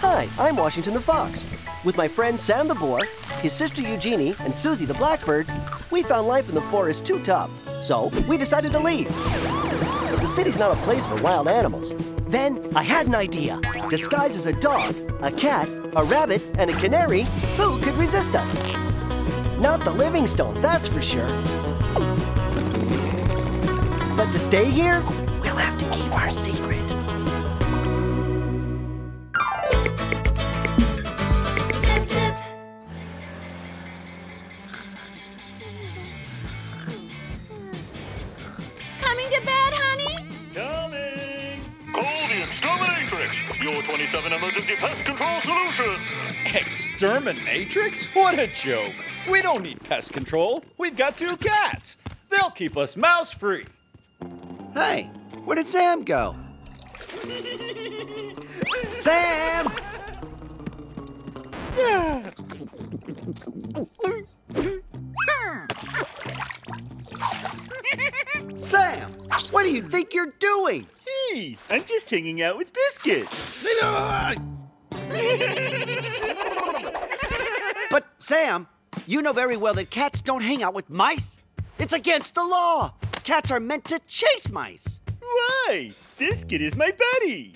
Hi, I'm Washington the Fox. With my friend Sam the Boar, his sister Eugenie, and Suzie the Blackbird, we found life in the forest too tough. So we decided to leave. But the city's not a place for wild animals. Then I had an idea. Disguised as a dog, a cat, a rabbit, and a canary, who could resist us? Not the Livingstones, that's for sure. But to stay here, we'll have to keep our secret. 27 emergency pest control solution. Exterminatrix? What a joke. We don't need pest control. We've got two cats. They'll keep us mouse free. Hey, where did Sam go? Sam! Sam, what do you think you're doing? Hey, I'm just hanging out with Biscuit. But, Sam, you know very well that cats don't hang out with mice. It's against the law. Cats are meant to chase mice. Why? Biscuit is my buddy.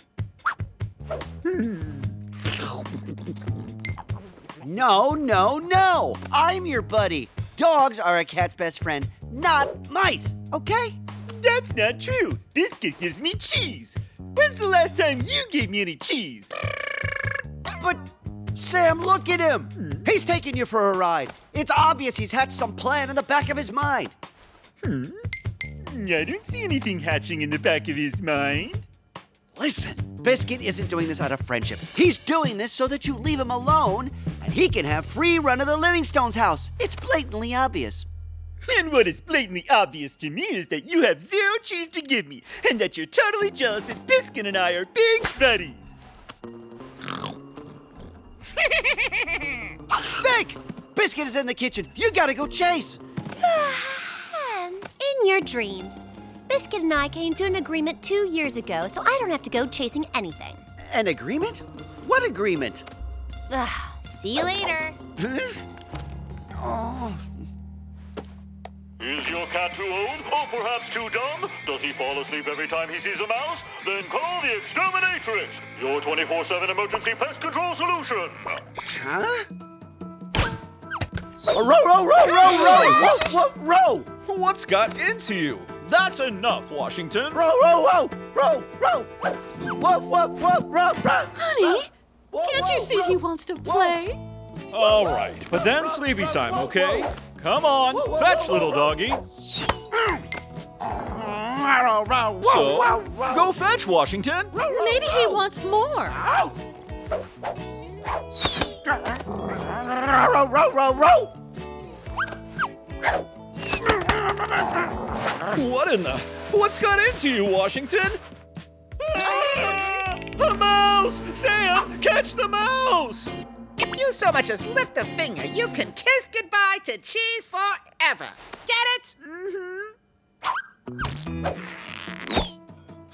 Hmm. No, no, no. I'm your buddy. Dogs are a cat's best friend, not mice, okay? That's not true. Biscuit gives me cheese. When's the last time you gave me any cheese? But, Sam, look at him. He's taking you for a ride. It's obvious he's had some plan in the back of his mind. Hmm. I don't see anything hatching in the back of his mind. Listen, Biscuit isn't doing this out of friendship. He's doing this so that you leave him alone and he can have free run of the Livingstone's house. It's blatantly obvious. And what is blatantly obvious to me is that you have zero cheese to give me, and that you're totally jealous that Biscuit and I are big buddies. Vic! Biscuit is in the kitchen. You gotta go chase. In your dreams. Biscuit and I came to an agreement two years ago, so I don't have to go chasing anything. An agreement? What agreement? Ugh, see you later. Oh, Is your cat too old, or perhaps too dumb? Does he fall asleep every time he sees a mouse? Then call the Exterminatrix, your 24-7 emergency pest control solution. huh? Oh, row, row, row, row, row, row, row, What's got into you? That's enough, Washington. row, row, row, row, row. Woof, woof, woof, row, row. Honey, Whoa, can't you see whoa. he wants to Whoa. play? All right, but then sleepy time, okay? Come on, Whoa, whoa, fetch, whoa, little whoa. doggy. So, whoa, whoa. go fetch, Washington. Maybe he wants more. Row, row, row, row. What in the? What's got into you, Washington? Ah! A mouse! Sam, catch the mouse! If you so much as lift a finger, you can kiss goodbye to cheese forever. Get it? Mm-hmm.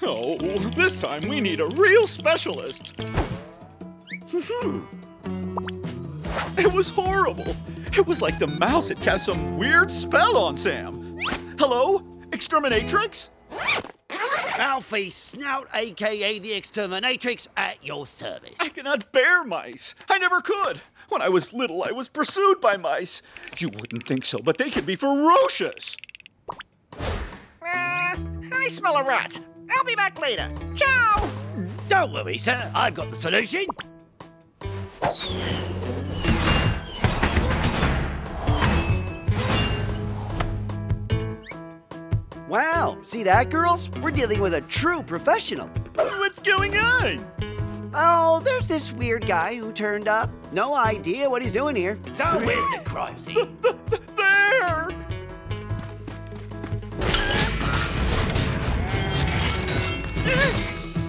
Oh, this time we need a real specialist. it was horrible. It was like the mouse had cast some weird spell on Sam. Hello, Exterminatrix? Alfie Snout, aka the Exterminatrix, at your service. I cannot bear mice. I never could. When I was little, I was pursued by mice. You wouldn't think so, but they can be ferocious. Uh, I smell a rat. I'll be back later. Ciao! Don't worry, sir. I've got the solution. Wow, see that, girls? We're dealing with a true professional. What's going on? Oh, there's this weird guy who turned up. No idea what he's doing here. So where's the crime scene? There!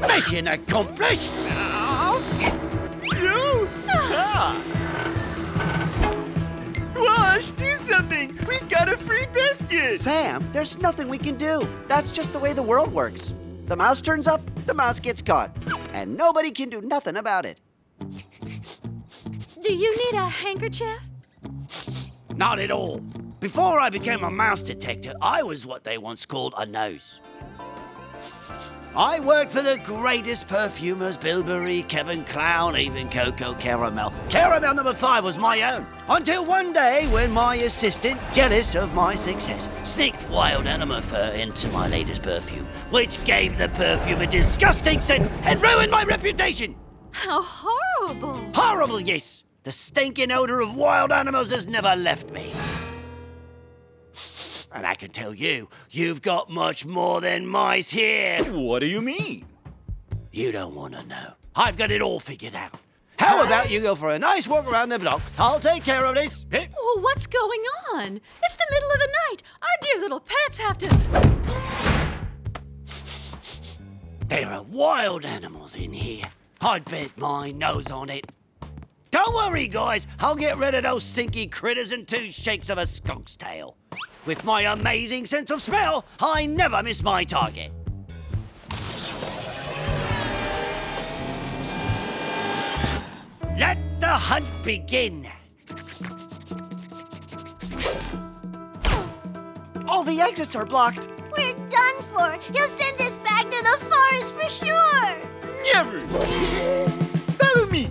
Mission accomplished! You? Ah. Wash, do something! We've got a free biscuit! Sam, there's nothing we can do. That's just the way the world works. The mouse turns up, the mouse gets caught. And nobody can do nothing about it. Do you need a handkerchief? Not at all. Before I became a mouse detector, I was what they once called a nose. I worked for the greatest perfumers Bilberry, Kevin Clown, even Coco Caramel. Caramel number five was my own. Until one day when my assistant, jealous of my success, sneaked wild animal fur into my latest perfume, which gave the perfume a disgusting scent and ruined my reputation. How horrible! Horrible, yes. The stinking odor of wild animals has never left me. And I can tell you, you've got much more than mice here. What do you mean? You don't want to know. I've got it all figured out. How about you go for a nice walk around the block? I'll take care of this. Oh, what's going on? It's the middle of the night. Our dear little pets have to. There are wild animals in here. I'd bet my nose on it. Don't worry, guys. I'll get rid of those stinky critters in two shakes of a skunk's tail. With my amazing sense of smell, I never miss my target. Let the hunt begin. All the exits are blocked. We're done for. He'll send us back to the forest for sure. Never! Follow me!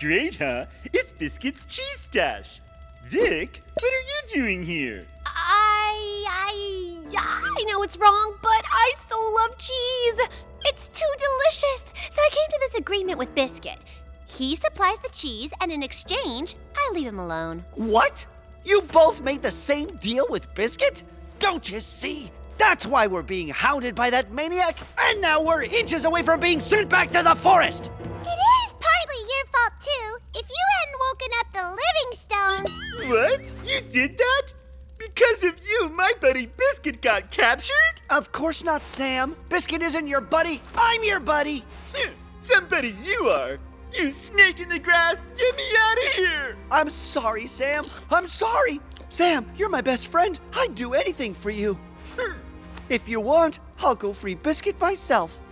Great, huh? It's Biscuit's cheese stash. Vic, what are you doing here? I, I, I know it's wrong, but I so love cheese. It's too delicious. So I came to this agreement with Biscuit. He supplies the cheese, and in exchange, I leave him alone. What? You both made the same deal with Biscuit? Don't you see? That's why we're being hounded by that maniac, and now we're inches away from being sent back to the forest. It If you hadn't woken up the Livingstones. What? You did that? Because of you, my buddy Biscuit got captured? Of course not, Sam. Biscuit isn't your buddy. I'm your buddy. Somebody you are. You snake in the grass, get me out of here! I'm sorry, Sam. I'm sorry. Sam, you're my best friend. I'd do anything for you. If you want, I'll go free Biscuit myself.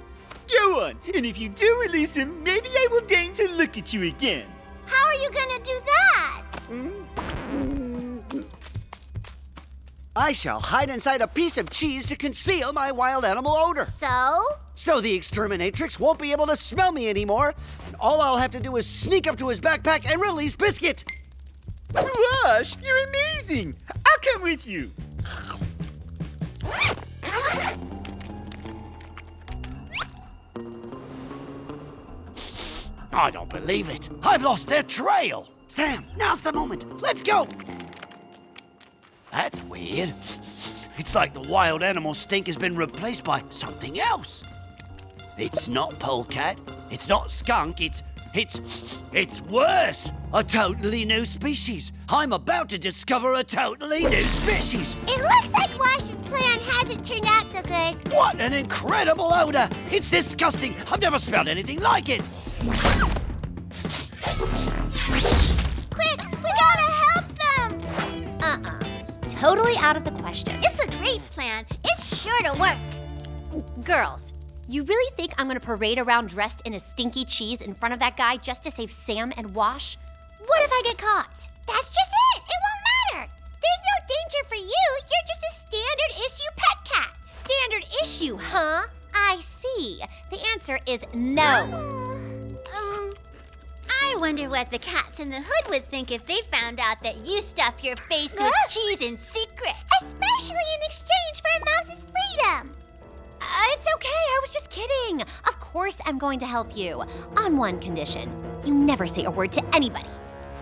Go on, and if you do release him, maybe I will deign to look at you again. How are you gonna do that? I shall hide inside a piece of cheese to conceal my wild animal odor. So? So the exterminatrix won't be able to smell me anymore, and all I'll have to do is sneak up to his backpack and release Biscuit. Wash, you're amazing! I'll come with you. I don't believe it. I've lost their trail. Sam, now's the moment. Let's go. That's weird. It's like the wild animal stink has been replaced by something else. It's not polecat. It's not skunk. It's. It's. It's worse. A totally new species. I'm about to discover a totally new species. It looks like Wash's plan hasn't turned out so good. What an incredible odor! It's disgusting. I've never smelled anything like it. Quick, we gotta help them! Uh-uh. Totally out of the question. It's a great plan. It's sure to work. Girls, you really think I'm gonna parade around dressed in a stinky cheese in front of that guy just to save Sam and Wash? What if I get caught? That's just it! It won't matter! There's no danger for you! You're just a standard issue pet cat! Standard issue, huh? I see. The answer is no. Um, I wonder what the cats in the hood would think if they found out that you stuff your face with cheese in secret. Especially in exchange for a mouse's freedom. Uh, it's okay, I was just kidding. Of course, I'm going to help you. On one condition you never say a word to anybody.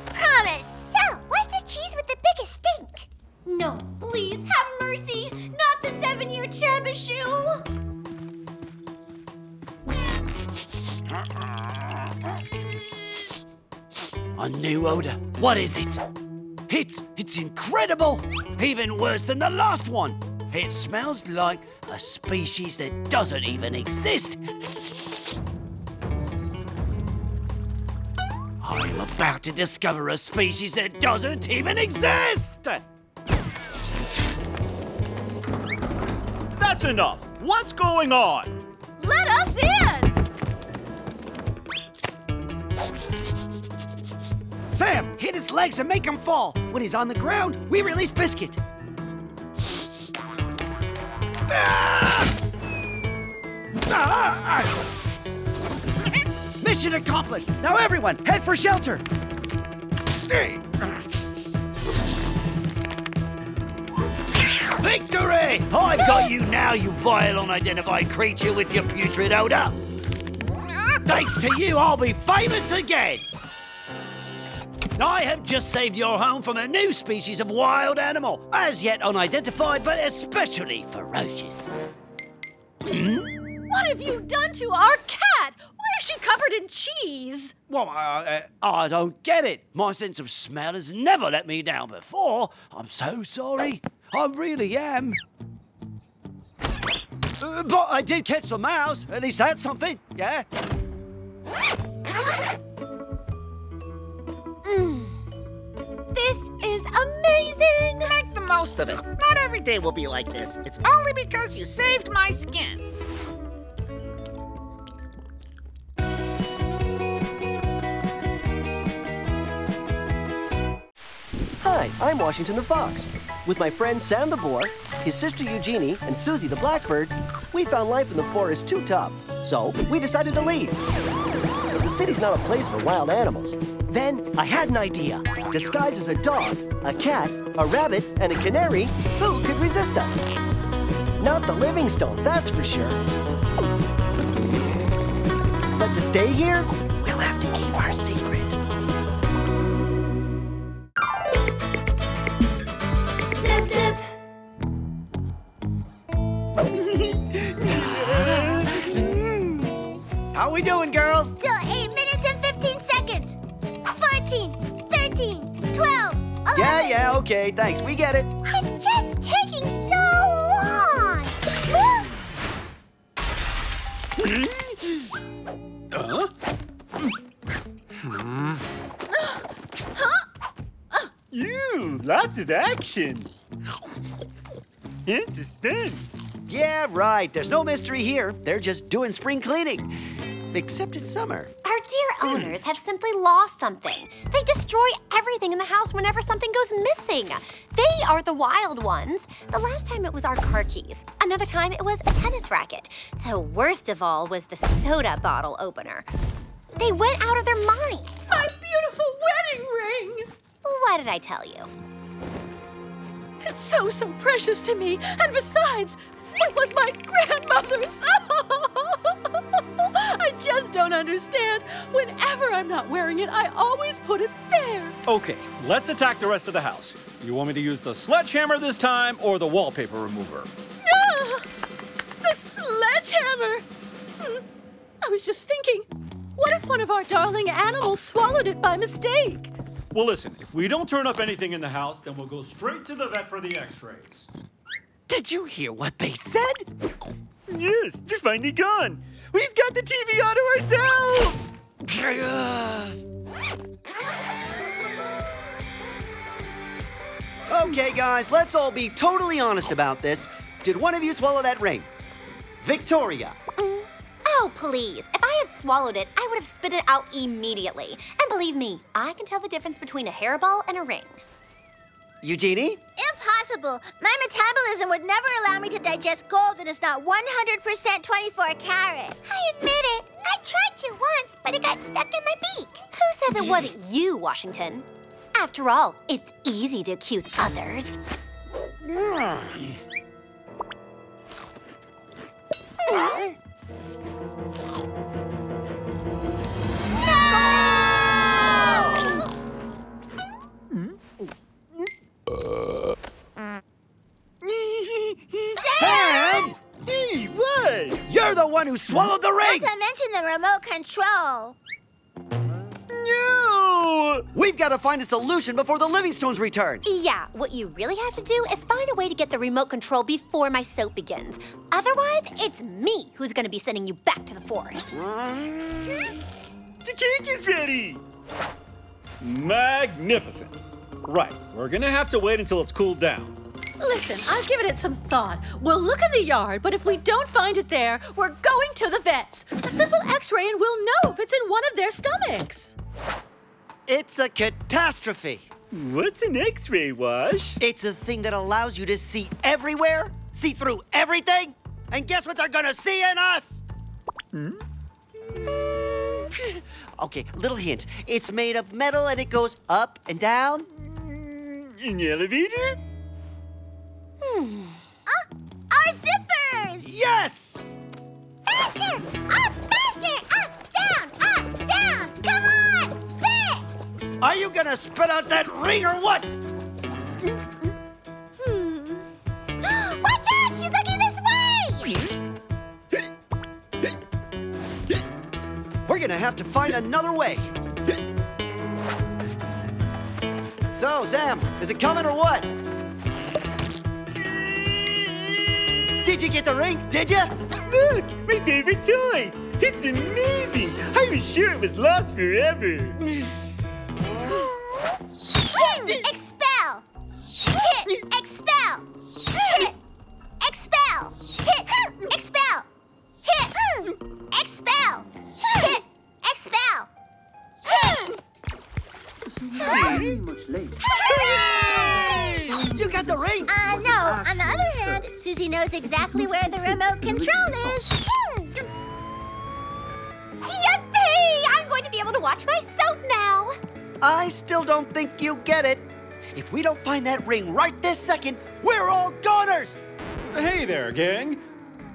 Promise. So, what's the cheese with the biggest stink? No, please, have mercy. Not the seven year Chabichou. A new odor. What is it? It's it's incredible. Even worse than the last one. It smells like a species that doesn't even exist. I'm about to discover a species that doesn't even exist! That's enough. What's going on? Let us in! Sam, hit his legs and make him fall. When he's on the ground, we release Biscuit. Mission accomplished. Now everyone, head for shelter. Victory! Oh, I've got you now, you vile, unidentified creature with your putrid odor. Thanks to you, I'll be famous again. I have just saved your home from a new species of wild animal, as yet unidentified, but especially ferocious. What have you done to our cat? Why is she covered in cheese? Well, uh, uh, I don't get it. My sense of smell has never let me down before. I'm so sorry. I really am. Uh, but I did catch the mouse. At least that's something, yeah? Mm. This is amazing! Make the most of it. Not every day will be like this. It's only because you saved my skin. Hi, I'm Washington the Fox. With my friend Sam the Boar, his sister Eugenie, and Suzie the Blackbird, we found life in the forest too tough. So we decided to leave. But the city's not a place for wild animals. Then I had an idea. Disguised as a dog, a cat, a rabbit, and a canary, who could resist us? Not the Livingstones, that's for sure. But to stay here, we'll have to keep our secret. Zip, zip. How we doing, girls? Still okay, thanks. We get it. It's just taking so long. Ooh, lots of action. And suspense. Yeah, right. There's no mystery here. They're just doing spring cleaning. Except it's summer. Our dear hmm. owners have simply lost something. They destroy everything in the house whenever something goes missing. They are the wild ones. The last time it was our car keys. Another time it was a tennis racket. The worst of all was the soda bottle opener. They went out of their minds. My beautiful wedding ring! What did I tell you? It's so, so precious to me. And besides, it was my grandmother's. I just don't understand. Whenever I'm not wearing it, I always put it there. Okay, let's attack the rest of the house. You want me to use the sledgehammer this time or the wallpaper remover? Ah, the sledgehammer! Hmm, I was just thinking, what if one of our darling animals swallowed it by mistake? Well, listen, if we don't turn up anything in the house, then we'll go straight to the vet for the x-rays. Did you hear what they said? Yes, they're finally gone. We've got the TV auto ourselves. Okay, guys, let's all be totally honest about this. Did one of you swallow that ring? Victoria. Mm, oh, please. If I had swallowed it, I would have spit it out immediately. And believe me, I can tell the difference between a hairball and a ring. Eugenie? Impossible. My metabolism would never allow me to digest gold that is not 100% 24 karat. I admit it. I tried to once, but it got stuck in my beak. Who says it wasn't you, Washington? After all, it's easy to accuse others. Sam! Hmm. swallowed the ring! Not to mention the remote control. No! We've got to find a solution before the Livingstones return. Yeah, what you really have to do is find a way to get the remote control before my soap begins. Otherwise, it's me who's gonna be sending you back to the forest. The cake is ready. Magnificent. Right, we're gonna have to wait until it's cooled down. Listen, I've given it some thought. We'll look in the yard, but if we don't find it there, we're going to the vets. A simple x-ray and we'll know if it's in one of their stomachs. It's a catastrophe. What's an x-ray, Wash? It's a thing that allows you to see everywhere, see through everything, and guess what they're gonna see in us? Hmm? Okay, little hint. It's made of metal and it goes up and down. An elevator? Hmm. Ah, our zippers! Yes! Faster! Up, faster! Up, down, up, down! Come on! Spit! Are you gonna spit out that ring or what? Hmm. Watch out! She's looking this way! We're gonna have to find another way. So, Sam, is it coming or what? Did you get the ring? Did you? Look, my favorite toy. It's amazing. I was sure it was lost forever. Hit! Expel! Hit! Expel! Hit! Expel! Hit! Expel! Hit! Expel! Hit! Expel! Hooray! You got the ring? Uh, no. On the other hand, Suzie knows exactly where the remote control is. Yippee! I'm going to be able to watch my soap now. I still don't think you get it. If we don't find that ring right this second, we're all goners! Hey there, gang.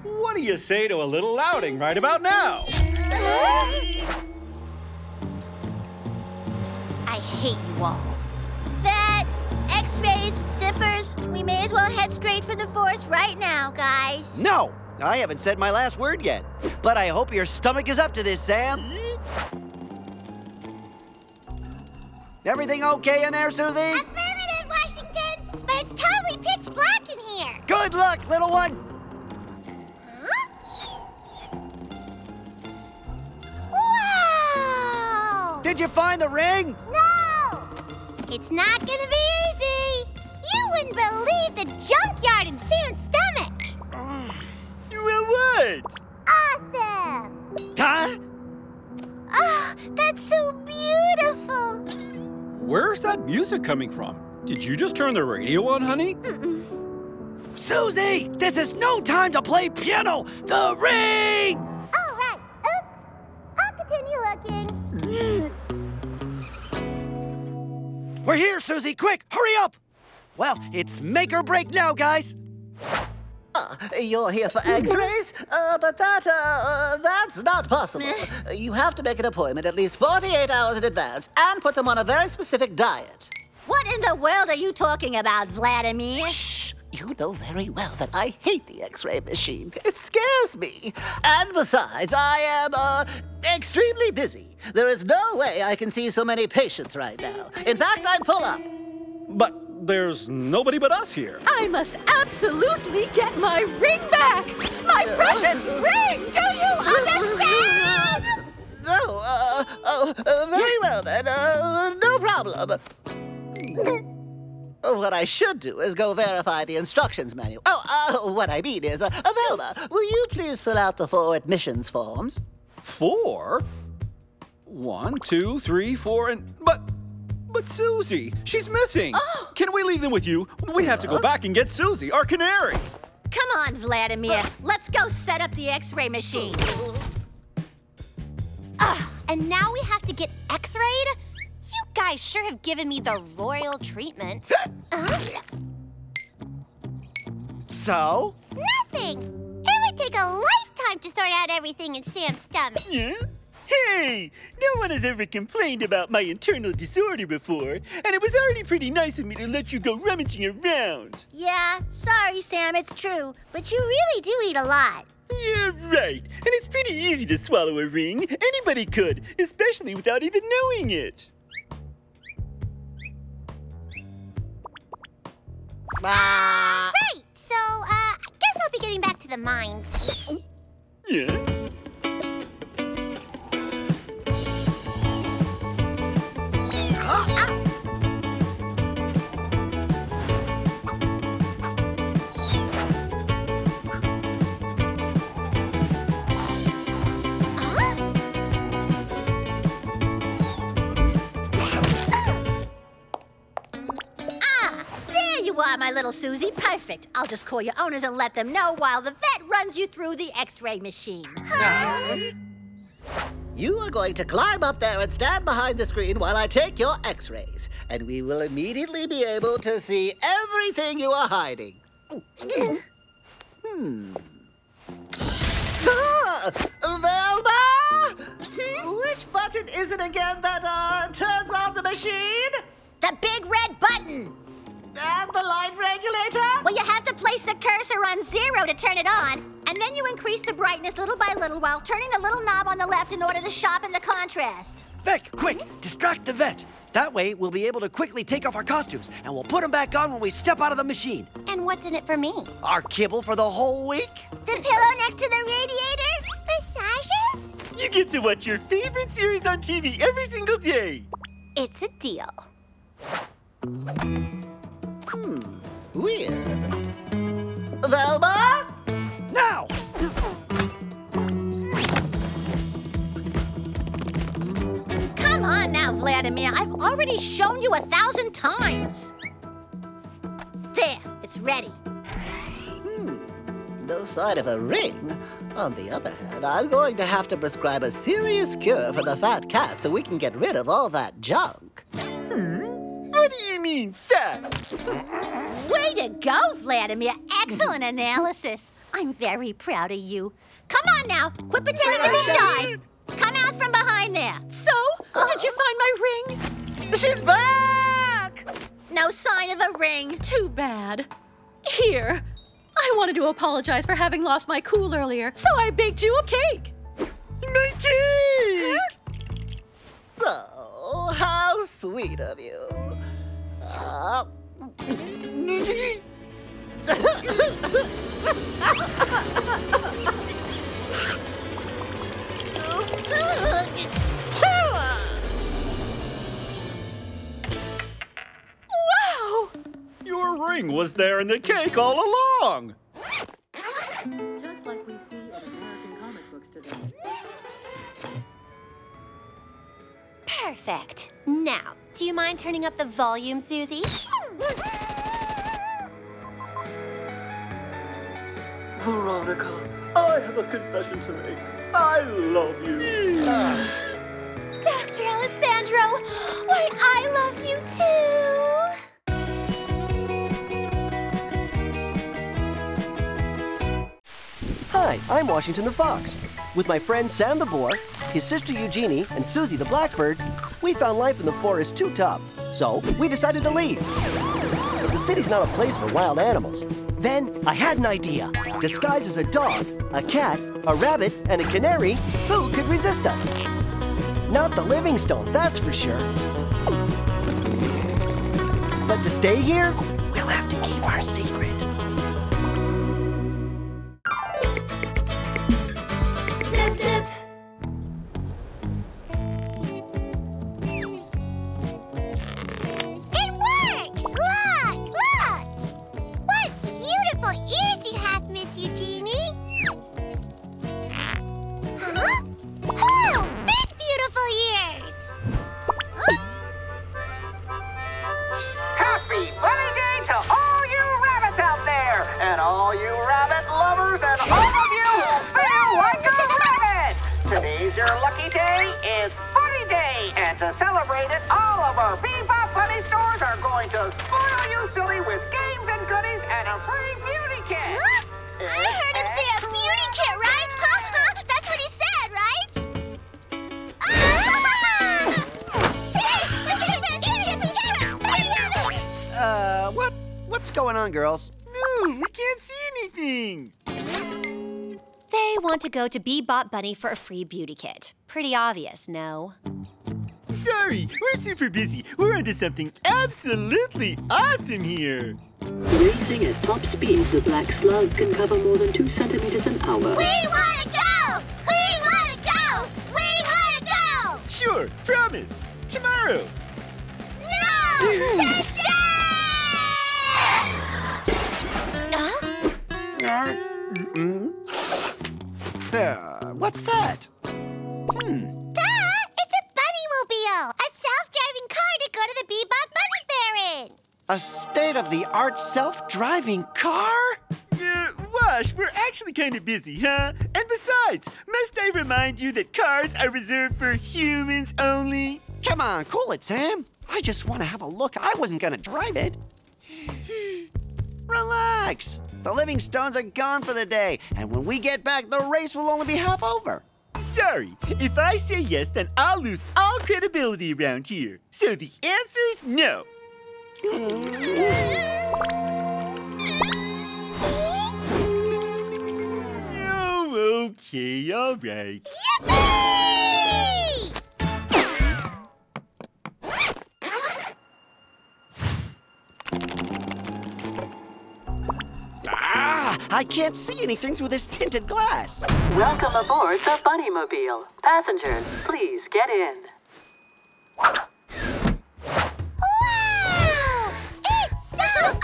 What do you say to a little outing right about now? I hate you all. That, x-rays, zippers, we may as well head straight for the forest right now, guys. No, I haven't said my last word yet. But I hope your stomach is up to this, Sam. Everything okay in there, Suzie? Affirmative, Washington, but it's totally pitch black in here. Good luck, little one. Did you find the ring? No! It's not gonna be easy. You wouldn't believe the junkyard in Sam's stomach. Well, what? Awesome! Huh? Oh, that's so beautiful. Where's that music coming from? Did you just turn the radio on, honey? Suzie, this is no time to play piano. The ring! All right. Oops. I'll continue looking. Hmm. We're here, Suzie. Quick, hurry up. Well, it's make or break now, guys. You're here for x-rays? Uh, but that, uh, that's not possible. You have to make an appointment at least 48 hours in advance and put them on a very specific diet. What in the world are you talking about, Vladimir? Shh. You know very well that I hate the x-ray machine. It scares me. And besides, I am, uh, extremely busy. There is no way I can see so many patients right now. In fact, I'm full up. But there's nobody but us here. I must absolutely get my ring back! My precious ring! Do you understand? Oh, uh, oh, uh, very well then. Uh, no problem. What I should do is go verify the instructions manual. Oh, uh, what I mean is, uh, Velma, will you please fill out the four admissions forms? Four? One, two, three, four, and. But. But Suzie, she's missing. Oh. Can we leave them with you? We have to go back and get Suzie, our canary. Come on, Vladimir. Let's go set up the x-ray machine. Ugh, and now we have to get x-rayed? You guys sure have given me the royal treatment. Uh, So? nothing! It would take a lifetime to sort out everything in Sam's stomach. Yeah? Hey, no one has ever complained about my internal disorder before, and it was already pretty nice of me to let you go rummaging around. Yeah, sorry, Sam, it's true. But you really do eat a lot. Yeah, right. And it's pretty easy to swallow a ring. Anybody could, especially without even knowing it. Ah. Right, so, uh, I guess I'll be getting back to the mines. Yeah? My little Suzie. Perfect. I'll just call your owners and let them know while the vet runs you through the x-ray machine. You are going to climb up there and stand behind the screen while I take your x-rays, and we will immediately be able to see everything you are hiding. hmm. Ah, Velma! Which button is it again that uh, turns on the machine? The big red button. And the light regulator? Well, you have to place the cursor on zero to turn it on. And then you increase the brightness little by little while turning the little knob on the left in order to sharpen the contrast. Vic, quick, distract the vet. That way, we'll be able to quickly take off our costumes, and we'll put them back on when we step out of the machine. And what's in it for me? Our kibble for the whole week? The pillow next to the radiator? Massages? You get to watch your favorite series on TV every single day. It's a deal. Hmm, weird. Velma? Now! Come on now, Vladimir. I've already shown you a thousand times. There, it's ready. Hmm, no sign of a ring. On the other hand, I'm going to have to prescribe a serious cure for the fat cat so we can get rid of all that junk. What do you mean, fat? Way to go, Vladimir. Excellent analysis. I'm very proud of you. Come on now, quit pretending to be shy. Come out from behind there. So, did you find my ring? She's back! No sign of a ring. Too bad. Here. I wanted to apologize for having lost my cool earlier, so I baked you a cake. My cake! Oh, how sweet of you. Uh, Wow! Your ring was there in the cake all along. Just like we see in American comic books today. Perfect. Now, do you mind turning up the volume, Suzie? Veronica, I have a confession to make. I love you. Dr. Alessandro, why, I love you too! Hi, I'm Washington the Fox. With my friend Sam the Boar, his sister Eugenie, and Suzie the Blackbird, we found life in the forest too tough. So we decided to leave. But the city's not a place for wild animals. Then I had an idea. Disguised as a dog, a cat, a rabbit, and a canary, who could resist us? Not the Livingstones, that's for sure. But to stay here, we'll have to keep our secret. They to go to Bebop Bunny for a free beauty kit. Pretty obvious, no? Sorry, we're super busy. We're onto something absolutely awesome here. Racing at top speed, the Black Slug can cover more than two centimeters an hour. We want to go! We want to go! We want to go! Sure, promise. Tomorrow. No! Hmm. Today! Huh? Uh, what's that? Hmm. Duh! It's a bunny mobile! A self-driving car to go to the Bebop Bunny Fair in! A state-of-the-art self-driving car? Uh, Wash, we're actually kind of busy, huh? And besides, must I remind you that cars are reserved for humans only? Come on, cool it, Sam. I just want to have a look. I wasn't gonna drive it. Relax. The Livingstones are gone for the day, and when we get back, the race will only be half over. Sorry, if I say yes, then I'll lose all credibility around here. So the answer's no. Oh, okay, all right. Ah, Ah, I can't see anything through this tinted glass. Welcome aboard the Bunnymobile. Passengers, please get in. Wow! It's so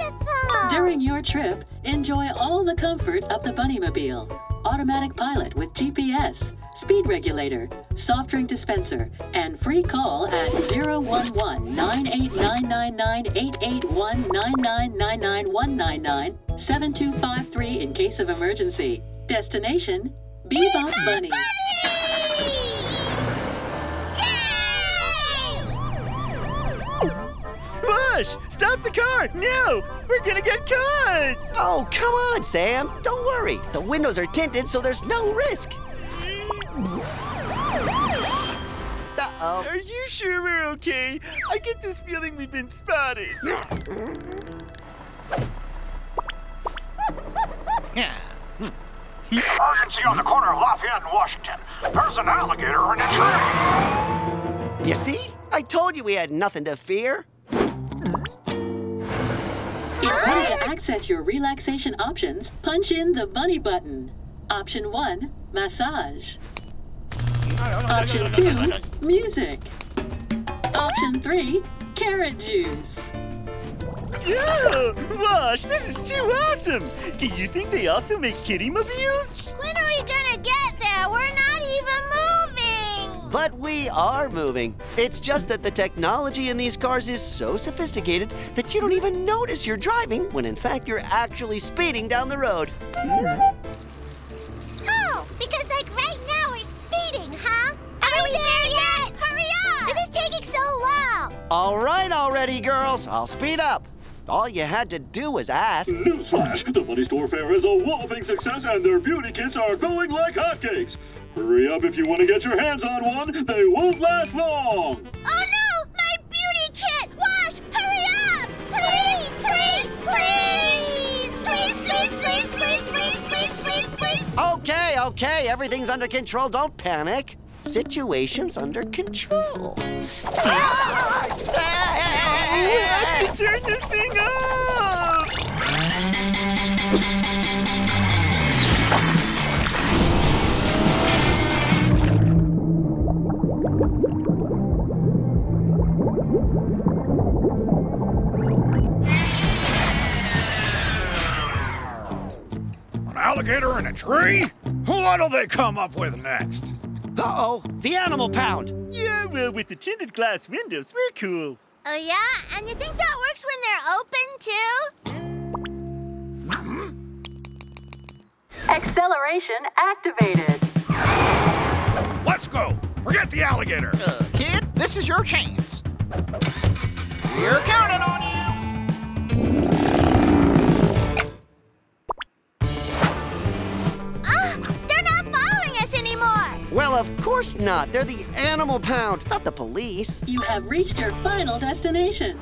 beautiful! During your trip, enjoy all the comfort of the Bunnymobile. Automatic pilot with GPS, speed regulator, soft drink dispenser, and free call at 011-98999-881-9999-199-7253 in case of emergency. Destination, Bebop Bunny. Wash, stop the car! No! We're gonna get caught! Oh, come on, Sam. Don't worry. The windows are tinted, so there's no risk. Uh-oh. Are you sure we're okay? I get this feeling we've been spotted. Oh, Emergency on the corner of Lafayette and Washington. There's an alligator in a tree. You see? I told you we had nothing to fear. In order to access your relaxation options, punch in the bunny button. Option 1, massage. Option 2, music. Option 3, carrot juice. Yeah! Wash, this is too awesome! Do you think they also make kitty mobiles? When are we gonna get there? We're not even moving! But we are moving. It's just that the technology in these cars is so sophisticated that you don't even notice you're driving when in fact you're actually speeding down the road. Oh, because like right now we're speeding, huh? Are we there yet? Hurry up! This is taking so long! All right already, girls. I'll speed up. All you had to do was ask. Newsflash! The Bunny Store Fair is a whopping success and their beauty kits are going like hotcakes. Hurry up if you want to get your hands on one. They won't last long. Oh, no! My beauty kit! Wash, hurry up! Please, please, please! Please, please, please, please, please, please, please, please! Okay, okay. Everything's under control. Don't panic. Situation's under control. Ah! I have to turn this thing off! An alligator in a tree? What'll they come up with next? Uh-oh, the animal pound. Yeah, well, with the tinted glass windows, we're cool. Oh yeah? And you think that works when they're open too? Acceleration activated. Let's go. Forget the alligator. Uh, Kid, this is your chance. We're counting on you. Ah! They're not following us anymore! Well, of course not. They're the animal pound, not the police. You have reached your final destination.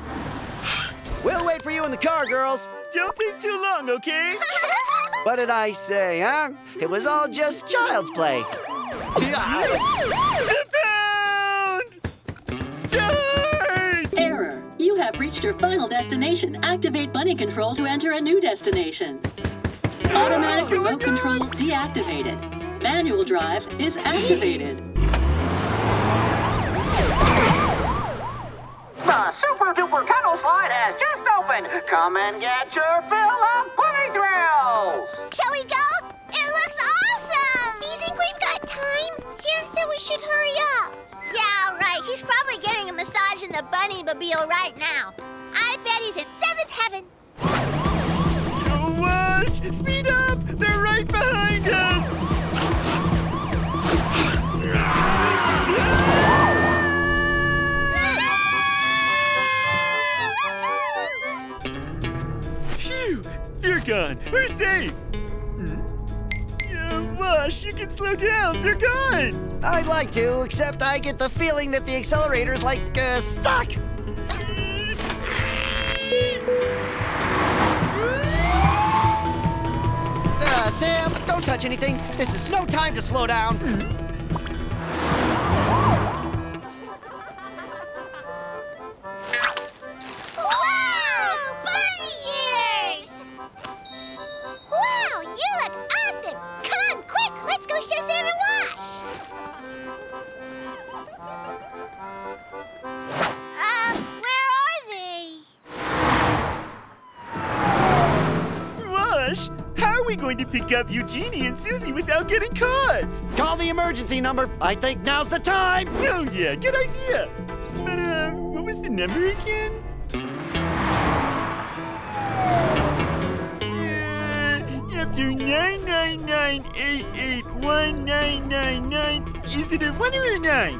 We'll wait for you in the car, girls. Don't take too long, okay? What did I say, huh? It was all just child's play. The! Start! Error. You have reached your final destination. Activate bunny control to enter a new destination. Automatic remote control deactivated. Manual drive is activated. The Super Duper Tunnel Slide has just opened. Come and get your fill of bunny thrills. Shall we go? Sam said we should hurry up. Yeah, right. He's probably getting a massage in the bunny mobile right now. I bet he's in seventh heaven. Yo, Wash! Speed up! They're right behind us! Phew! They're gone. We're safe. You can slow down. They're gone. I'd like to, except I get the feeling that the accelerator's like, uh, stuck. Uh, Sam, don't touch anything. This is no time to slow down. Quick, let's go show Sam and Wash! Uh, where are they? Wash, how are we going to pick up Eugenie and Suzie without getting caught? Call the emergency number. I think now's the time. Oh, yeah, good idea. But, uh, what was the number again? After 999881999, is it a 1 or a 9? Do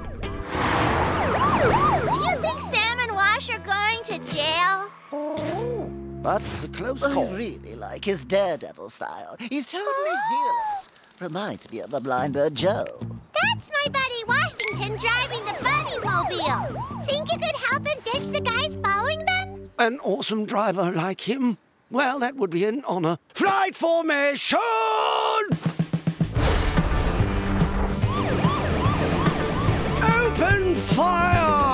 you think Sam and Wash are going to jail? Oh, but it's a close call. I really like his daredevil style. He's totally fearless. Reminds me of the blind bird Joe. That's my buddy Washington driving the Bunny Mobile. Think you could help him ditch the guys following them? An awesome driver like him? Well, that would be an honor. Flight formation! Open fire!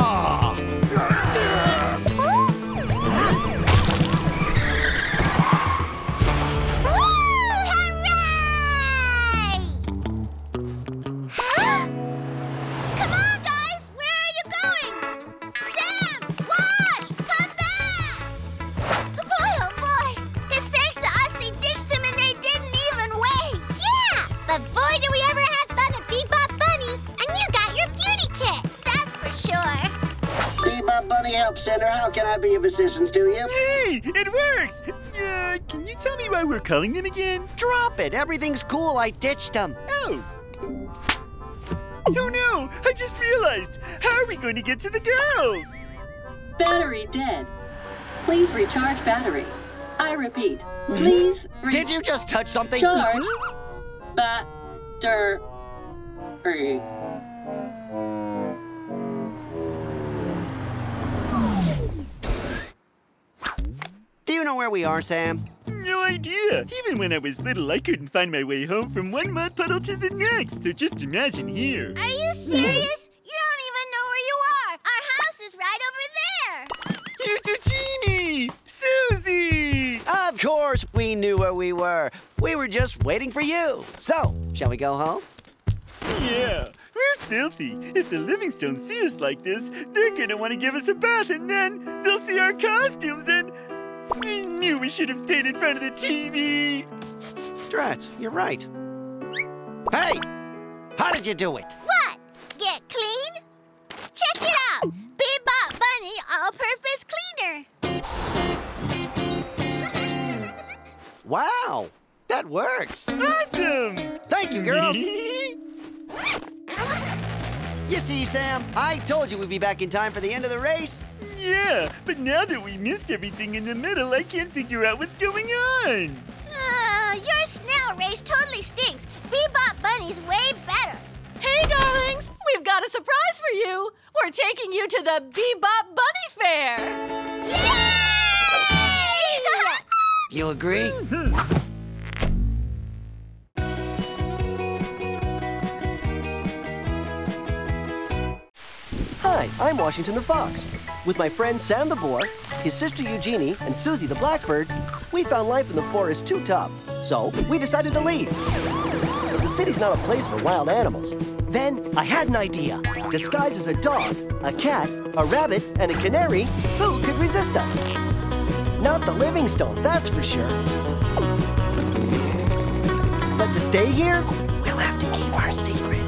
Help Center, how can I be of assistance to you? Hey, it works! Uh, can you tell me why we're calling them again? Drop it. Everything's cool. I ditched them. Oh. Oh no! I just realized! How are we going to get to the girls? Battery dead. Please recharge battery. I repeat, please re- Did you just touch something? charge battery. You know where we are, Sam? No idea. Even when I was little, I couldn't find my way home from one mud puddle to the next. So just imagine here. Are you serious? you don't even know where you are! Our house is right over there! Here's Eugenie! Suzie! Of course, we knew where we were. We were just waiting for you. So, shall we go home? Yeah, we're filthy. If the Livingstones see us like this, they're gonna want to give us a bath and then they'll see our costumes and. I knew we should have stayed in front of the TV. Drats, you're right. Hey! How did you do it? What? Get clean? Check it out! Bebop Bunny All-Purpose Cleaner! Wow, that works. Awesome! Thank you, girls. You see, Sam, I told you we'd be back in time for the end of the race. Yeah, but now that we missed everything in the middle, I can't figure out what's going on. Uh, your snail race totally stinks. Bebop Bunny's way better. Hey, darlings! We've got a surprise for you! We're taking you to the Bebop Bunny Fair! Yay! You agree? Hi, I'm Washington the Fox. With my friend Sam the Boar, his sister Eugenie, and Suzie the Blackbird, we found life in the forest too tough. So we decided to leave. But the city's not a place for wild animals. Then I had an idea. Disguised as a dog, a cat, a rabbit, and a canary, who could resist us? Not the Livingstones, that's for sure. But to stay here, we'll have to keep our secret.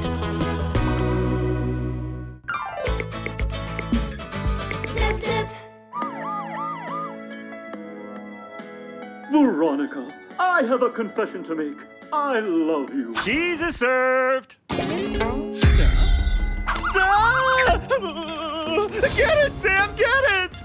Veronica, I have a confession to make. I love you. Jesus served. Get it, Sam, get it!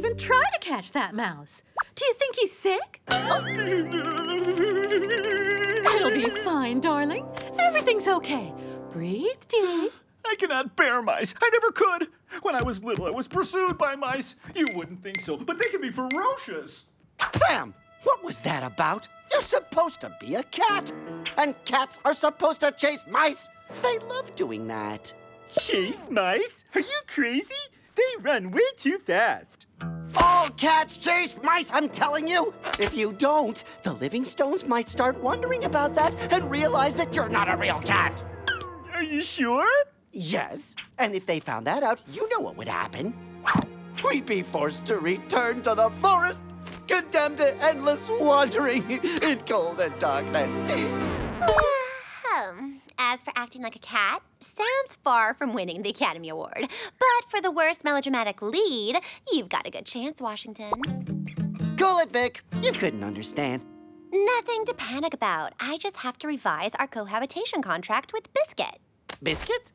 Didn't even try to catch that mouse. Do you think he's sick? Oh. It'll be fine, darling. Everything's okay. Breathe deep. I cannot bear mice. I never could. When I was little, I was pursued by mice. You wouldn't think so, but they can be ferocious. Sam, what was that about? You're supposed to be a cat. And cats are supposed to chase mice. They love doing that. Chase mice? Are you crazy? They run way too fast. All cats chase mice, I'm telling you. If you don't, the Livingstones might start wondering about that and realize that you're not a real cat. Are you sure? Yes, and if they found that out, you know what would happen. We'd be forced to return to the forest, condemned to endless wandering in cold and darkness. Ah, As for acting like a cat, Sam's far from winning the Academy Award. But for the worst melodramatic lead, you've got a good chance, Washington. Cool it, Vic. You couldn't understand. Nothing to panic about. I just have to revise our cohabitation contract with Biscuit. Biscuit?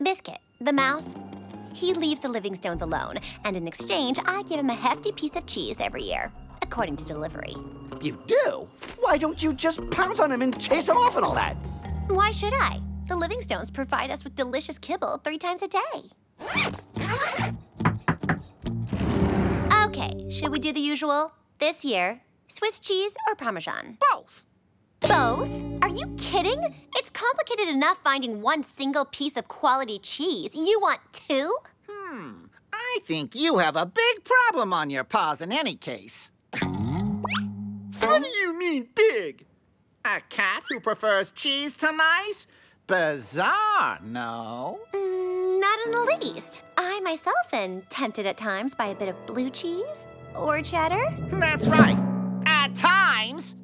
Biscuit, the mouse. He leaves the Livingstones alone, and in exchange, I give him a hefty piece of cheese every year, according to delivery. You do? Why don't you just pounce on him and chase him off and all that? Why should I? The Livingstones provide us with delicious kibble three times a day. Okay, should we do the usual? This year, Swiss cheese or Parmesan? Both. Both? Are you kidding? It's complicated enough finding one single piece of quality cheese. You want two? Hmm. I think you have a big problem on your paws in any case. What do you mean, big? A cat who prefers cheese to mice? Bizarre, no? Mm, not in the least. I myself am tempted at times by a bit of blue cheese or cheddar. That's right. At times.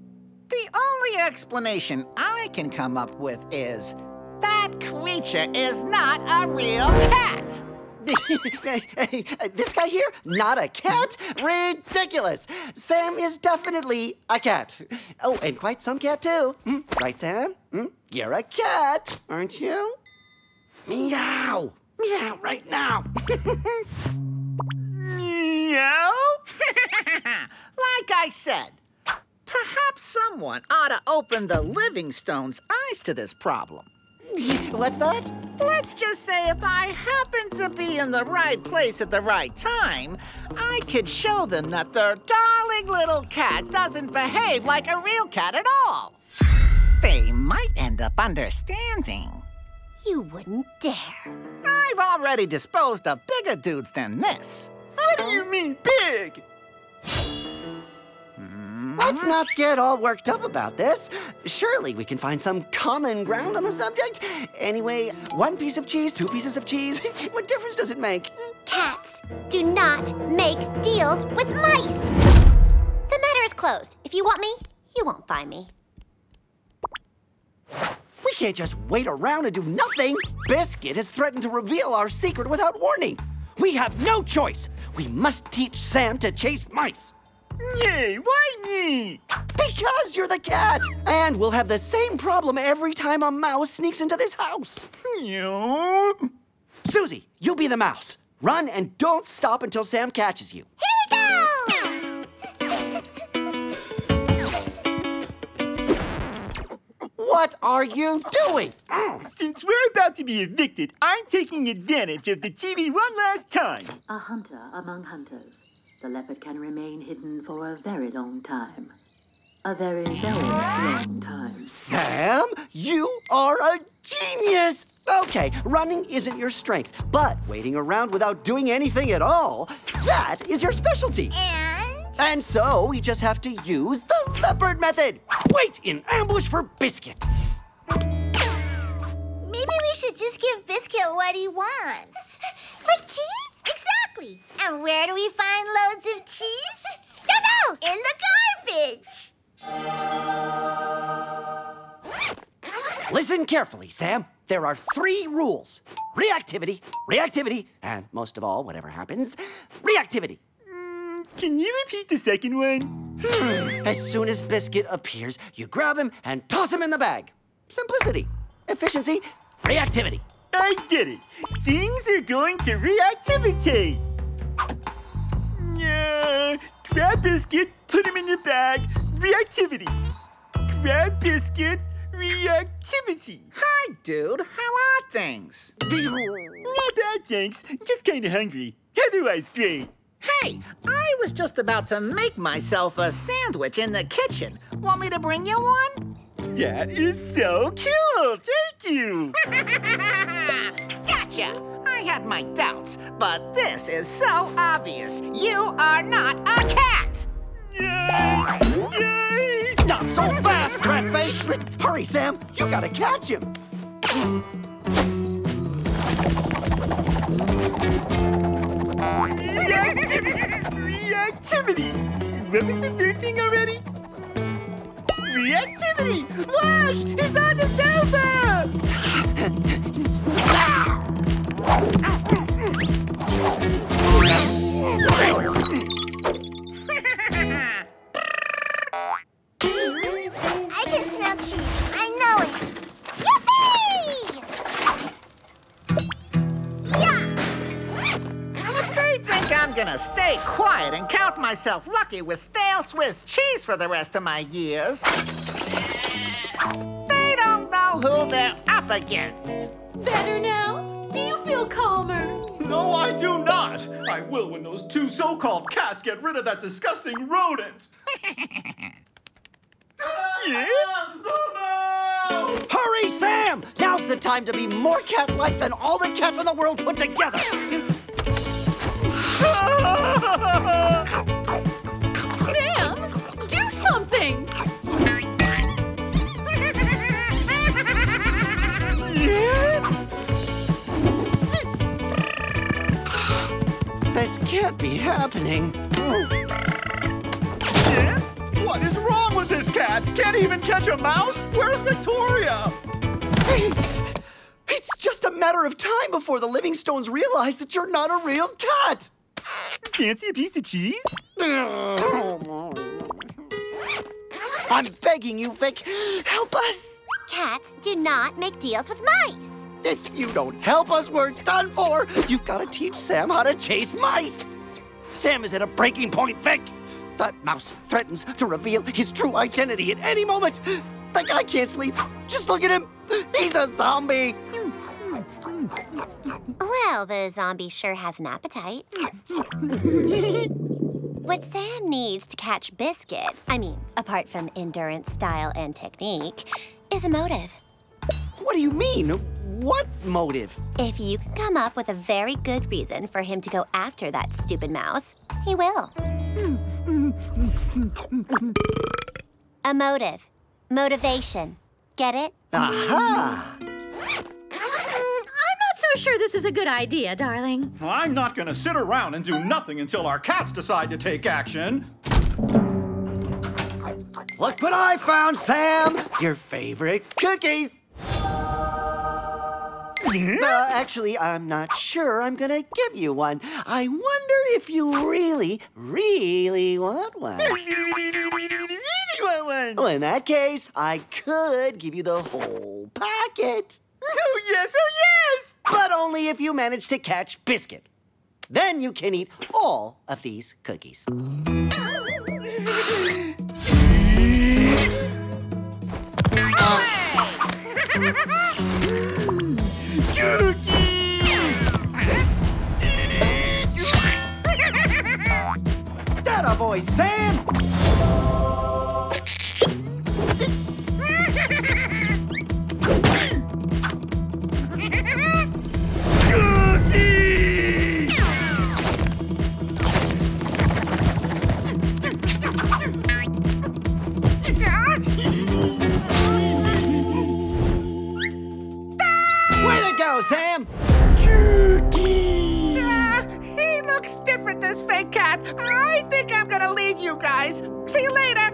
The only explanation I can come up with is that creature is not a real cat. this guy here, not a cat? Ridiculous. Sam is definitely a cat. Oh, and quite some cat, too. Hmm, Right, Sam? Hmm, You're a cat, aren't you? Meow. Meow right now. Meow? like I said, perhaps someone ought to open the Livingstone's eyes to this problem. What's that? Let's just say if I happen to be in the right place at the right time, I could show them that their darling little cat doesn't behave like a real cat at all. They might end up understanding. You wouldn't dare. I've already disposed of bigger dudes than this. How do you mean big? Let's not get all worked up about this. Surely we can find some common ground on the subject. Anyway, one piece of cheese, two pieces of cheese. what difference does it make? Cats do not make deals with mice. The matter is closed. If you want me, you won't find me. We can't just wait around and do nothing. Biscuit has threatened to reveal our secret without warning. We have no choice. We must teach Sam to chase mice. Yay, why me? Because you're the cat. And we'll have the same problem every time a mouse sneaks into this house. You? Suzie, you be the mouse. Run and don't stop until Sam catches you. Here we go! What are you doing? Oh, since we're about to be evicted, I'm taking advantage of the TV one last time. A hunter among hunters. The leopard can remain hidden for a very long time. A very, very long time. Sam, you are a genius! Okay, running isn't your strength, but waiting around without doing anything at all, that is your specialty. And? And so we just have to use the leopard method. Wait in ambush for Biscuit. Maybe we should just give Biscuit what he wants. Like cheese? Exactly. And where do we find loads of cheese? Don't know. In the garbage. Listen carefully, Sam. There are three rules reactivity, reactivity, and most of all, whatever happens, reactivity. Mm, can you repeat the second one? Hmm. As soon as Biscuit appears, you grab him and toss him in the bag. Simplicity, efficiency, reactivity. I get it. Things are going to reactivity. Yeah. Grab biscuit, put him in your bag. Reactivity. Grab biscuit, reactivity. Hi, dude. How are things? Not bad, thanks. Just kind of hungry. Otherwise, great. Hey, I was just about to make myself a sandwich in the kitchen. Want me to bring you one? That is so cool. Thank you. gotcha. I had my doubts, but this is so obvious. You are not a cat. Yay! Yay! Not so fast, Ratface! Hurry, Sam! You gotta catch him! Reactivity! What was the third thing already? Reactivity! Wash! He's on the sofa! Lucky with stale Swiss cheese for the rest of my years, they don't know who they're up against. Better now? Do you feel calmer? No, I do not. I will when those two so-called cats get rid of that disgusting rodent. Yeah? Hurry, Sam! Now's the time to be more cat-like than all the cats in the world put together! This can't be happening. Yeah? What is wrong with this cat? Can't even catch a mouse? Where's Victoria? It's just a matter of time before the Livingstones realize that you're not a real cat! Fancy a piece of cheese? I'm begging you, Vic, help us! Cats do not make deals with mice. If you don't help us, we're done for! You've got to teach Sam how to chase mice! Sam is at a breaking point, Vic! That mouse threatens to reveal his true identity at any moment! The guy can't sleep! Just look at him! He's a zombie! Well, the zombie sure has an appetite. what Sam needs to catch Biscuit, I mean, apart from endurance, style, and technique, is a motive. What do you mean? What motive? If you can come up with a very good reason for him to go after that stupid mouse, he will. a motive. Motivation. Get it? Aha! I'm not so sure this is a good idea, darling. I'm not gonna sit around and do nothing until our cats decide to take action. Look what I found, Sam! Your favorite cookies! Uh, actually, I'm not sure I'm gonna give you one. I wonder if you really, really want one. One. Well, in that case, I could give you the whole packet. Oh, yes, oh, yes! But only if you manage to catch Biscuit. Then you can eat all of these cookies. a boy, Sam! Sam! I think I'm gonna leave you guys. See you later.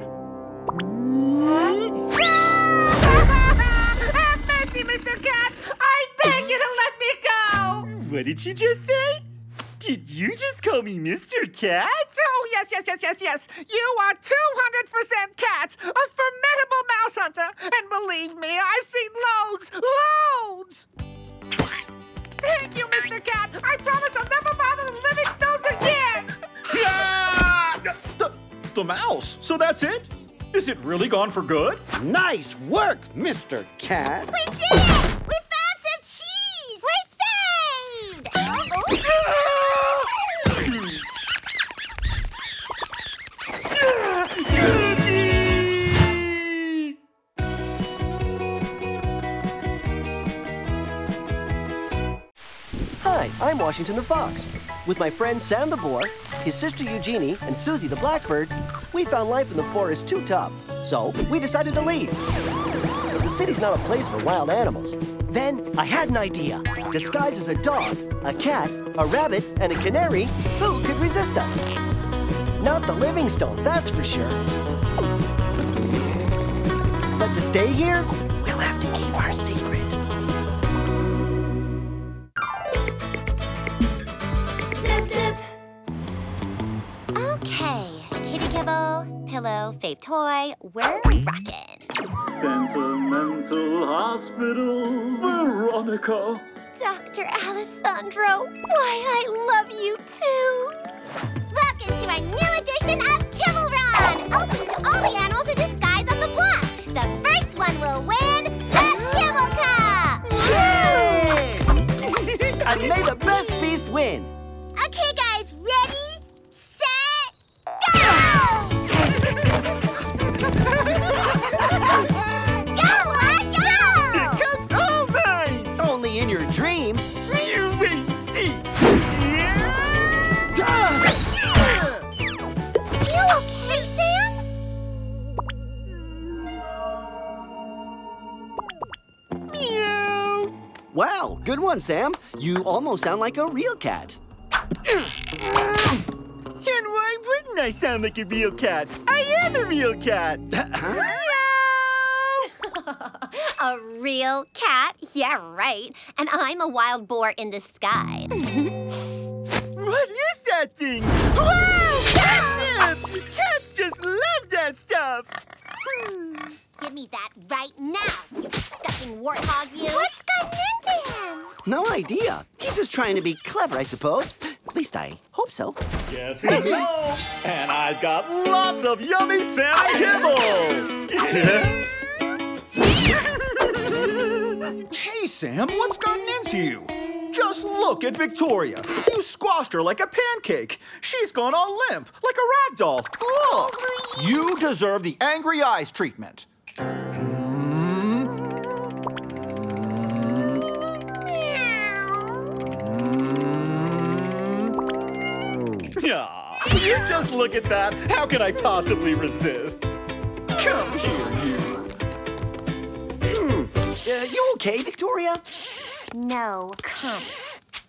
Have mercy, Mr. Cat. I beg you to let me go. What did you just say? Did you just call me Mr. Cat? Oh, yes, yes, yes, yes, yes. You are 200% cat, a formidable mouse hunter. And believe me, I've seen loads, loads. Thank you, Mr. Cat. I promise I'll never bother the Livingstones. Ah! The, the mouse. So that's it? Is it really gone for good? Nice work, Mr. Cat. We did it! We found some cheese! We're saved! Hi, I'm Washington the Fox. With my friend Sam the Boar, his sister Eugenie, and Suzie the Blackbird, we found life in the forest too tough. So we decided to leave. The city's not a place for wild animals. Then I had an idea. Disguised as a dog, a cat, a rabbit, and a canary, who could resist us? Not the Livingstones, that's for sure. But to stay here, we'll have to keep our secret. Pillow, fave toy, we're rockin'. Sentimental Hospital, Veronica. Dr. Alessandro, why I love you too. Welcome to our new edition of Kibble Run, open to all the animals in disguise on the block. The first one will win the Kibble Cup. Yay! and may the best beast win. Go! go, Ash, go! Cup's all mine! Only in your dreams. You and see! You okay, Sam? Meow! Wow, good one, Sam. You almost sound like a real cat. And why wouldn't I sound like a real cat? I am a real cat! A real cat? Yeah, right. And I'm a wild boar in disguise. What is that thing? Wow! Catnip! Cats just love that stuff! Hmm. Give me that right now, you stuffing warthog, you! What's gotten into him? No idea. He's just trying to be clever, I suppose. At least I hope so. Yes, he home? And I've got lots of yummy salmon kibble! hey, Sam, what's gotten into you? Just look at Victoria. You squashed her like a pancake. She's gone all limp, like a rag doll. Look! You deserve the angry eyes treatment. Yeah, you just look at that. How can I possibly resist? Come here, you. Hmm. Uh, you okay, Victoria? No, come.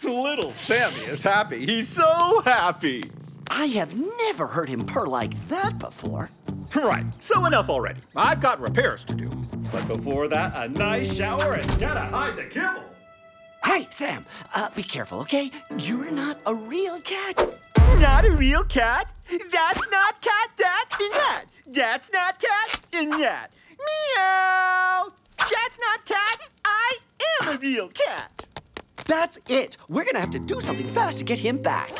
Little Sammy is happy. He's so happy. I have never heard him purr like that before. Right, so enough already. I've got repairs to do. But before that, a nice shower and gotta hide the kibble. Hey, Sam, uh, be careful, okay? You're not a real cat. Not a real cat? That's not cat, that, and that. That's not cat, and that. Meow! That's not cat. I am a real cat. That's it. We're gonna have to do something fast to get him back.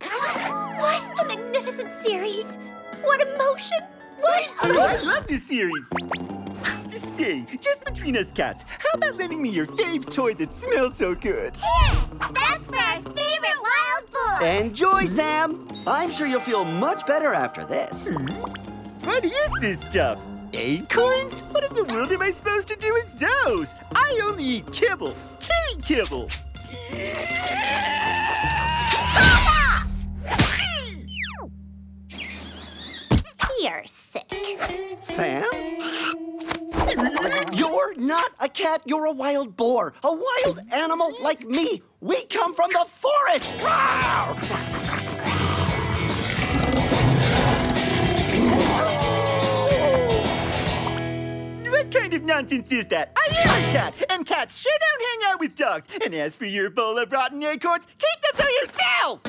What a magnificent series! What emotion! What Oh, I love this series. Say, just between us cats, how about lending me your fave toy that smells so good? Here! That's for our favorite wild boar! Enjoy, Sam. I'm sure you'll feel much better after this. Hmm? What is this stuff? Acorns? What in the world am I supposed to do with those? I only eat kibble. Kitty kibble. You're sick. Sam? You're not a cat, you're a wild boar. A wild animal like me. We come from the forest. What kind of nonsense is that? I am a cat, and cats sure don't hang out with dogs. And as for your bowl of rotten acorns, keep them to yourself!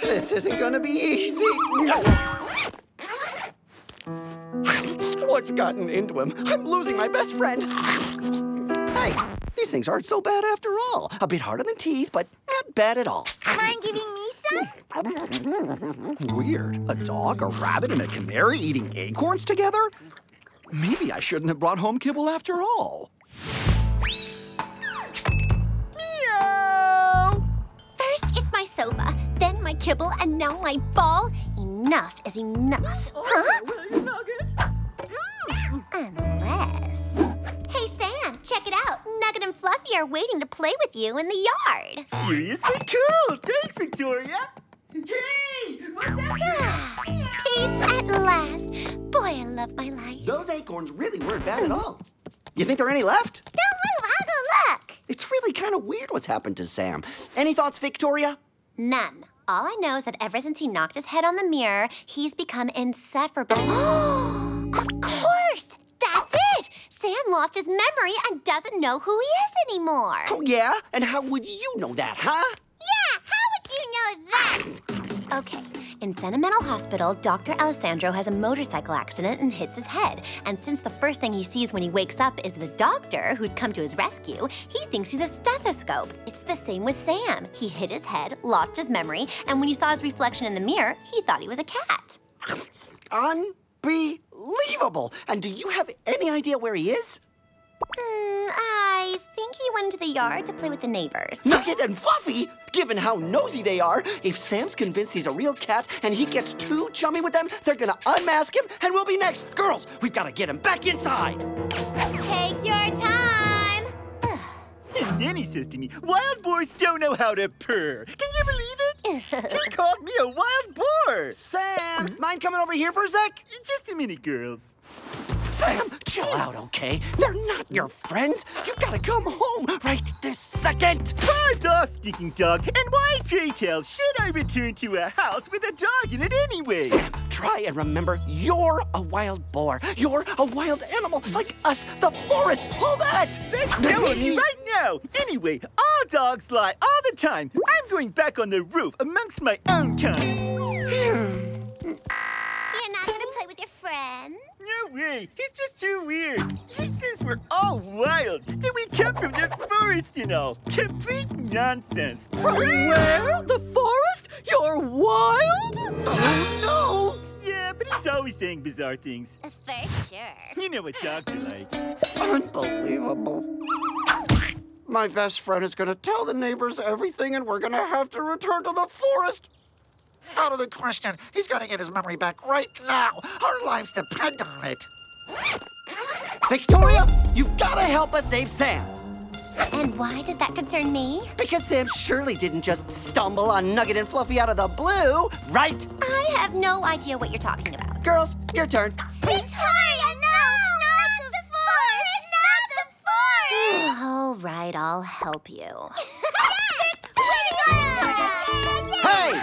This isn't gonna be easy. What's gotten into him? I'm losing my best friend. Hey, these things aren't so bad after all. A bit harder than teeth, but not bad at all. Mind giving me some? Weird. A dog, a rabbit, and a canary eating acorns together? Maybe I shouldn't have brought home kibble after all. First, it's my sofa, then my kibble, and now my ball. Enough is enough. Huh? Mm, Unless. Hey, Sam, check it out. Nugget and Fluffy are waiting to play with you in the yard. Seriously cool! Thanks, Victoria! Hey! What's up? Peace at last. Boy, I love my life. Those acorns really weren't bad at all. You think there are any left? Don't move, I'll go look. It's really kind of weird what's happened to Sam. Any thoughts, Victoria? None. All I know is that ever since he knocked his head on the mirror, he's become insufferable. of course! That's it! Sam lost his memory and doesn't know who he is anymore. Oh, yeah? And how would you know that, huh? Yeah, how would you know that? Okay, in Sentimental Hospital, Dr. Alessandro has a motorcycle accident and hits his head. And since the first thing he sees when he wakes up is the doctor who's come to his rescue, he thinks he's a stethoscope. It's the same with Sam. He hit his head, lost his memory, and when he saw his reflection in the mirror, he thought he was a cat. Unbelievable! And do you have any idea where he is? Hmm, I think he went into the yard to play with the neighbors. Nugget and Fluffy! Given how nosy they are, if Sam's convinced he's a real cat and he gets too chummy with them, they're gonna unmask him and we'll be next. Girls, we've gotta get him back inside. Take your time. And then he says to me, wild boars don't know how to purr. Can you believe it? he called me a wild boar. Sam, mm-hmm. mind coming over here for a sec? Just a minute, girls. Sam, chill out, okay? They're not your friends. You gotta come home right this second. Paws off, stinking dog. And why, pray tell, should I return to a house with a dog in it anyway? Sam, try and remember you're a wild boar. You're a wild animal like us, the forest, all that. That's killing me right now. Anyway, all dogs lie all the time. I'm going back on the roof amongst my own kind. You're not gonna play with your friend? No way. He's just too weird. He says we're all wild. That we come from the forest and all. Complete nonsense. From where? The forest? You're wild? Oh, no! Yeah, but he's always saying bizarre things. For sure. You know what dogs are like. Unbelievable. My best friend is gonna tell the neighbors everything and we're gonna have to return to the forest. Out of the question. He's got to get his memory back right now. Our lives depend on it. Victoria, you've gotta help us save Sam. And why does that concern me? Because Sam surely didn't just stumble on Nugget and Fluffy out of the blue, right? I have no idea what you're talking about. Girls, your turn. Victoria, no! Not the forest! Not the forest! All right, I'll help you. Hey!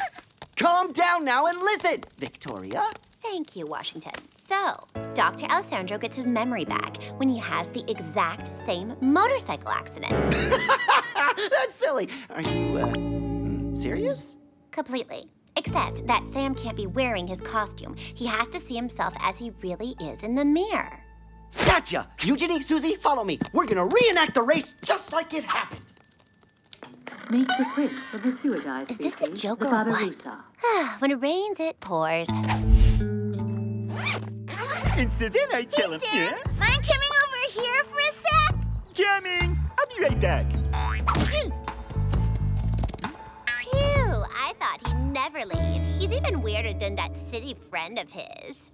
Calm down now and listen. Victoria? Thank you, Washington. So, Dr. Alessandro gets his memory back when he has the exact same motorcycle accident. That's silly. Are you, uh, mm, serious? Completely. Except that Sam can't be wearing his costume. He has to see himself as he really is in the mirror. Gotcha! Eugenie, Suzie, follow me. We're gonna reenact the race just like it happened. Meet the twins of the sewer dive Is this a joke the or what? Babirusa. Ah, when it rains, it pours. And so then I tell him, yeah? mind coming over here for a sec? Coming. I'll be right back. Phew, I thought he'd never leave. He's even weirder than that city friend of his.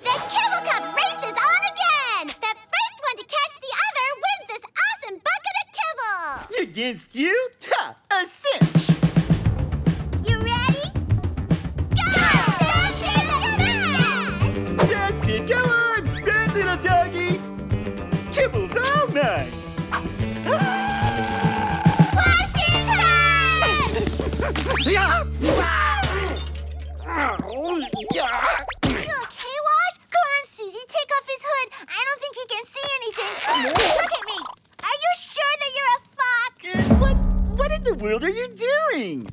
The Kibble Cup race is on again! The first one to catch the other wins this awesome bucket Against you? Ha! A cinch! You ready? Go! Go, That's, That's it! Go on! Run, little doggy! Kibbles all night! Yeah! I don't think he can see anything. Look at me. Are you sure that you're a think he can see world are you doing?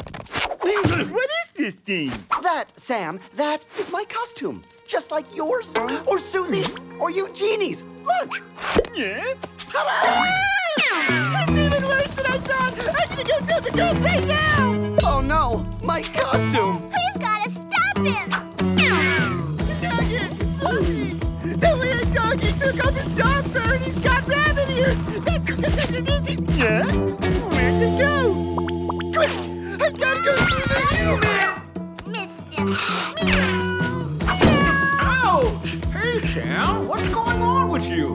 what is this thing? That, Sam, that is my costume. Just like yours, or Suzie's, or Eugenie's. Look! Yeah? It's even worse than I thought! I'm gonna go tell the girls right now! Oh no, my costume! We've got to stop him! Doggy! The weird doggy took off his dog fur and he's got rabbit ears! Yeah? Where'd go? Quick! I've gotta go see the human! Ouch! Hey, Sam, what's going on with you?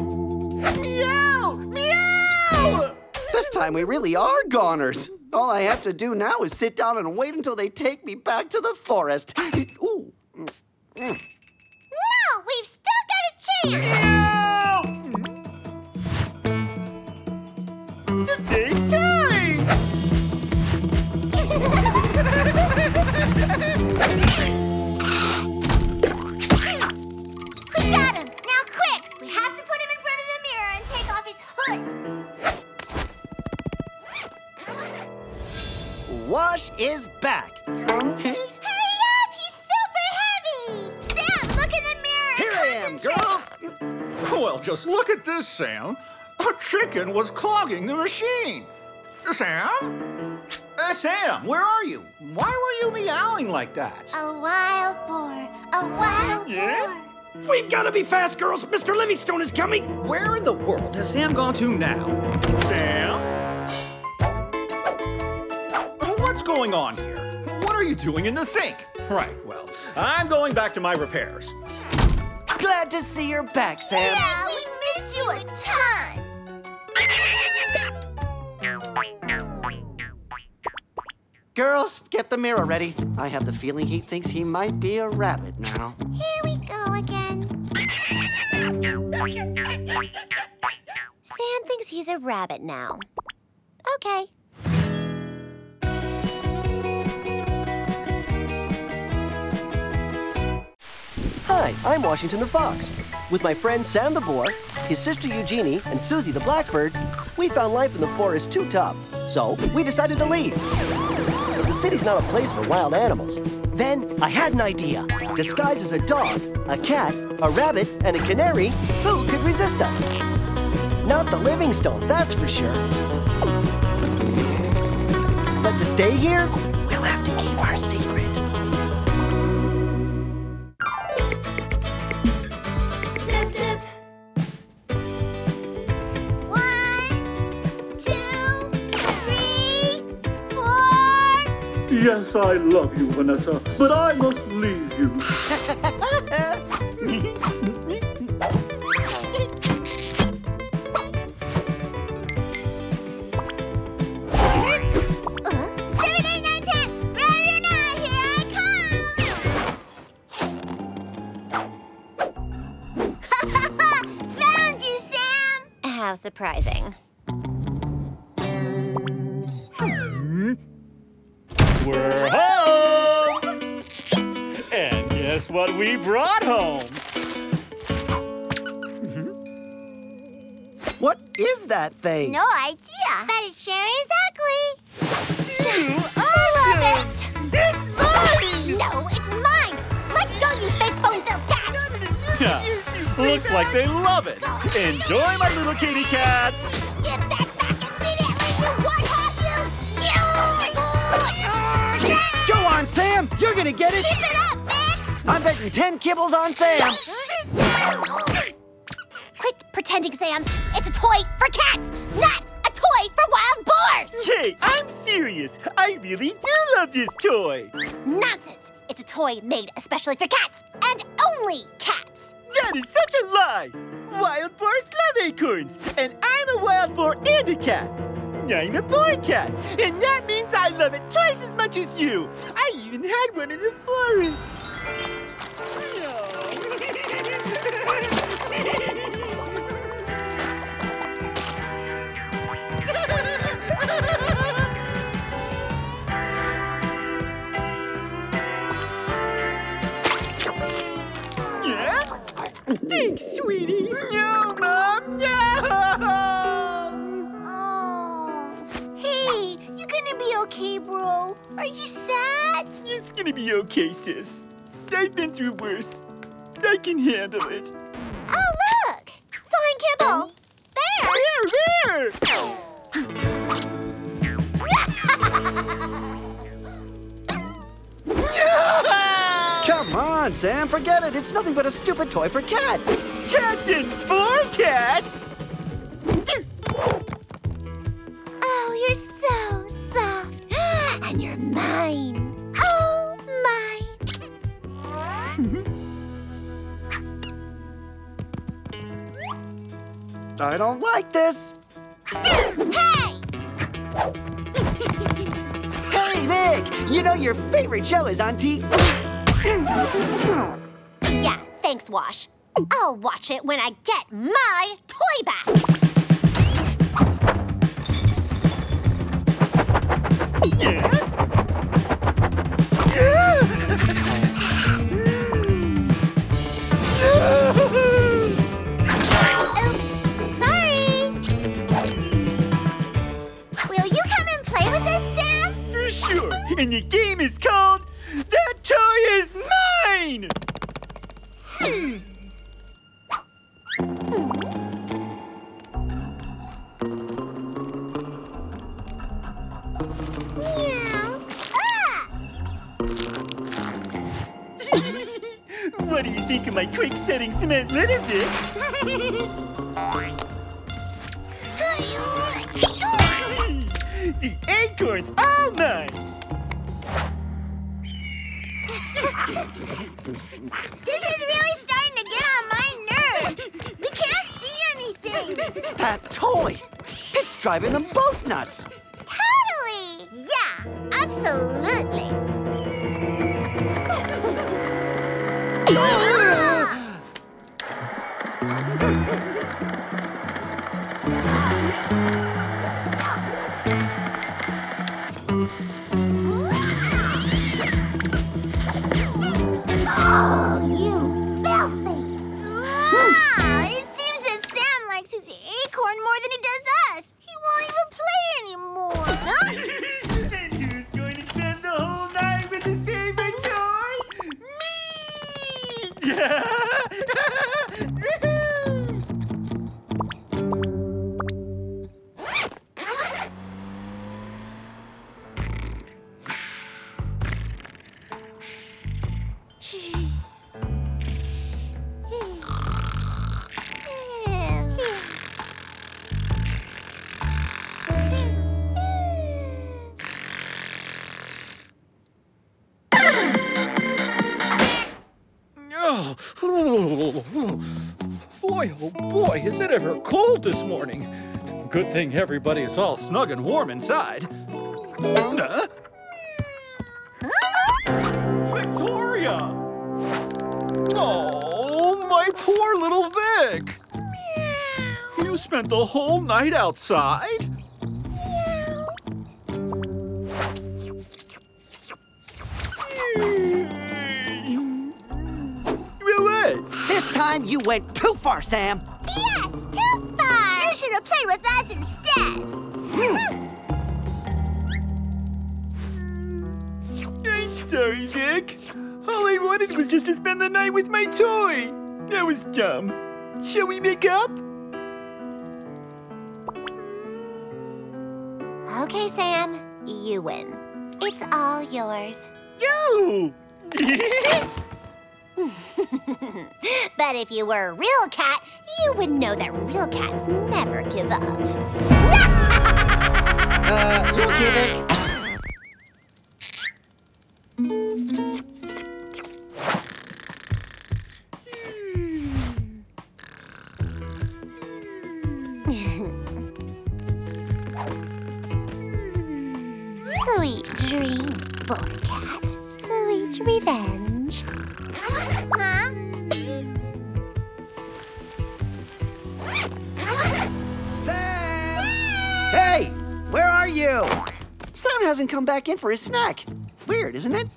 Meow! Meow! This time we really are goners. All I have to do now is sit down and wait until they take me back to the forest. Ooh. Mm, mm. No, we've still got a chance! Take time! We got him! Now quick! We have to put him in front of the mirror and take off his hood! Wash is back. Hurry up! He's super heavy! Sam, look in the mirror! Here I am, girls. Well, just look at this, Sam. A chicken was clogging the machine. Sam? Uh, Sam, where are you? Why were you meowing like that? A wild boar! A wild boar! We've got to be fast, girls. Mr. Livingstone is coming. Where in the world has Sam gone to now? Sam? What's going on here? What are you doing in the sink? Right, well, I'm going back to my repairs. Glad to see you're back, Sam. Yeah, we missed you a ton! Girls, get the mirror ready. I have the feeling he thinks he might be a rabbit now. Here we go again. Sam thinks he's a rabbit now. Okay. Hi, I'm Washington the Fox. With my friend Sam the Boar, his sister Eugenie, and Suzie the Blackbird, we found life in the forest too tough. So we decided to leave. But the city's not a place for wild animals. Then I had an idea. Disguised as a dog, a cat, a rabbit, and a canary, who could resist us? Not the Livingstones, that's for sure. But to stay here, we'll have to keep our secret. Yes, I love you, Vanessa, but I must leave you. Seven, eight, guess brought home? Mm-hmm. What is that thing? No idea. But it's Sherry exactly. I love it. It's mine. No, it's mine. Let go, you big bone-filled cat. Yeah, looks like they love it. Enjoy, my little kitty cats. Get that back immediately, you warthog, you. You. Go on, Sam. You're gonna get it. Keep it up, man. I'm betting 10 kibbles on Sam. Quit pretending, Sam. It's a toy for cats, not a toy for wild boars. Hey, I'm serious. I really do love this toy. Nonsense. It's a toy made especially for cats, and only cats. That is such a lie. Wild boars love acorns, and I'm a wild boar and a cat. I'm a boar cat, and that means I love it twice as much as you. I even had one in the forest. Yeah? Thanks, sweetie. No, Mom, no! Oh. Hey, you gonna be okay, bro? Are you sad? It's gonna be okay, sis. I've been through worse. I can handle it. Oh, look! Flying kibble! There! There, there! Come on, Sam, forget it. It's nothing but a stupid toy for cats. Cats and for cats! Oh, you're so soft. And you're mine. Oh, mine. Mm-hmm. I don't like this. hey! Hey, Nick, you know your favorite show is on TV. Yeah, thanks, Wash. I'll watch it when I get my toy back. Yeah? Oops, and play with us, Sam? For sure. And the game is called That Toy is Mine! Meow. What do you think of my quick setting cement litter, Vic? the acorn's all mine! This is really starting to get on my nerves. We can't see anything. That toy. It's driving them both nuts. Totally. Yeah, absolutely. 都有。Ever cold this morning. Good thing everybody is all snug and warm inside. Huh? Victoria! Oh, my poor little Vic! You spent the whole night outside? Well, what? This time you went too far, Sam. Yes, too far. You should have played with us instead. Hmm. I'm sorry, Vic. All I wanted was just to spend the night with my toy. That was dumb. Shall we make up? Okay, Sam, you win. It's all yours. Yo! but if you were a real cat, you would know that real cats never give up. Uh, you okay, Vic? Sweet dreams, poor cat. Sweet revenge. Huh? Hey, where are you? Sam hasn't come back in for his snack. Weird, isn't it?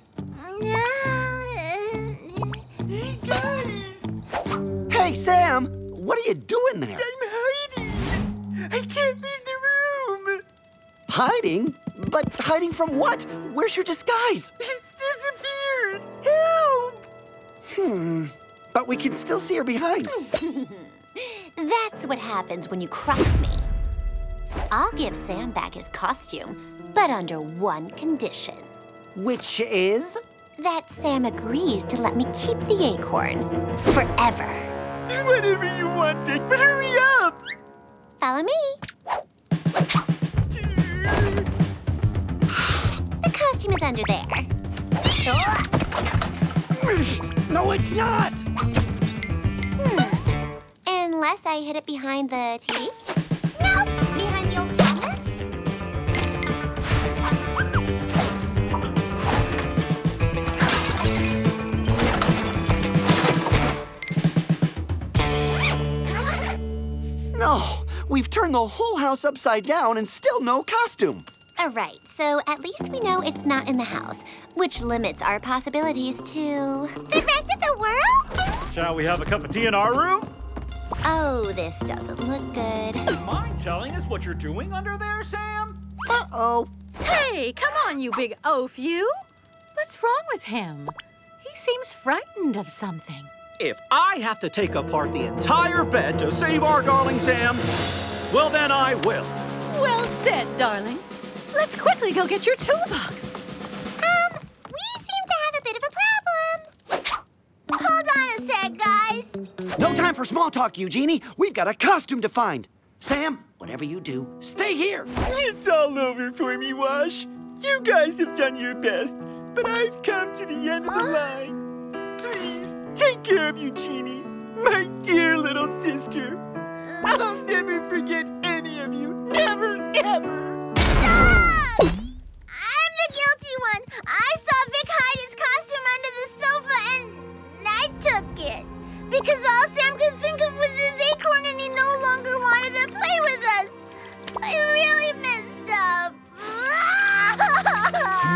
Hey, Sam, what are you doing there? I'm hiding. I can't leave the room. Hiding? But hiding from what? Where's your disguise? It's Hmm. But we can still see her behind. That's what happens when you cross me. I'll give Sam back his costume, but under one condition. Which is? That Sam agrees to let me keep the acorn forever. Whatever you want, Vic, but hurry up! Follow me. The costume is under there. No, it's not! Hmm. Unless I hid it behind the TV? No, behind the old cabinet. No, we've turned the whole house upside down and still no costume. All right, so at least we know it's not in the house, which limits our possibilities to the rest of the world. Shall we have a cup of tea in our room? Oh, this doesn't look good. Mind telling us what you're doing under there, Sam? Uh-oh. Hey, come on, you big oaf, you. What's wrong with him? He seems frightened of something. If I have to take apart the entire bed to save our darling Sam, well then I will. Well said, darling. Let's quickly go get your toolbox. Um, we seem to have a bit of a problem. Hold on a sec, guys. No time for small talk, Eugenie. We've got a costume to find. Sam, whatever you do, stay here. It's all over for me, Wash. You guys have done your best, but I've come to the end of the line. Please, take care of Eugenie, my dear little sister. I'll never forget any of you. Never, ever. I'm the guilty one. I saw Vic hide his costume under the sofa and I took it. Because all Sam could think of was his acorn and he no longer wanted to play with us. I really messed up.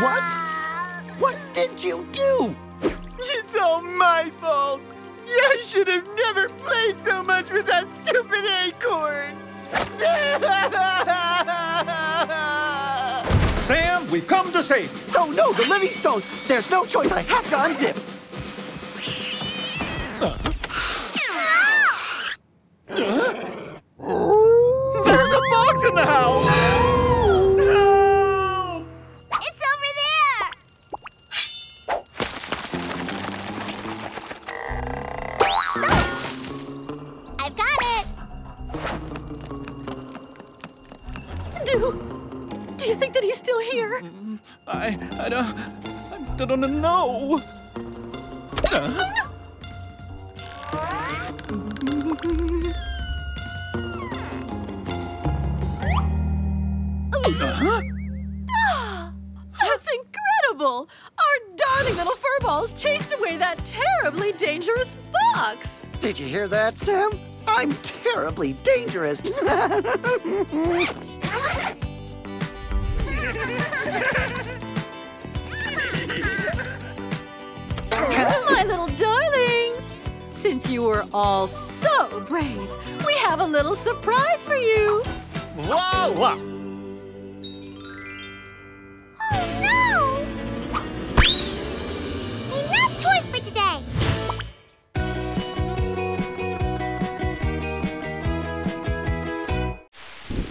What? What did you do? It's all my fault. I should have never played so much with that stupid acorn. Sam, we've come to save you. No, no, the Livingstones. There's no choice. I have to unzip. There's a fox in the house. You think that he's still here? I, I don't, I don't know. Uh, That's incredible! Our darling little furballs chased away that terribly dangerous fox! Did you hear that, Sam? I'm terribly dangerous. My little darlings! Since you were all so brave, we have a little surprise for you! Whoa, whoa. Oh no! Enough toys for today.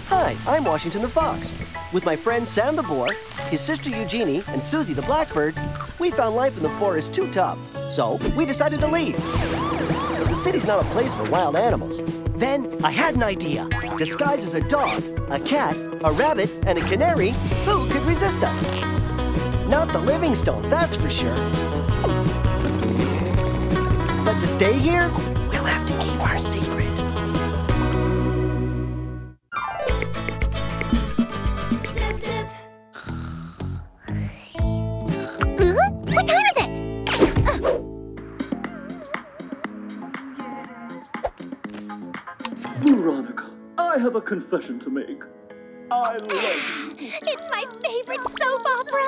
Hi, I'm Washington the Fox. With my friend Sam the Boar, his sister Eugenie, and Suzie the Blackbird, we found life in the forest too tough. So we decided to leave. But the city's not a place for wild animals. Then I had an idea. Disguised as a dog, a cat, a rabbit, and a canary, who could resist us? Not the Livingstones, that's for sure. But to stay here, we'll have to keep our secret. Have a confession to make. I love you. It's my favorite soap opera.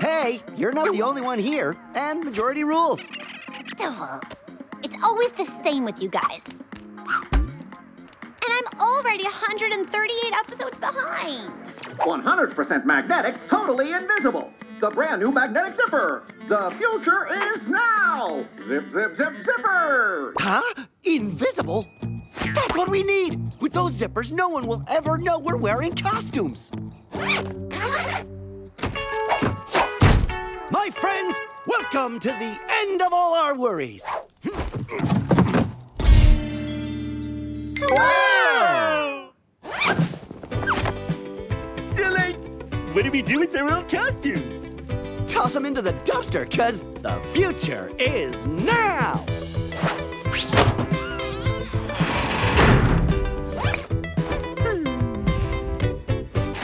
hey, you're not the only one here, and majority rules. Ugh. It's always the same with you guys. And I'm already 138 episodes behind. 100% magnetic, totally invisible. the brand new magnetic zipper. The future is now. Zip, zip, zip, zipper. Huh? Invisible? That's what we need! With those zippers, no one will ever know we're wearing costumes. My friends, welcome to the end of all our worries. Wow! So, like, what do we do with their old costumes? Toss them into the dumpster, cause the future is now!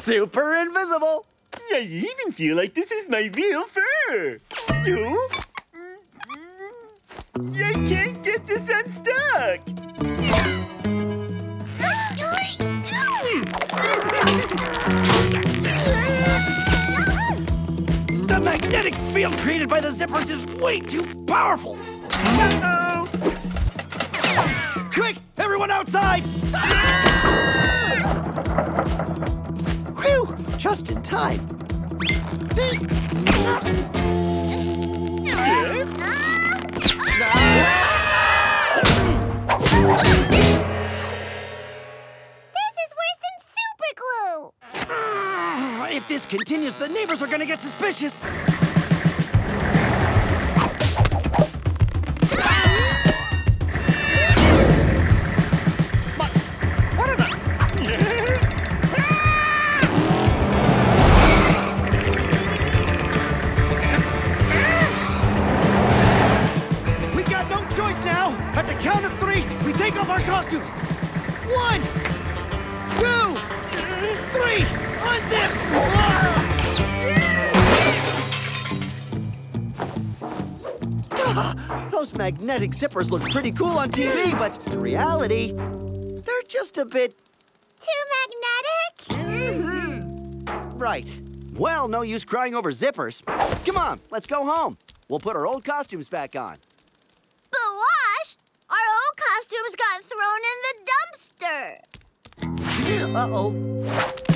Super invisible! I even feel like this is my real fur. You? I can't get this unstuck. The magnetic field created by the zippers is way too powerful. Uh-oh. Quick, everyone outside! Whew! Just in time. This is worse than super glue. Ah, if this continues, the neighbors are gonna get suspicious. Costumes. One, two, three, unzip! Ah, those magnetic zippers look pretty cool on TV, but in reality, they're just a bit Too magnetic? Mm-hmm. right. Well, no use crying over zippers. Come on, let's go home. We'll put our old costumes back on. But Wash, our got thrown in the dumpster. Uh-oh.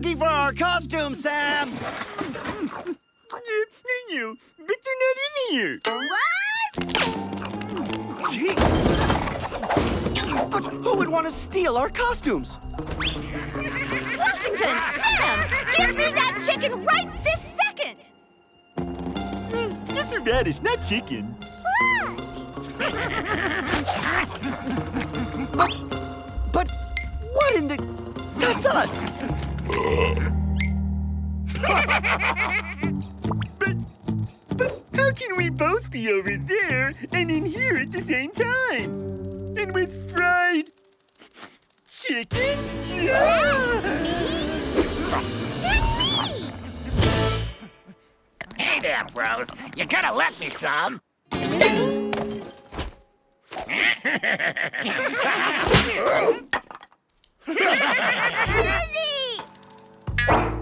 Looking for our costumes, Sam. I know, but they're not in here. But who would want to steal our costumes? Washington! Sam! Give me that chicken right this second! It's a radish, not chicken. but, But what in the... That's us! But but how can we both be over there and in here at the same time? And with fried chicken? Hey there, bros. You gotta let me some. Suzie! I'm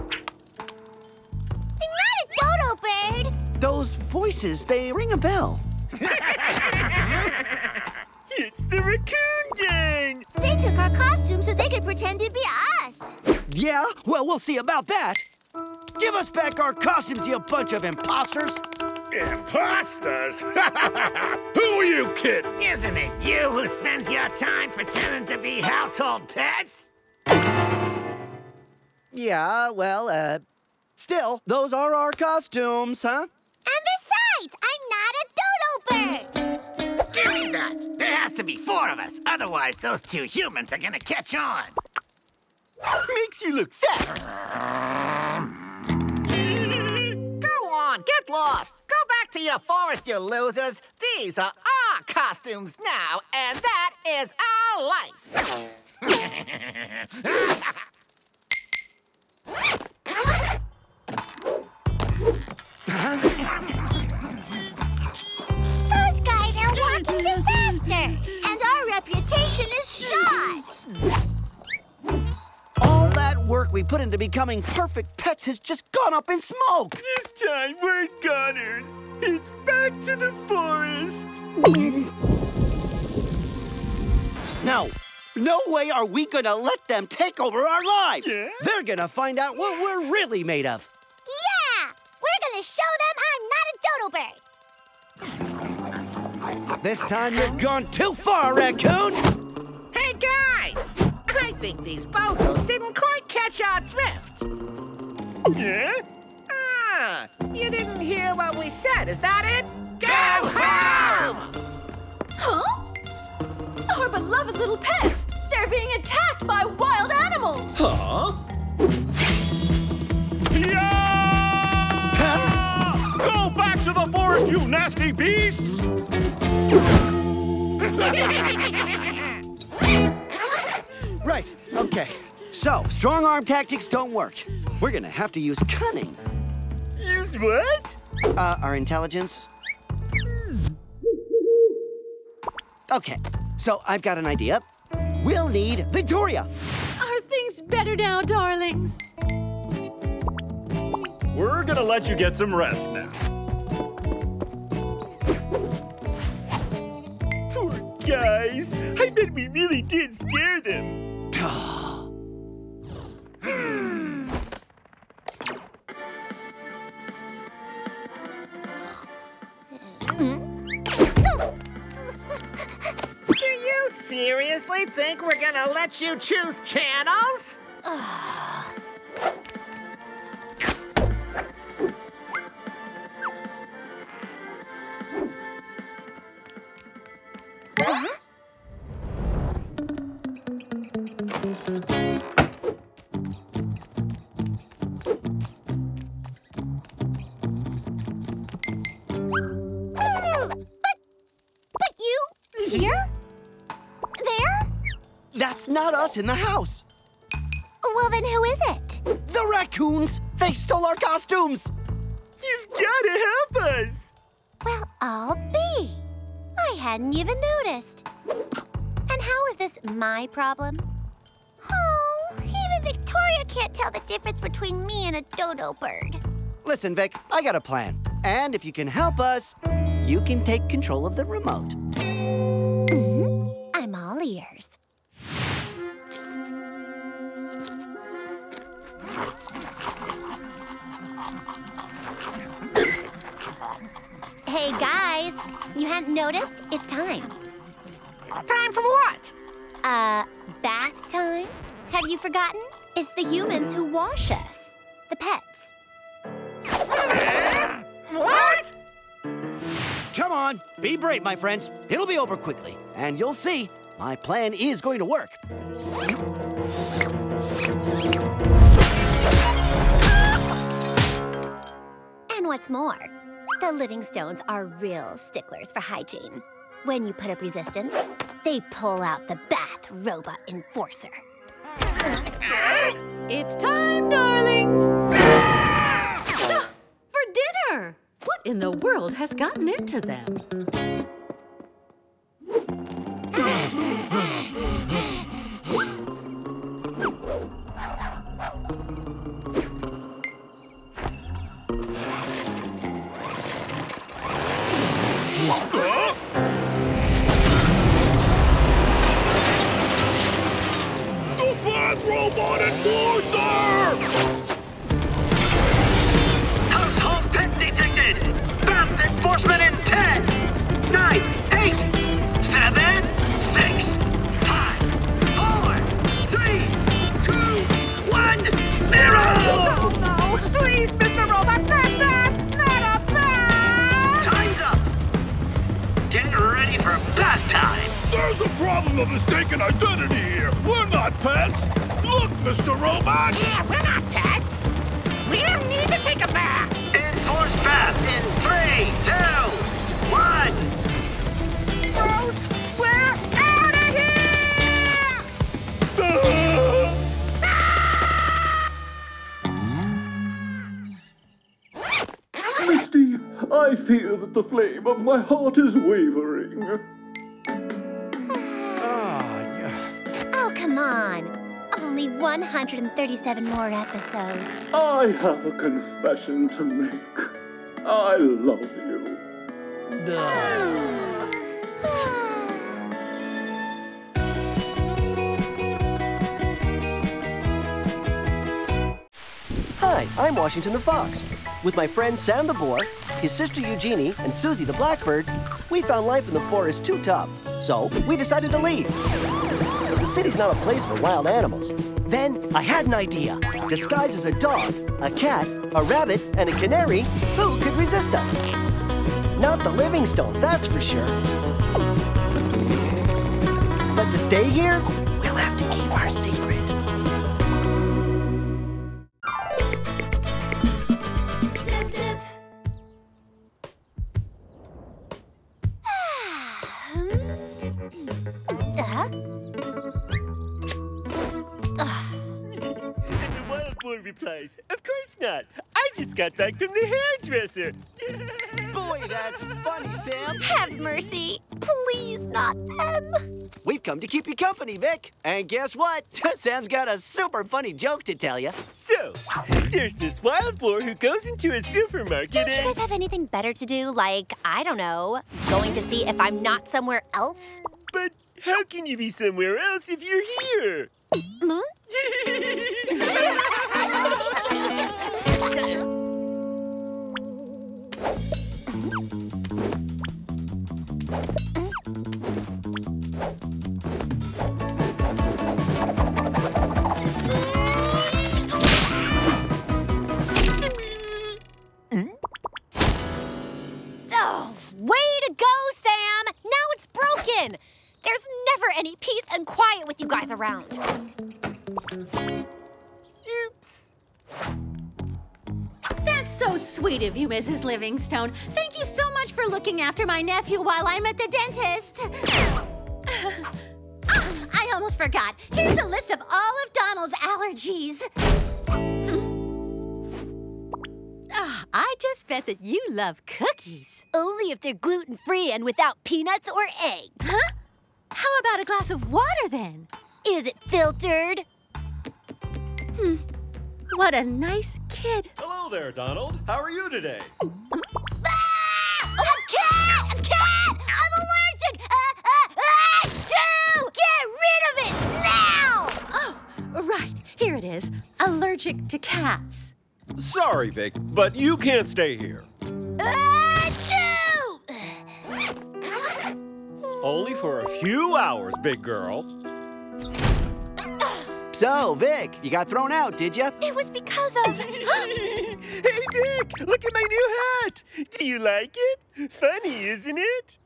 not a dodo bird. Those voices, they ring a bell. It's the raccoon gang! They took our costumes so they could pretend to be us. Yeah? Well, we'll see about that. Give us back our costumes, you bunch of imposters! Imposters? Who are you kidding? Isn't it you who spends your time pretending to be household pets? Yeah, well, uh, still, those are our costumes, huh? And besides, I'm not a dodo bird. Give me that. There has to be four of us. Otherwise, those two humans are gonna catch on. Makes you look fat. Go on, get lost. Go back to your forest, you losers. These are our costumes now, and that is our life. Those guys are walking disasters, and our reputation is shot. All that work we put into becoming perfect pets has just gone up in smoke. This time we're goners. It's back to the forest. Now no way are we gonna let them take over our lives. Yeah? They're gonna find out what we're really made of. Yeah! We're gonna show them I'm not a dodo bird. This time you've gone too far, raccoon. Hey, guys! I think these bozos didn't quite catch our drift. Yeah? Ah, you didn't hear what we said, is that it? Go home! Huh? Our beloved little pets! They're being attacked by wild animals! Huh? Yeah! Go back to the forest, you nasty beasts! Right, okay. So, strong arm tactics don't work. We're gonna have to use cunning. Use what? Uh, our intelligence. Okay, so I've got an idea. We'll need Victoria. Are things better now, darlings? We're gonna let you get some rest now. Poor guys. I bet we really did scare them. Do mm. Seriously think we're gonna let you choose channels? But That's not us in the house. Well, then who is it? The raccoons! They stole our costumes! You've gotta help us. Well, I'll be. I hadn't even noticed. And how is this my problem? Oh, even Victoria can't tell the difference between me and a dodo bird. Listen, Vic, I got a plan. And if you can help us, you can take control of the remote. Mm-hmm. I'm all ears. Hey guys, you hadn't noticed? It's time. Time for what? Uh, bath time? Have you forgotten? It's the humans who wash us. The pets. What? Come on, be brave, my friends. It'll be over quickly. And you'll see, my plan is going to work. And what's more, the Livingstones are real sticklers for hygiene. When you put up resistance, they pull out the bath robot enforcer. It's time, darlings! For dinner! What in the world has gotten into them? The problem of mistaken identity here. We're not pets. Look, Mr. Robot. Yeah, we're not pets! We don't need to take a bath! Enforce bath in 3, 2, 1! Rose, we're out of here! Misty, I fear that the flame of my heart is wavering. Only 137 more episodes. I have a confession to make. I love you. Hi, I'm Washington the Fox. With my friend Sam the Boar, his sister Eugenie, and Suzie the Blackbird, we found life in the forest too tough. So we decided to leave. City's not a place for wild animals. Then I had an idea. Disguised as a dog, a cat, a rabbit, and a canary, who could resist us? Not the Livingstones, that's for sure. But to stay here, we'll have to keep our secret. Just got back from the hairdresser. Boy, that's funny, Sam. Have mercy. Please, not them. We've come to keep you company, Vic. And guess what? Sam's got a super funny joke to tell you. So, there's this wild boar who goes into a supermarket Don't you guys have anything better to do? Like, I don't know, going to see if I'm not somewhere else? But how can you be somewhere else if you're here? Oh, way Oh, to go, Sam! Now it's broken! There's never any peace and quiet with you guys around. That's so sweet of you, Mrs. Livingstone. Thank you so much for looking after my nephew while I'm at the dentist. Ah, I almost forgot. Here's a list of all of Donald's allergies. Ah, I just bet that you love cookies. Only if they're gluten free and without peanuts or eggs. Huh? How about a glass of water then? Is it filtered? Hmm. What a nice kid. Hello there, Donald. How are you today? Ah! A cat! A cat! I'm allergic! Uh, uh, uh, achoo! Get rid of it now! Oh, right. Here it is. Allergic to cats. Sorry, Vic, but you can't stay here. Achoo! Only for a few hours, big girl. So, Vic, you got thrown out, did you? It was because of. hey, Vic, look at my new hat. Do you like it? Funny, isn't it?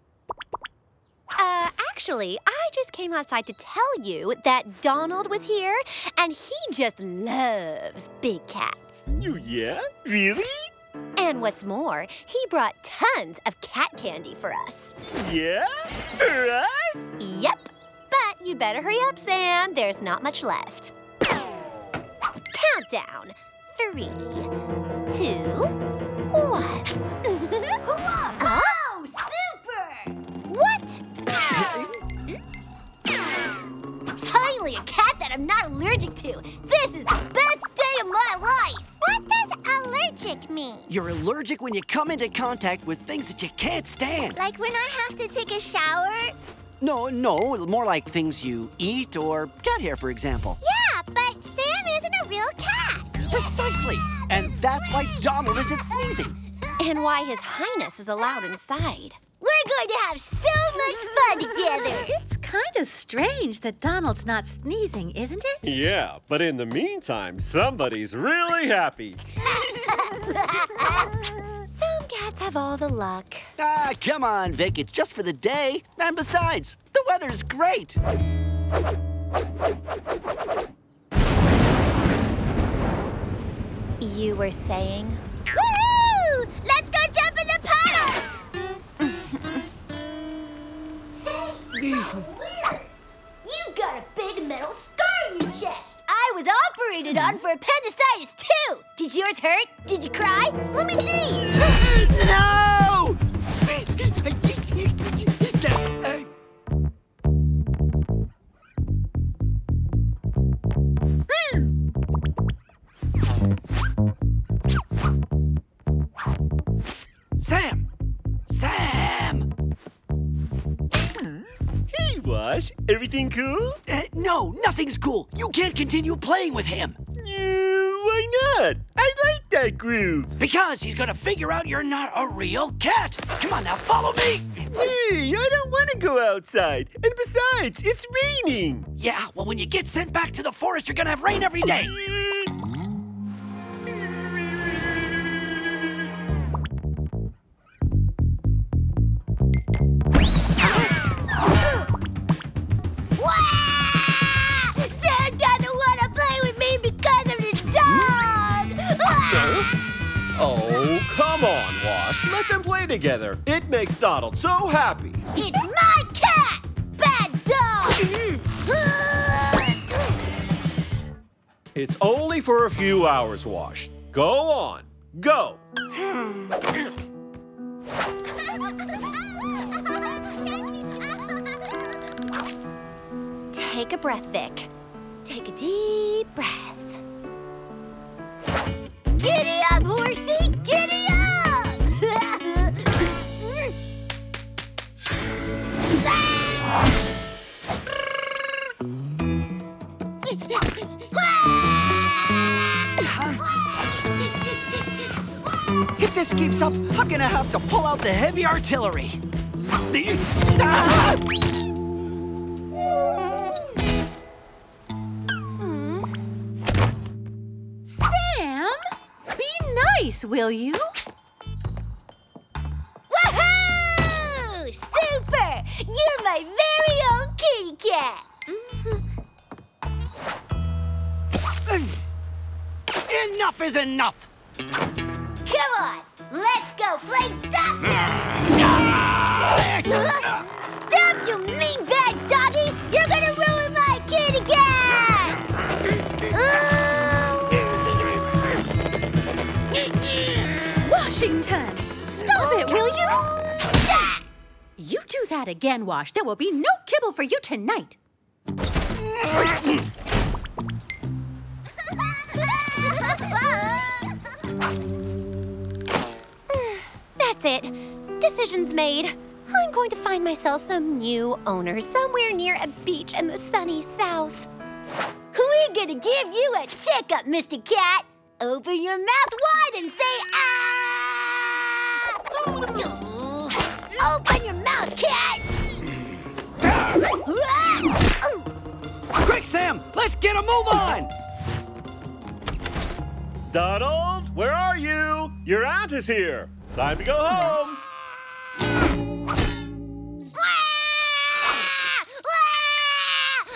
Uh, actually, I just came outside to tell you that Donald was here, and he just loves big cats. You yeah? Really? And what's more, he brought tons of cat candy for us. Yeah? For us? Yep. But you better hurry up, Sam. There's not much left. Countdown. Three, two, one. oh, super! What? Finally, a cat that I'm not allergic to. This is the best day of my life. What does allergic mean? You're allergic when you come into contact with things that you can't stand. Like when I have to take a shower? No, no, more like things you eat or cat hair, for example. Yeah, but Sam isn't a real cat. Precisely. And that's why Donald isn't sneezing. And why His Highness is allowed inside. We're going to have so much fun together. It's kind of strange that Donald's not sneezing, isn't it? Yeah, but in the meantime, somebody's really happy. Some cats have all the luck. Ah, come on, Vic. It's just for the day. And besides, the weather's great. You were saying? Woo! Let's go jump in the puddle! You've got a big metal scar in your chest. I was operated on for appendicitis, too. Did yours hurt? Did you cry? Let me see. no! Sam! Sam! Everything cool? Uh, no, nothing's cool. You can't continue playing with him. Yeah, why not? I like that groove. Because he's gonna figure out you're not a real cat. Come on now, follow me. Hey, I don't want to go outside. And besides, it's raining. Yeah, well, when you get sent back to the forest, you're gonna have rain every day. Oh, come on, Wash. Let them play together. It makes Donald so happy. It's my cat! Bad dog! It's only for a few hours, Wash. Go on. Go. Take a breath, Vic. Take a deep breath. This keeps up, I'm gonna have to pull out the heavy artillery. Sam, be nice, will you? Woohoo! Super! You're my very own kitty cat! Enough is enough. On, play doctor! Stop, you mean bad doggy! You're gonna ruin my kitty cat! Washington, stop it, will you? You do that again, Wash. There will be no kibble for you tonight. That's it. Decision's made. I'm going to find myself some new owner somewhere near a beach in the sunny south. We're gonna give you a checkup, Mr. Cat. Open your mouth wide and say ah! Open your mouth, cat! Quick, Sam, let's get a move on. Donald, where are you? Your aunt is here. Time to go home.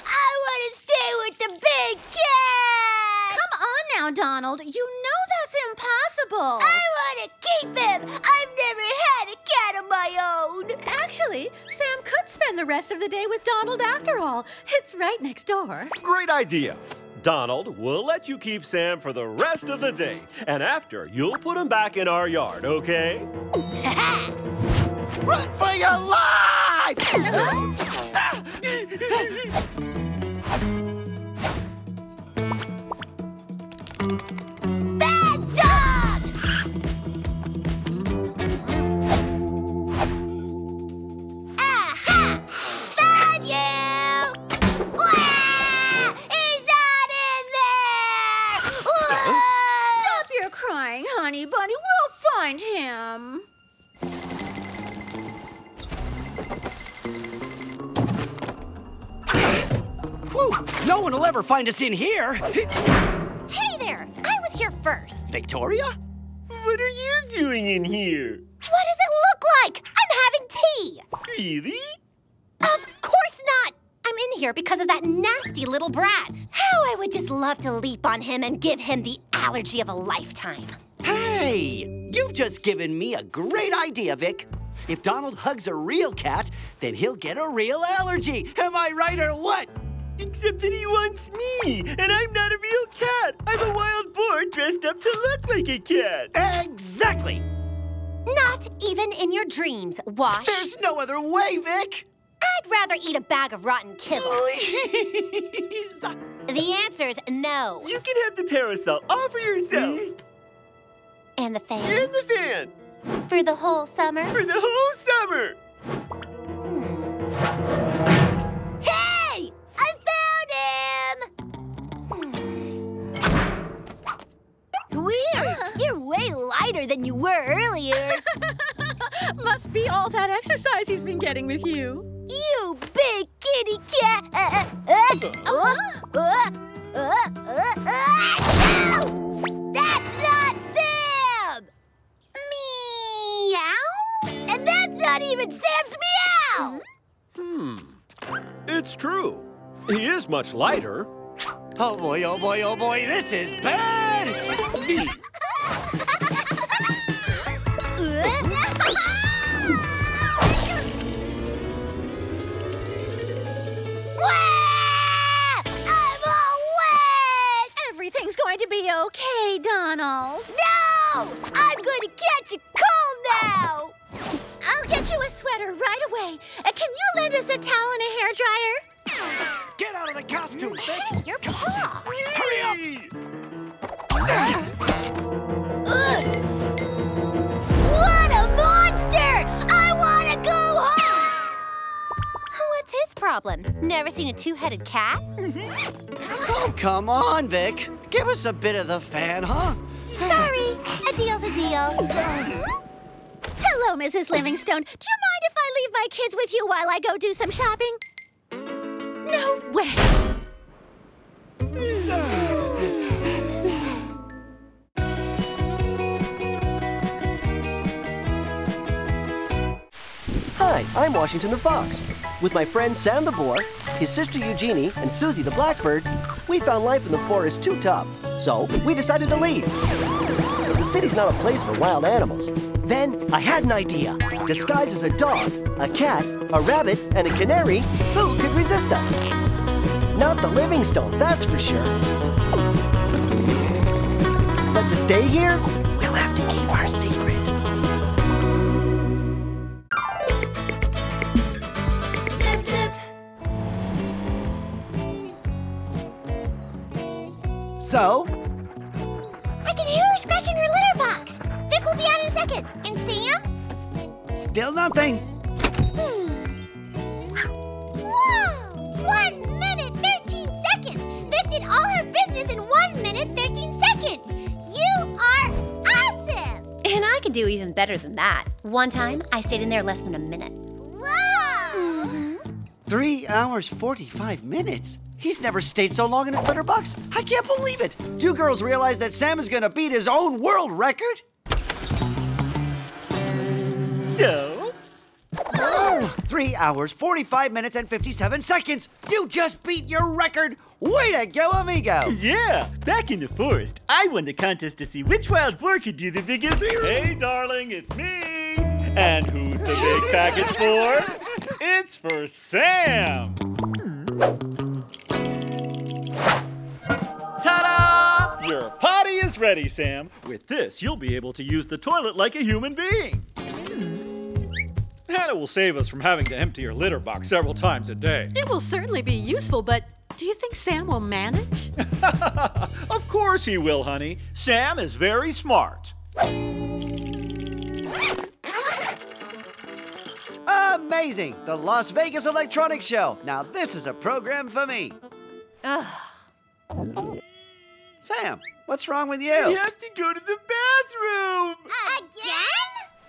I want to stay with the big cat! Come on now, Donald. You know that's impossible. I want to keep him! I've never had a cat of my own! Actually, Sam could spend the rest of the day with Donald after all. It's right next door. Great idea. Donald, we'll let you keep Sam for the rest of the day. And after, you'll put him back in our yard, okay? Run for your life! Ah! find him. Whew, no one will ever find us in here. Hey there! I was here first. Victoria? What are you doing in here? What does it look like? I'm having tea! Really? Of course not! I'm in here because of that nasty little brat. How I would just love to leap on him and give him the allergy of a lifetime. Hey, you've just given me a great idea, Vic. If Donald hugs a real cat, then he'll get a real allergy. Am I right or what? Except that he wants me, and I'm not a real cat. I'm a wild boar dressed up to look like a cat. Exactly. Not even in your dreams, Wash. There's no other way, Vic. I'd rather eat a bag of rotten kibble. Please. The answer's no. You can have the parasol all for yourself. Mm. And the fan. And the fan! For the whole summer. For the whole summer! Hmm. Hey! I found him! Hmm. Weird! You're way lighter than you were earlier. Must be all that exercise he's been getting with you. You big kitty cat! Uh. uh, uh. Uh-huh. uh That's not safe! That's not even Sam's meow! Hmm. It's true. He is much lighter. Oh boy, oh boy, oh boy, this is bad! Wah! I'm all wet! Everything's going to be okay, Donald. No! I'm going to catch a cold now! I'll get you a sweater right away. Uh, can you lend us a towel and a hair dryer? Get out of the costume, Vic! Your paw. Hurry up! What a monster! I want to go home! What's his problem? Never seen a two-headed cat? Oh, come on, Vic. Give us a bit of the fan, huh? Sorry, a deal's a deal. Hello, Mrs. Livingstone. Do you mind if I leave my kids with you while I go do some shopping? No way. Hi, I'm Washington the Fox. With my friend Sam the Boar, his sister Eugenie, and Suzie the Blackbird, we found life in the forest too tough. So we decided to leave. The city's not a place for wild animals. Then I had an idea. Disguised as a dog, a cat, a rabbit, and a canary, who could resist us? Not the Livingstones, that's for sure. But to stay here, we'll have to keep our secret. So, I can hear her scratching her litter box. Vic will be out in a second. And Sam? still nothing. Hmm. Wow! One minute, 13 seconds! Vic did all her business in one minute, 13 seconds! You are awesome! And I can do even better than that. One time, I stayed in there less than a minute. Wow! Three hours, 45 minutes. He's never stayed so long in his litter box. I can't believe it. Do girls realize that Sam is gonna beat his own world record? So, Oh, three hours, 45 minutes, and 57 seconds. You just beat your record. Way to go, amigo. yeah, back in the forest, I won the contest to see which wild boar could do the biggest. Hey, darling, it's me. And who's the big package for? It's for Sam. Ta-da! Your potty is ready, Sam. With this, you'll be able to use the toilet like a human being. And it will save us from having to empty your litter box several times a day. It will certainly be useful, but do you think Sam will manage? Of course he will, honey. Sam is very smart. Amazing! The Las Vegas Electronics Show. Now, this is a program for me. Ugh. Sam, what's wrong with You you? have to go to the bathroom. Again?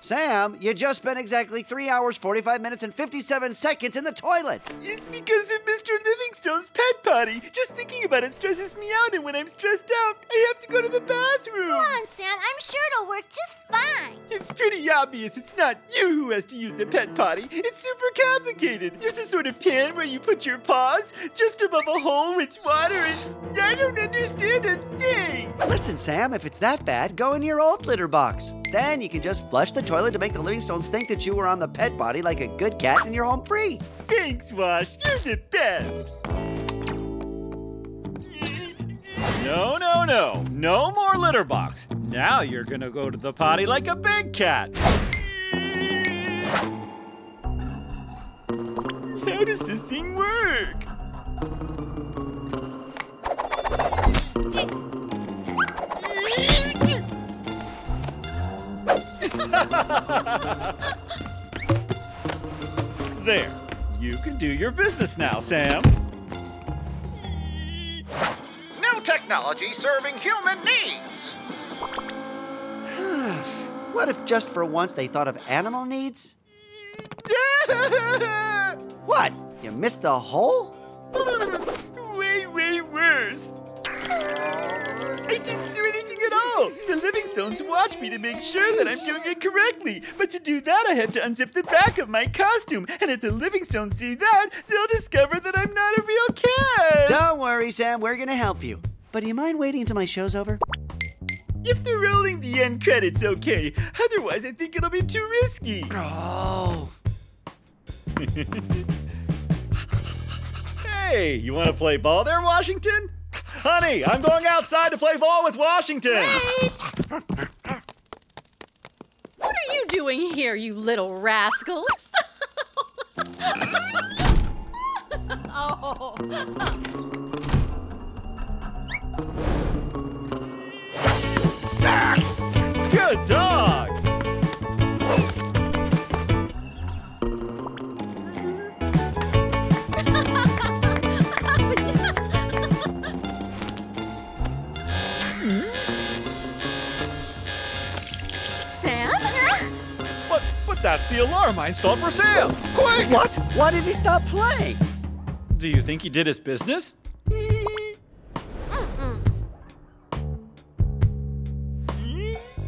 Sam, you just spent exactly three hours, 45 minutes, and 57 seconds in the toilet. It's because of Mr. Livingstone's pet potty. Just thinking about it stresses me out, and when I'm stressed out, I have to go to the bathroom. Come on, Sam. I'm sure it'll work just fine. It's pretty obvious it's not you who has to use the pet potty. It's super complicated. There's a sort of pan where you put your paws just above a hole with water, and I don't understand a thing. Listen, Sam, if it's that bad, go in your old litter box. Then you can just flush the toilet to make the Livingstones think that you were on the pet potty like a good cat and you're home free. Thanks, Wash. You're the best. No, no, no. No more litter box. Now you're gonna go to the potty like a big cat. How does this thing work? There. You can do your business now, Sam. New technology serving human needs. What if just for once they thought of animal needs? what? You missed the hole? way, way worse. I didn't do anything at all. The Livingstones watch me to make sure that I'm doing it correctly. But to do that, I had to unzip the back of my costume. And if the Livingstones see that, they'll discover that I'm not a real cat. Don't worry, Sam. We're gonna help you. But do you mind waiting until my show's over? If they're rolling the end credits, okay. Otherwise, I think it'll be too risky. Oh. Hey, you want to play ball there, Washington? Honey, I'm going outside to play ball with Washington. Wait. What are you doing here, you little rascals? oh. Good dog. That's the alarm I installed for Sam. Quick! What? Why did he stop playing? Do you think he did his business?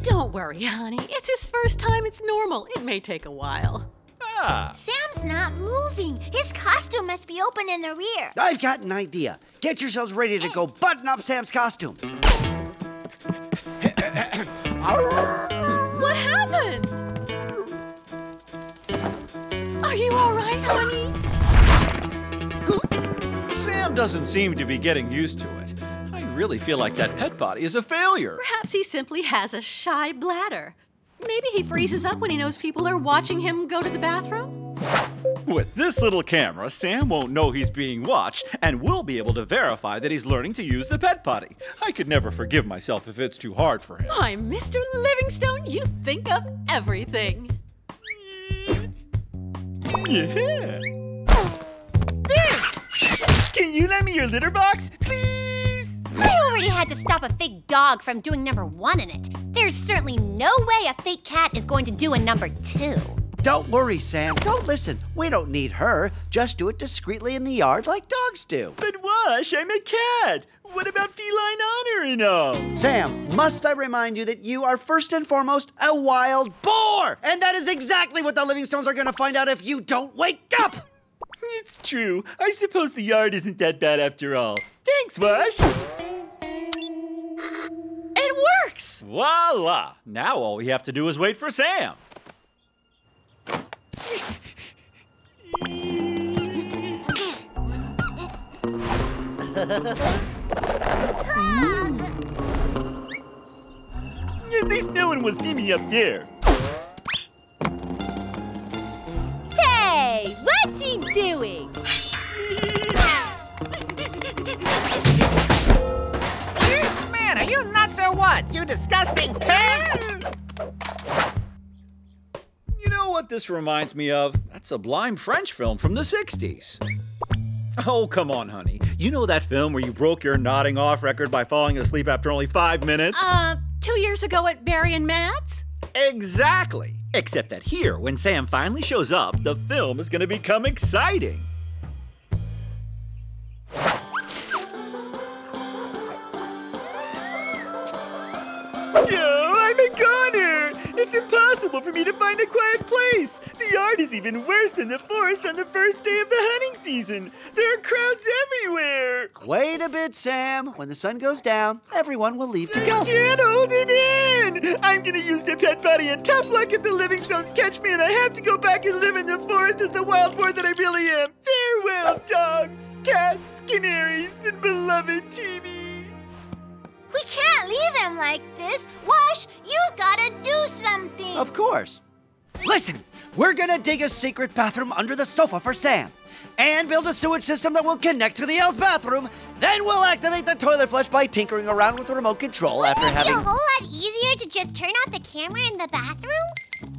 Don't worry, honey. It's his first time. It's normal. It may take a while. Ah. Sam's not moving. His costume must be open in the rear. I've got an idea. Get yourselves ready to go button up Sam's costume. Sam doesn't seem to be getting used to it. I really feel like that pet potty is a failure. Perhaps he simply has a shy bladder. Maybe he freezes up when he knows people are watching him go to the bathroom. With this little camera, Sam won't know he's being watched and we'll be able to verify that he's learning to use the pet potty. I could never forgive myself if it's too hard for him. Why, Mr. Livingstone, you think of everything. Yeah. There! Can you lend me your litter box, please? I already had to stop a fake dog from doing number one in it. There's certainly no way a fake cat is going to do a number two. Don't worry, Sam. Don't listen. We don't need her. Just do it discreetly in the yard like dogs do. But Wash, I'm a cat. What about feline honor and all? Sam, must I remind you that you are first and foremost a wild boar? And that is exactly what the Livingstones are going to find out if you don't wake up! It's true. I suppose the yard isn't that bad after all. Thanks, Wash. It works! Voila! Now all we have to do is wait for Sam. At least no one will see me up there. Hey, what's he doing? Man, are you nuts or what? You disgusting pig! You know what this reminds me of? That sublime French film from the 60s. Oh, come on, honey. You know that film where you broke your nodding off record by falling asleep after only five minutes? Uh, two years ago at Barry and Matt's? Exactly. Except that here, when Sam finally shows up, the film is going to become exciting. Joe, I'm a! It's impossible for me to find a quiet place. The yard is even worse than the forest on the first day of the hunting season. There are crowds everywhere. Wait a bit, Sam. When the sun goes down, everyone will leave to go! I go. can't hold it in. I'm gonna use the pet potty and tough luck if the Livingstones catch me and I have to go back and live in the forest as the wild boar that I really am. Farewell, dogs, cats, canaries, and beloved Timmy. We can't leave him like this. Wash, you've gotta do something. Of course. Listen, we're gonna dig a secret bathroom under the sofa for Sam. And build a sewage system that will connect to the L's bathroom. Then we'll activate the toilet flush by tinkering around with the remote control after Wouldn't it having. be a whole lot easier to just turn off the camera in the bathroom?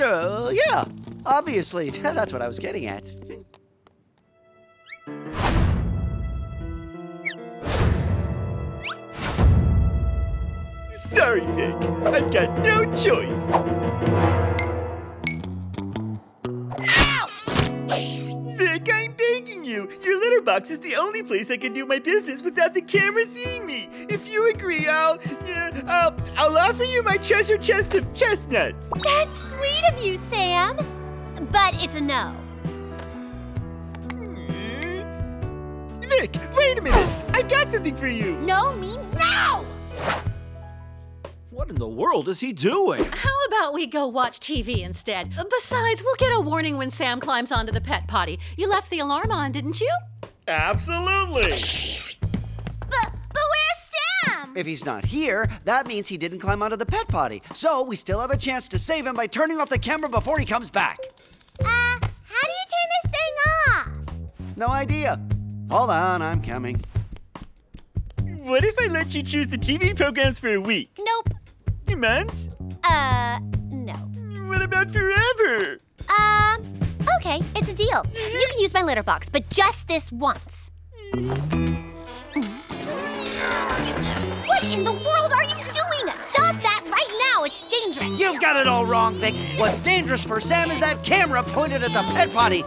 Uh, yeah, obviously. That's what I was getting at. Sorry Vic. I've got no choice. Vic, I'm begging you. Your litter box is the only place I can do my business without the camera seeing me. If you agree, I'll, yeah, I'll, I'll offer you my treasure chest of chestnuts. That's sweet of you, Sam. But it's a no. Hmm. Vic, wait a minute. I got something for you. No means no! What in the world is he doing? How about we go watch TV instead? Besides, we'll get a warning when Sam climbs onto the pet potty. You left the alarm on, didn't you? Absolutely. But, but where's Sam? If he's not here, that means he didn't climb onto the pet potty. So we still have a chance to save him by turning off the camera before he comes back. Uh, how do you turn this thing off? No idea. Hold on, I'm coming. What if I let you choose the TV programs for a week? Nope. A month? Uh, no. What about forever? Uh, okay, it's a deal. You can use my litter box, but just this once. What in the world are you doing? Stop that right now. It's dangerous. You've got it all wrong, Vic. What's dangerous for Sam is that camera pointed at the pet potty.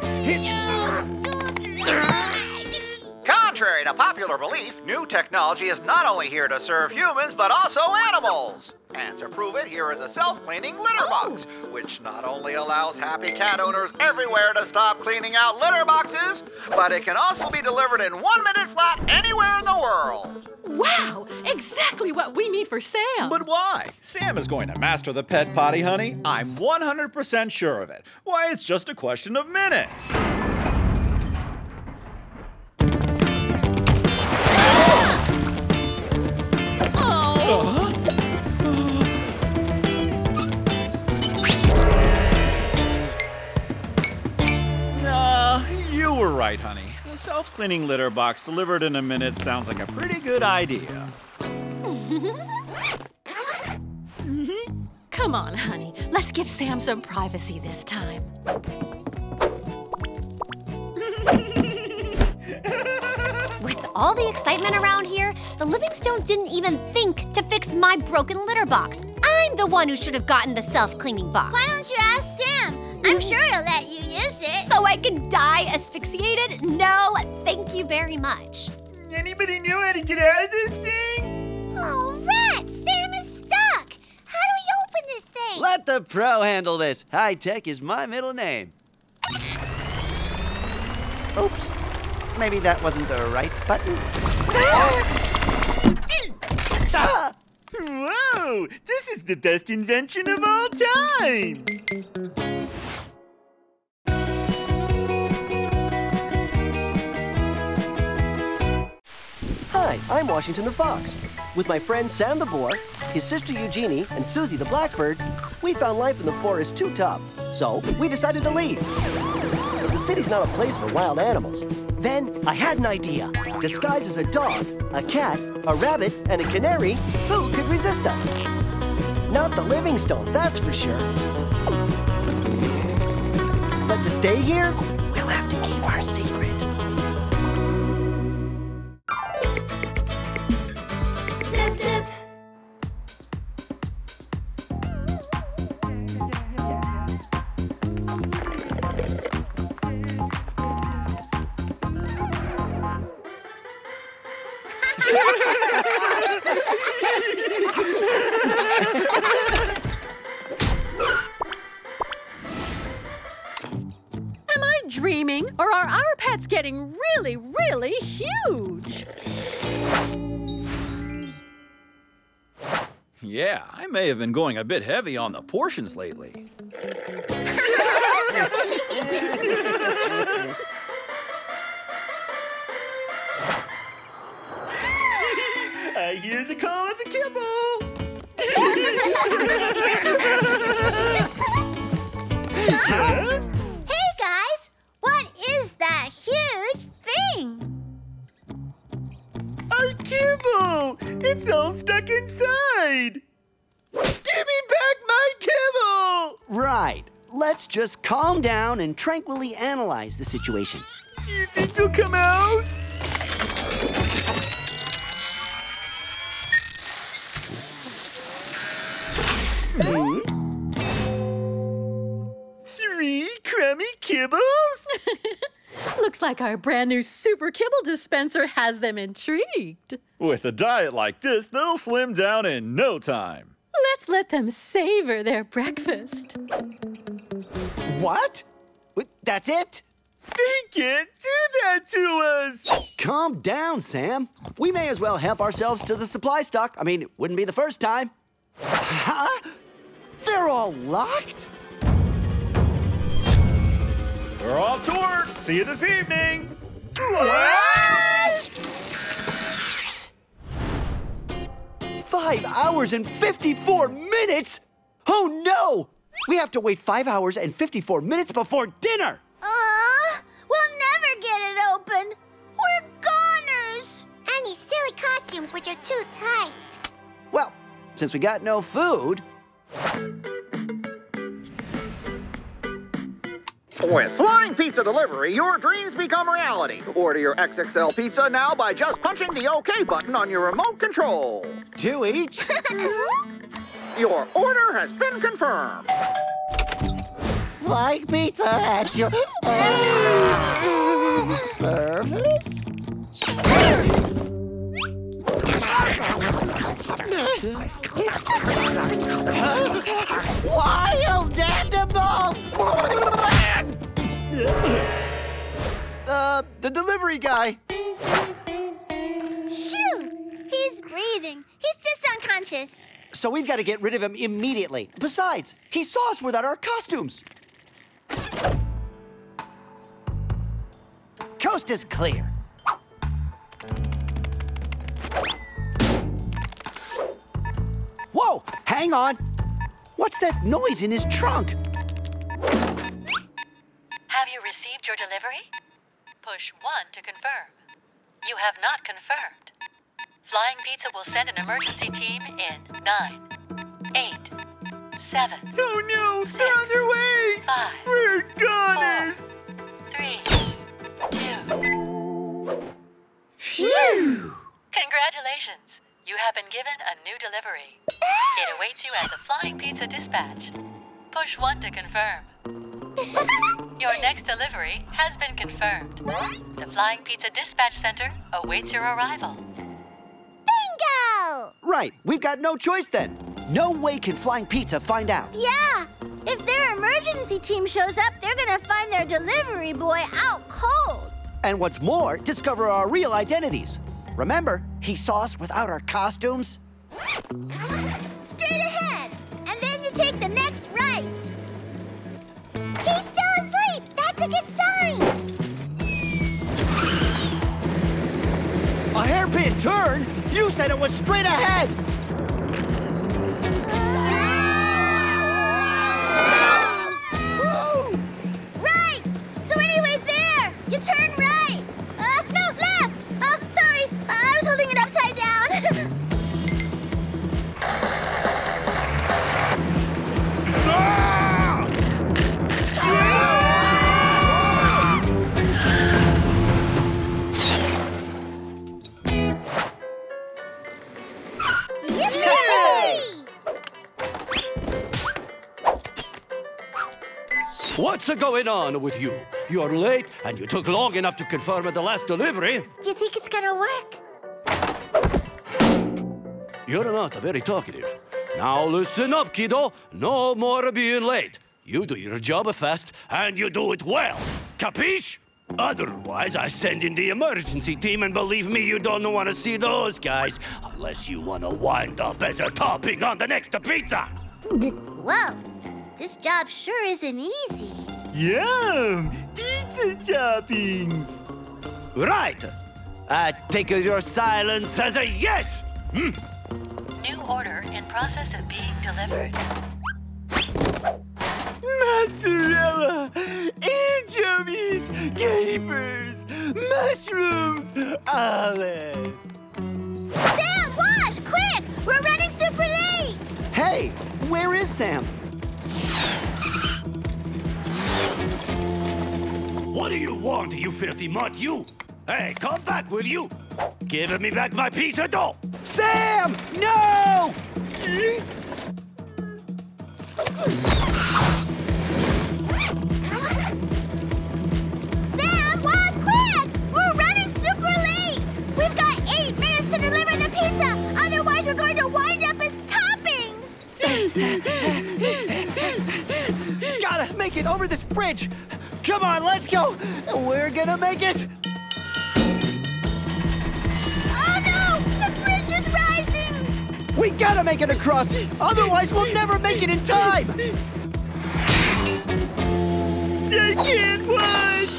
Contrary to popular belief, new technology is not only here to serve humans, but also animals. And to prove it, here is a self-cleaning litter oh. box, which not only allows happy cat owners everywhere to stop cleaning out litter boxes, but it can also be delivered in one minute flat anywhere in the world. Wow, exactly what we need for Sam. But why? Sam is going to master the pet potty, honey. I'm 100% sure of it. Why, it's just a question of minutes. Right, honey. A self-cleaning litter box delivered in a minute sounds like a pretty good idea. Come on, honey. Let's give Sam some privacy this time. With all the excitement around here, the Livingstones didn't even think to fix my broken litter box. I'm the one who should have gotten the self-cleaning box. Why don't you ask Sam? I'm sure he'll let you use it. So I can die asphyxiated? No, thank you very much. Anybody know how to get out of this thing? Oh, rats! Sam is stuck. How do we open this thing? Let the pro handle this. High tech is my middle name. Oops. Maybe that wasn't the right button. Ah! Whoa! This is the best invention of all time! I'm Washington the Fox. With my friend Sam the Boar, his sister Eugenie, and Suzie the Blackbird, we found life in the forest too tough, so we decided to leave. But the city's not a place for wild animals. Then I had an idea. Disguised as a dog, a cat, a rabbit, and a canary, who could resist us? Not the Livingstones, that's for sure. But to stay here, we'll have to keep our secret. Yeah, I may have been going a bit heavy on the portions lately. I hear the call of the kibble! Huh? Hey, guys! What is that huge thing? Our kibble! It's all stuck inside! Give me back my kibble! Right. Let's just calm down and tranquilly analyze the situation. Do you think they'll come out? -hmm. Three crummy kibbles? Looks like our brand new super kibble dispenser has them intrigued. With a diet like this, they'll slim down in no time. Let's let them savor their breakfast. What? That's it? They can't do that to us! Calm down, Sam. We may as well help ourselves to the supply stock. I mean, it wouldn't be the first time. Huh? They're all locked? We're off to work. See you this evening. Five hours and 54 minutes? Oh no! We have to wait five hours and 54 minutes before dinner! Uh, we'll never get it open. We're goners. And these silly costumes, which are too tight. Well, since we got no food, With Flying Pizza Delivery, your dreams become reality. Order your XXL pizza now by just punching the OK button on your remote control. two each. Your order has been confirmed. Flying pizza at your service? Wild animals! Uh, the delivery guy. Phew! He's breathing. He's just unconscious. So we've got to get rid of him immediately. Besides, he saw us without our costumes. Coast is clear. Whoa, hang on. What's that noise in his trunk? Have you received your delivery? Push 1 to confirm. You have not confirmed. Flying Pizza will send an emergency team in 9, 8, 7. Oh no, they're on their way! Five. We're goners! 3, 2. Phew! Congratulations! You have been given a new delivery. It awaits you at the Flying Pizza Dispatch. Push 1 to confirm. Your next delivery has been confirmed. The Flying Pizza Dispatch Center awaits your arrival. Bingo! Right, we've got no choice then. No way can Flying Pizza find out. Yeah. If their emergency team shows up, they're gonna find their delivery boy out cold. And what's more, discover our real identities. Remember, he saw us without our costumes? Straight ahead, a good sign. A hairpin turn? You said it was straight ahead! What's going on with you? You're late and you took long enough to confirm the last delivery. Do you think it's gonna work? You're not a very talkative. Now listen up, kiddo. No more being late. You do your job fast and you do it well. Capiche? Otherwise, I send in the emergency team, and believe me, you don't want to see those guys unless you want to wind up as a topping on the next pizza. Whoa. This job sure isn't easy. Yum! Pizza toppings! Right. I take your silence as a yes. Hmm. New order in process of being delivered. Mozzarella! Anchovies! Capers! Mushrooms! Olive! Sam, watch! Quick! We're running super late! Hey, where is Sam? What do you want, you filthy mutt, you? Hey, come back, will you? Give me back my pizza doll! Sam! No! Sam, quick! We're running super late! We've got eight minutes to deliver the pizza! Otherwise, we're going to wind up as toppings! make it over this bridge. Come on, let's go. We're gonna make it. Oh no! The bridge is rising! We gotta make it across, otherwise we'll never make it in time. I can't watch!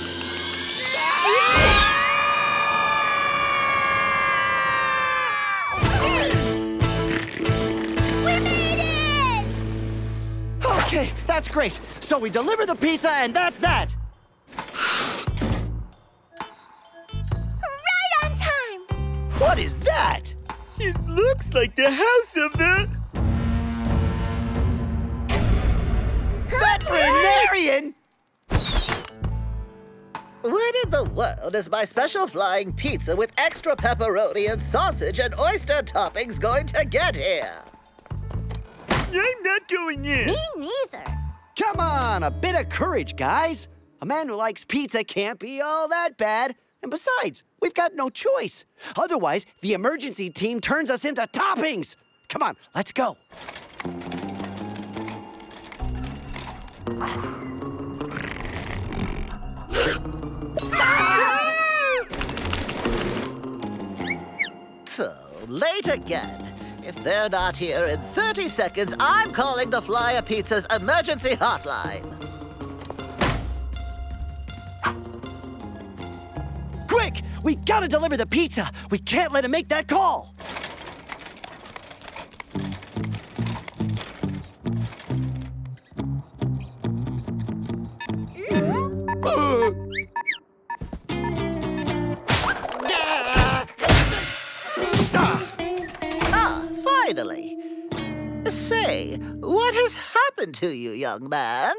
Okay, that's great. So we deliver the pizza, and that's that. Right on time! What is that? It looks like the house of the... Veterinarian! What in the world is my special flying pizza with extra pepperoni and sausage and oyster toppings going to get here? I'm not going in. Me neither. Come on, a bit of courage, guys. A man who likes pizza can't be all that bad. And besides, we've got no choice. Otherwise, the emergency team turns us into toppings. Come on, let's go. So, late again. If they're not here in 30 seconds, I'm calling the Flying Pizza's emergency hotline. Quick! We gotta deliver the pizza. We can't let him make that call. Mm-hmm. Uh, finally. Say, what has happened to you, young man?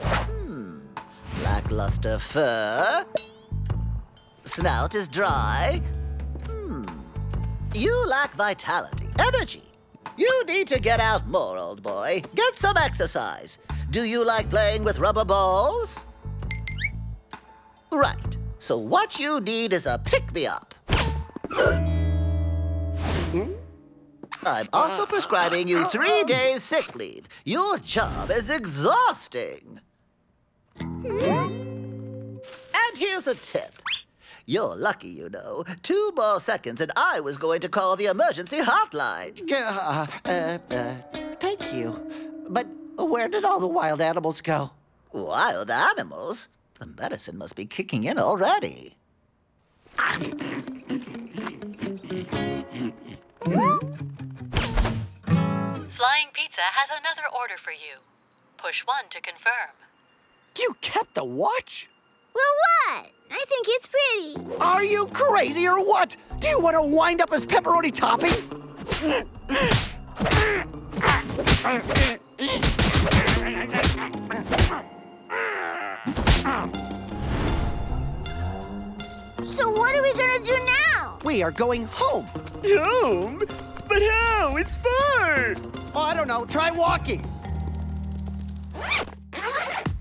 Hmm, lackluster fur. Snout is dry. Hmm, you lack vitality, energy. You need to get out more, old boy. Get some exercise. Do you like playing with rubber balls? Right. So what you need is a pick-me-up. I'm also prescribing you three days sick leave. Your job is exhausting. And here's a tip. You're lucky, you know. Two more seconds and I was going to call the emergency hotline. Uh, uh, uh, thank you. But where did all the wild animals go? Wild animals? The medicine must be kicking in already. Flying Pizza has another order for you. Push 1 to confirm. You kept the watch? Well, what? I think it's pretty. Are you crazy or what? Do you want to wind up as pepperoni topping? So what are we gonna do now? We are going home. Home? But how? It's far! Oh, I don't know. Try walking.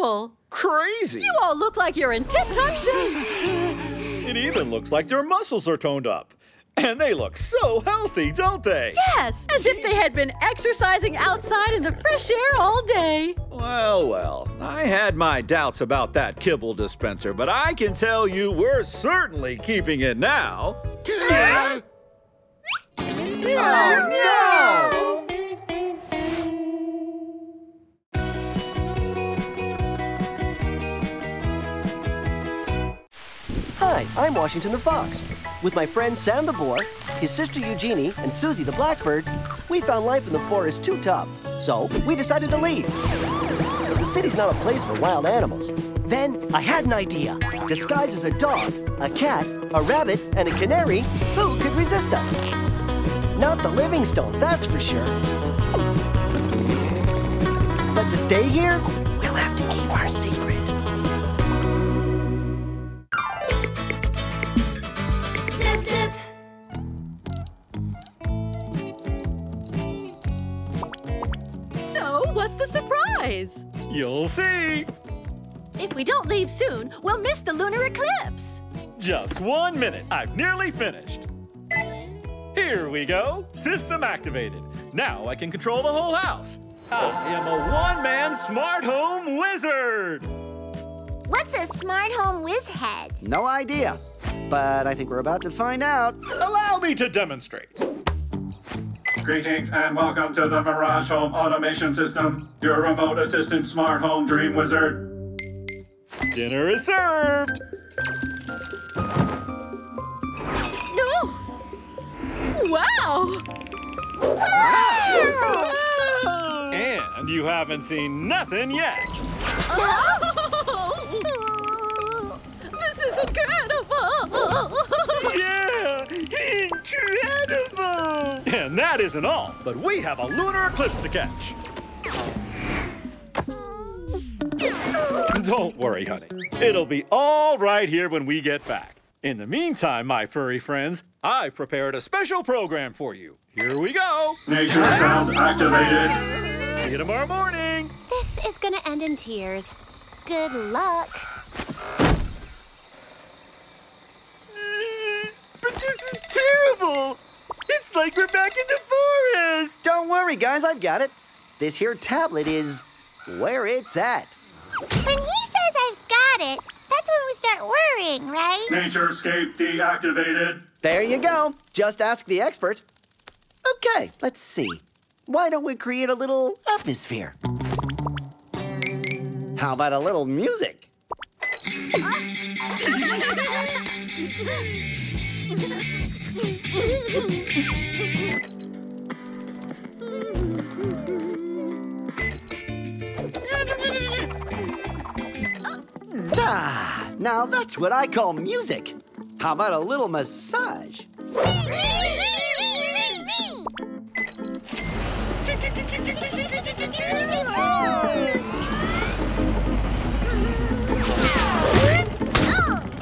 incredible! Crazy. You all look like you're in tip-top shape. It even looks like their muscles are toned up. And they look so healthy, don't they? Yes, as if they had been exercising outside in the fresh air all day. Well, well, I had my doubts about that kibble dispenser, but I can tell you we're certainly keeping it now. Oh, Hi, I'm Washington the Fox. With my friend Sam the Boar, his sister Eugenie, and Suzie the Blackbird, we found life in the forest too tough. So we decided to leave. The city's not a place for wild animals. Then I had an idea. Disguised as a dog, a cat, a rabbit, and a canary, who could resist us? Not the Livingstones, that's for sure. But to stay here, we'll have to keep our secret. See. If we don't leave soon, we'll miss the lunar eclipse. Just one minute. I've nearly finished. Here we go. System activated. Now I can control the whole house. I am a one-man smart home wizard. What's a smart home whiz head? No idea. But I think we're about to find out. Allow me to demonstrate. Greetings and welcome to the Mirage Home Automation System, your remote assistant smart home dream wizard. Dinner is served. No! Wow! Ah! And you haven't seen nothing yet. Oh! This is incredible! Yeah, incredible! And that isn't all, but we have a lunar eclipse to catch. Don't worry, honey. It'll be all right here when we get back. In the meantime, my furry friends, I've prepared a special program for you. Here we go. Nature sound activated. See you tomorrow morning. This is gonna end in tears. Good luck. This is terrible. It's like we're back in the forest. Don't worry, guys, I've got it. This here tablet is where it's at. When he says I've got it, that's when we start worrying, right? Naturescape deactivated. There you go. Just ask the expert. Okay, let's see. Why don't we create a little atmosphere? How about a little music? Ah, now that's what I call music. How about a little massage?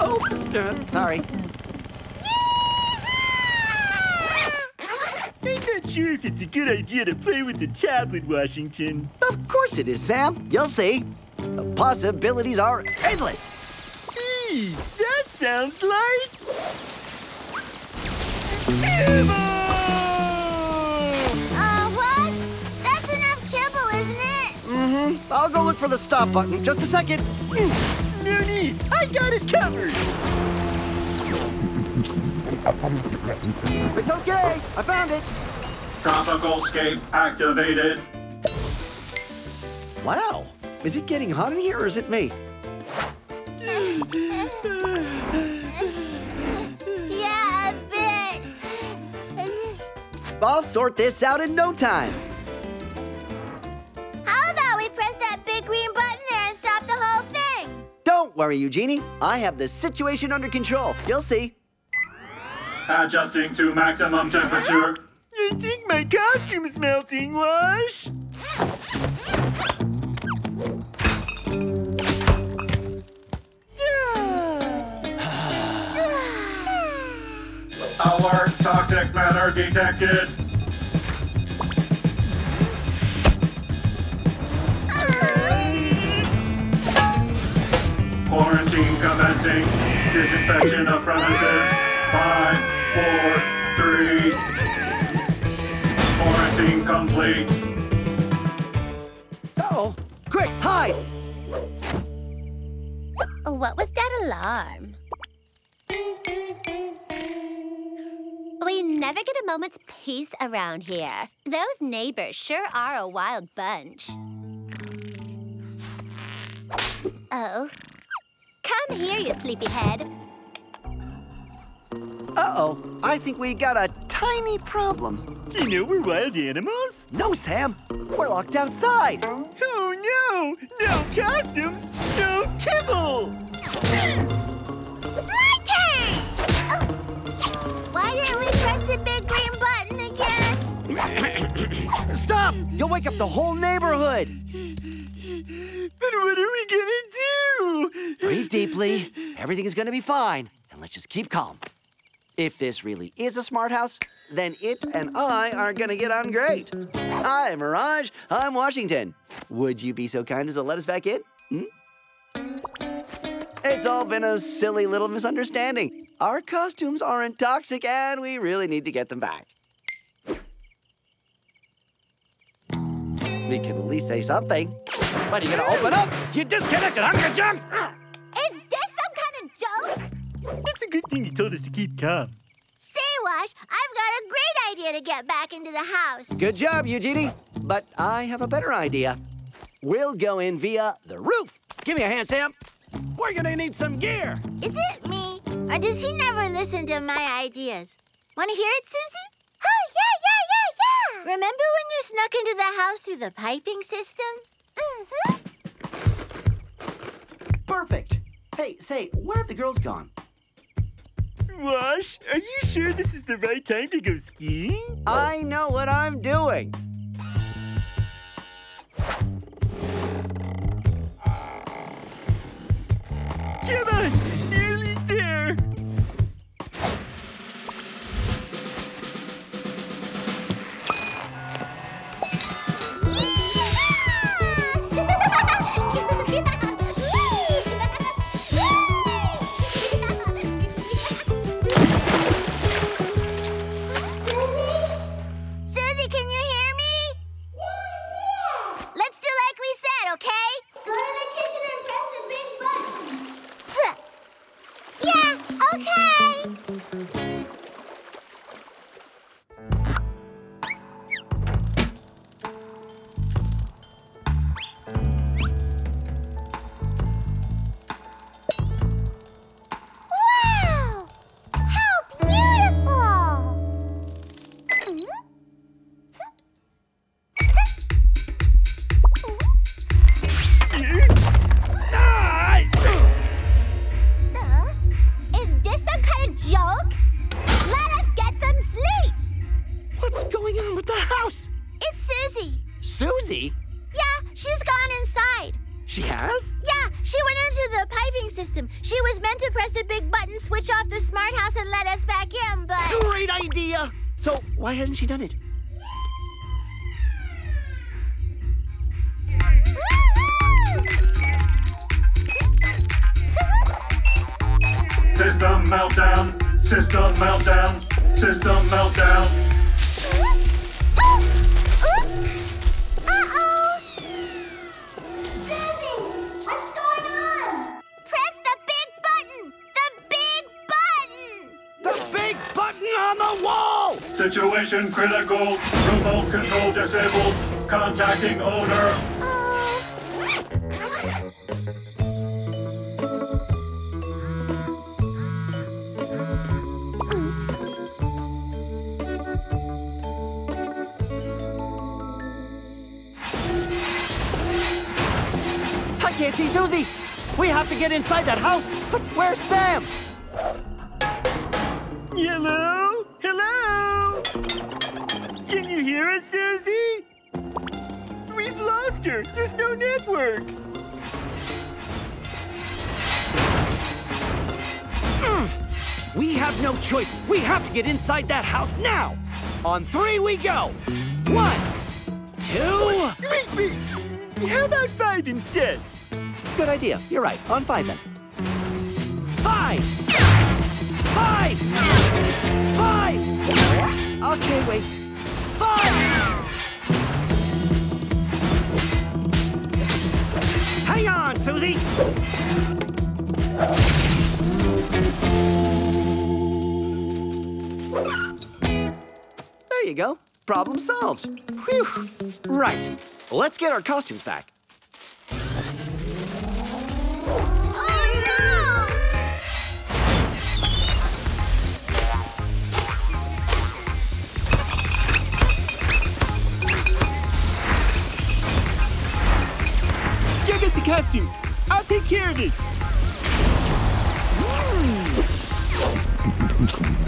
Oops, uh, sorry. I'm not sure if it's a good idea to play with the tablet, Washington. Of course it is, Sam. You'll see. The possibilities are endless. Gee, that sounds like... Kibble! Uh, what? That's enough kibble, isn't it? Mm-hmm. I'll go look for the stop button. Just a second. No need. I got it covered. It's okay. I found it. Tropical scape activated. Wow. Is it getting hot in here or is it me? Yeah, a bit. I'll sort this out in no time. How about we press that big green button there and stop the whole thing? Don't worry, Eugenie. I have the situation under control. You'll see. Adjusting to maximum temperature. I think my costume's melting, Wash. Alert, toxic matter detected. Quarantine commencing. Disinfection of premises. Five, four, three. Quarantine complete. Uh-oh. Quick, hide! What was that alarm? We never get a moment's peace around here. Those neighbors sure are a wild bunch. Oh. Come here, you sleepyhead. Uh-oh. I think we got a tiny problem. You know we're wild animals? No, Sam. We're locked outside. Oh, no! No costumes, no kibble! My turn! Oh. Why didn't we press the big green button again? Stop! You'll wake up the whole neighborhood. But what are we gonna do? Breathe deeply. Everything is gonna be fine. And let's just keep calm. If this really is a smart house, then it and I are gonna get on great. Hi, Mirage. I'm Washington. Would you be so kind as to let us back in? Hmm? It's all been a silly little misunderstanding. Our costumes aren't toxic, and we really need to get them back. We can at least say something. When are you gonna open up? You disconnected Hunker Junk! Is this some kind of joke? It's a good thing you told us to keep calm. Say, Wash, I've got a great idea to get back into the house. Good job, Eugenie. But I have a better idea. We'll go in via the roof. Give me a hand, Sam. We're gonna need some gear. Is it me? Or does he never listen to my ideas? Want to hear it, Suzie? Oh, yeah, yeah, yeah, yeah! Remember when you snuck into the house through the piping system? Mm-hmm. Perfect. Hey, say, where have the girls gone? Wash, are you sure this is the right time to go skiing? I know what I'm doing. Come on, okay. Inside that house now! On three we go! One, two... Wait, wait. How about five instead? Good idea. You're right. On five then. Five! Five! Five! Okay, wait. Five! Hang on, Suzie! There you go. Problem solved. Whew. Right. Let's get our costumes back. Get the costumes. I'll take care of it. Hmm.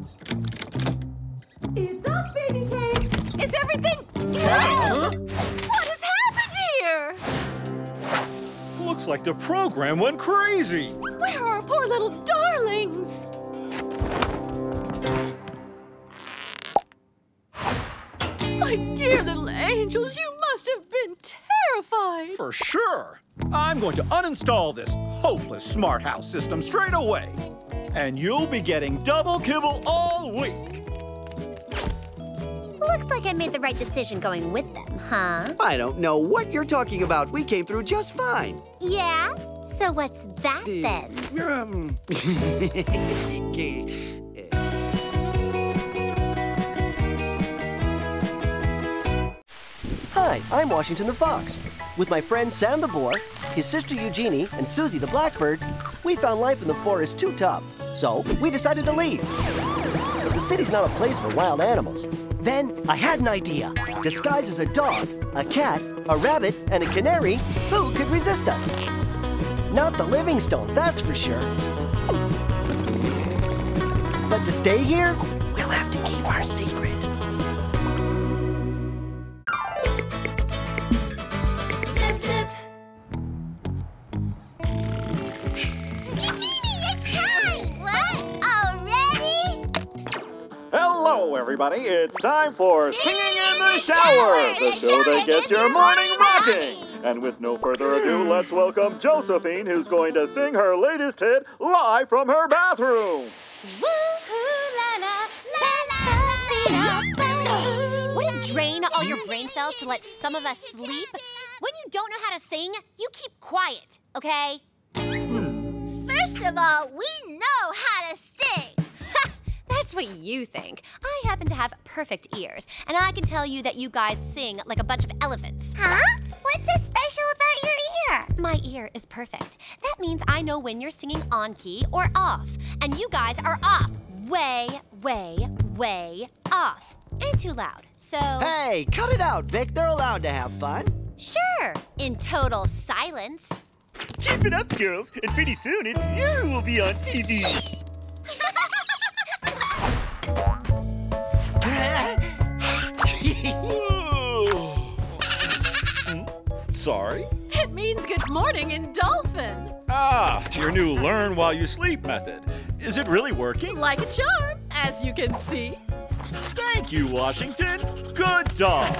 It's us, baby cake. Is everything... What has happened here? Looks like the program went crazy. Where are our poor little darlings? My dear little angels, you must have been terrified. For sure. I'm going to uninstall this hopeless smart house system straight away. And you'll be getting double kibble all week. Looks like I made the right decision going with them, huh? I don't know what you're talking about. We came through just fine. Yeah? So what's that then? Um, Hi, I'm Washington the Fox. With my friend Sam the Boar, his sister Eugenie, and Suzie the Blackbird, we found life in the forest too tough. So we decided to leave. But the city's not a place for wild animals. Then I had an idea. Disguised as a dog, a cat, a rabbit, and a canary, who could resist us? Not the Livingstones, that's for sure. But to stay here, we'll have to keep our secret. Hello, everybody. It's time for Singing in the Shower, the show that gets your morning rocking. And with no further ado, let's welcome Josephine, who's going to sing her latest hit live from her bathroom. Wouldn't it drain all your brain cells to let some of us sleep? When you don't know how to sing, you keep quiet, okay? Hmm. First of all, we know how to sing. That's what you think. I happen to have perfect ears, and I can tell you that you guys sing like a bunch of elephants. Huh? What's so special about your ear? My ear is perfect. That means I know when you're singing on key or off, and you guys are off. Way, way, way off. And too loud. So. hey, cut it out, Vic. They're allowed to have fun. Sure, in total silence. Keep it up, girls, and pretty soon it's you who will be on TV. Sorry? It means good morning in Dolphin. Ah, your new learn while you sleep method. Is it really working? Like a charm, as you can see. Thank you, Washington. Good dog.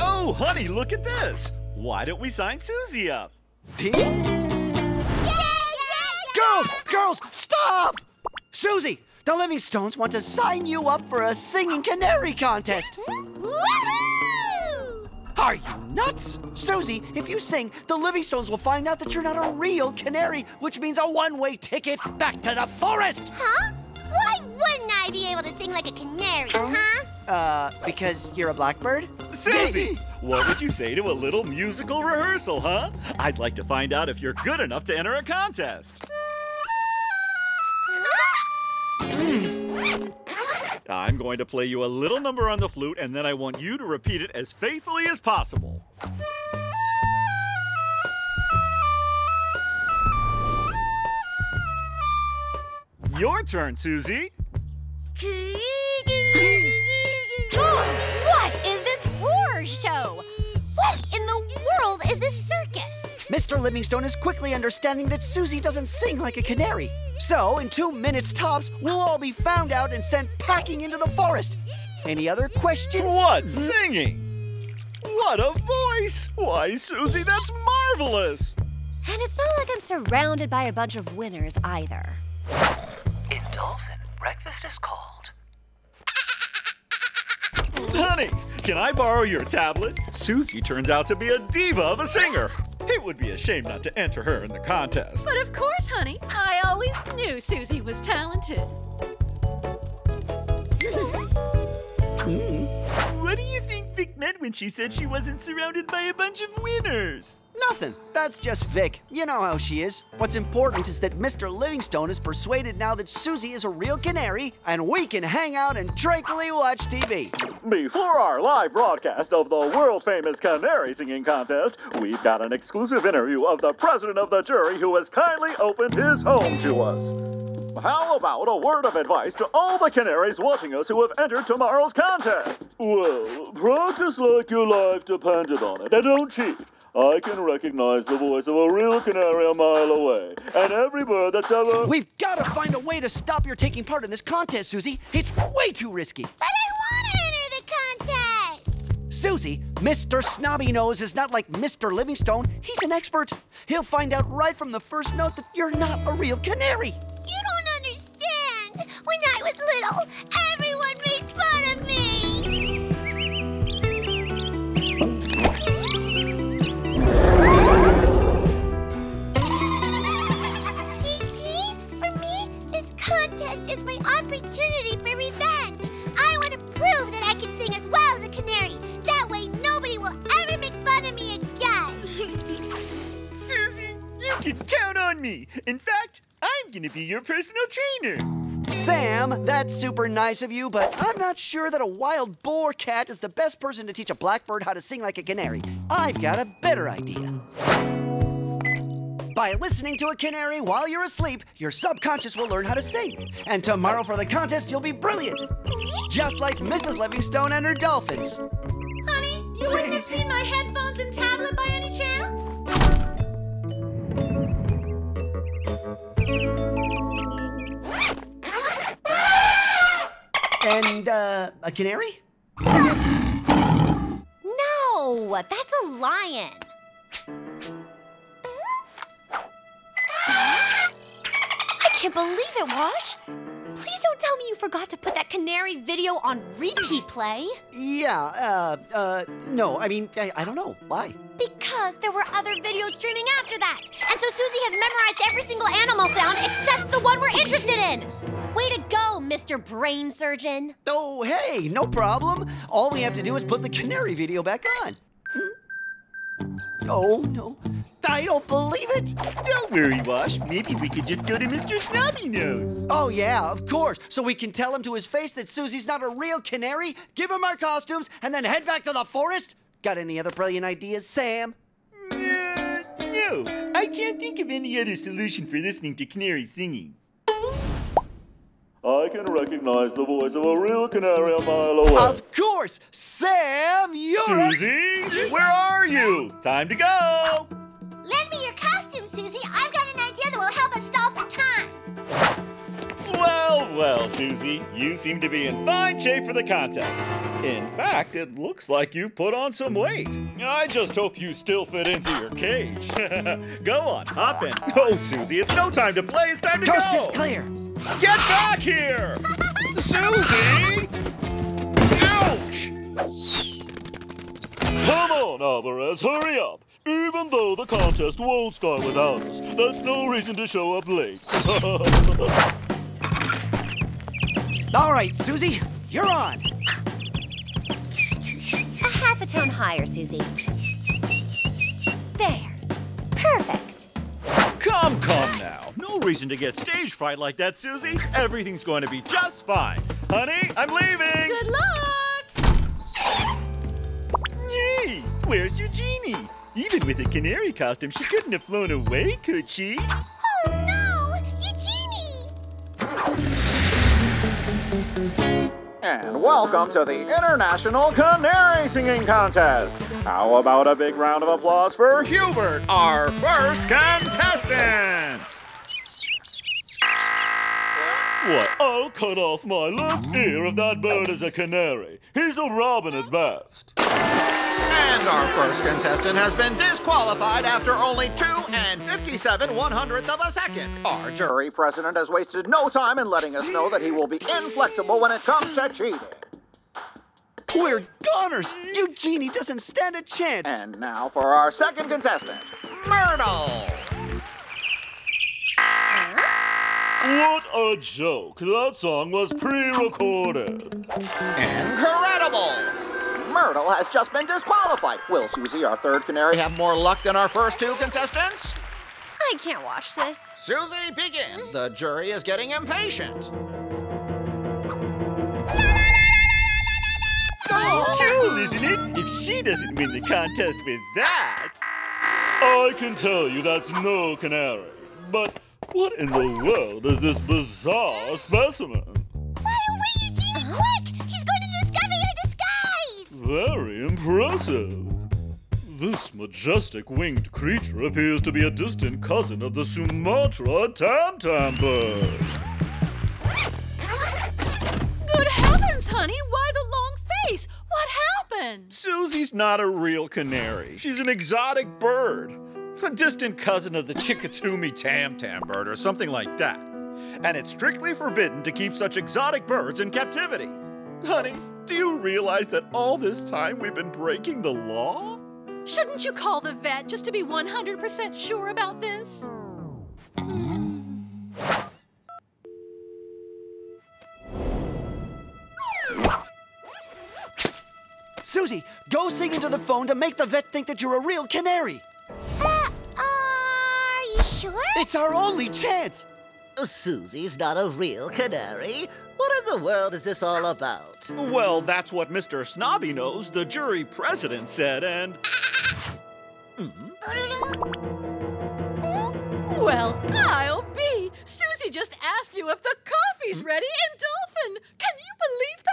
oh, honey, look at this. Why don't we sign Suzie up? Girls, girls, stop! Suzie, the Livingstones want to sign you up for a singing canary contest. Are you nuts? Suzie, if you sing, the Livingstones will find out that you're not a real canary, which means a one-way ticket back to the forest. Huh? Why wouldn't I be able to sing like a canary, huh? Uh, because you're a blackbird? Suzie, what would you say to a little musical rehearsal, huh? I'd like to find out if you're good enough to enter a contest. I'm going to play you a little number on the flute, and then I want you to repeat it as faithfully as possible. Your turn, Suzie. Mr. Livingstone is quickly understanding that Suzie doesn't sing like a canary. So, in two minutes tops, we'll all be found out and sent packing into the forest. Any other questions? What singing? What a voice! Why, Suzie, that's marvelous! And it's not like I'm surrounded by a bunch of winners either. In Dolphin, breakfast is called. Honey, can I borrow your tablet? Suzie turns out to be a diva of a singer. It would be a shame not to enter her in the contest. But of course, honey, I always knew Suzie was talented. Hmm. What do you think Vic meant when she said she wasn't surrounded by a bunch of winners. Nothing. That's just Vic. You know how she is. What's important is that Mr. Livingstone is persuaded now that Suzie is a real canary, and we can hang out and tranquilly watch TV. Before our live broadcast of the world famous canary singing contest, we've got an exclusive interview of the president of the jury who has kindly opened his home to us. How about a word of advice to all the canaries watching us who have entered tomorrow's contest? Well, practice like your life depended on it, and don't cheat. I can recognize the voice of a real canary a mile away, and every bird that's ever. We've got to find a way to stop your taking part in this contest, Suzie. It's way too risky. But I want to enter the contest! Suzie, Mr. Snobby Nose is not like Mr. Livingstone. He's an expert. He'll find out right from the first note that you're not a real canary. You don't understand. When I was little, everyone made fun of me. You see? For me, this contest is my opportunity for revenge. I want to prove that I can sing as well as a canary. That way, nobody will ever make fun of me again. Suzie, you can count on me. In fact, I'm gonna be your personal trainer. Sam, that's super nice of you, but I'm not sure that a wild boar cat is the best person to teach a blackbird how to sing like a canary. I've got a better idea. By listening to a canary while you're asleep, your subconscious will learn how to sing. And tomorrow for the contest, you'll be brilliant. Just like Mrs. Livingstone and her dolphins. Honey, you wouldn't have seen my headphones and tablet by any chance? And, uh, a canary? No, that's a lion. I can't believe it, Wash. Please don't tell me you forgot to put that canary video on repeat play. Yeah, uh, uh, no, I mean, I, I don't know. Why? Because there were other videos streaming after that. And so Suzie has memorized every single animal sound except the one we're interested in. Way to go, Mr. Brain Surgeon. Oh, hey, no problem. All we have to do is put the canary video back on. Hmm? Oh, no. I don't believe it. Don't worry, Wash. Maybe we could just go to Mr. Snobby Nose. Oh, yeah, of course. So we can tell him to his face that Suzie's not a real canary, give him our costumes, and then head back to the forest? Got any other brilliant ideas, Sam? Uh, no, I can't think of any other solution for listening to canary singing. I can recognize the voice of a real canary a mile away. Of course! Sam, you're. Suzie, where are you? Time to go! Well, well, Suzie, you seem to be in fine shape for the contest. In fact, it looks like you've put on some weight. I just hope you still fit into your cage. go on, hop in. Oh, Suzie, it's no time to play. It's time to Coast go. is clear. Get back here! Suzie! Ouch! Come on, Alvarez, hurry up! Even though the contest won't start without us, that's no reason to show up late. All right, Suzie, you're on. A half a tone higher, Suzie. There. Perfect. come, come now. No reason to get stage fright like that, Suzie. Everything's going to be just fine. Honey, I'm leaving! Good luck! Yay! Where's Eugenie? Even with a canary costume, she couldn't have flown away, could she? Oh no! Eugenie! And welcome to the International Canary Singing Contest. How about a big round of applause for Hubert, our first contestant? What? I'll cut off my left ear if that bird is a canary. He's a robin at best. And our first contestant has been disqualified after only 2 and 57 one hundredth of a second. Our jury president has wasted no time in letting us know that he will be inflexible when it comes to cheating. We're goners. Eugenie doesn't stand a chance. And now for our second contestant, Myrtle. What a joke. That song was pre-recorded. Incredible! Myrtle has just been disqualified. Will Suzie, our third canary, have more luck than our first two contestants? I can't watch this. Suzie, begin. The jury is getting impatient. Cool, isn't it? If she doesn't win the contest with that. I can tell you that's no canary. But what in the world is this bizarre specimen? Fly away, Eugenie, quick! He's going to discover your disguise! Very impressive. This majestic winged creature appears to be a distant cousin of the Sumatra tam tam bird. Good heavens, honey! Why the long face? What happened? Suzie's not a real canary. She's an exotic bird. A distant cousin of the Chickatumi tam tam bird or something like that. And it's strictly forbidden to keep such exotic birds in captivity. Honey, do you realize that all this time we've been breaking the law? Shouldn't you call the vet just to be 100% sure about this? Suzie, go sing into the phone to make the vet think that you're a real canary. Uh, are you sure? It's our only chance. Suzie's not a real canary. What in the world is this all about? Well, that's what Mr. Snobby Nose, the jury president said, and. Well, I'll be. Suzie just asked you if the coffee's ready in Dolphin. Can you believe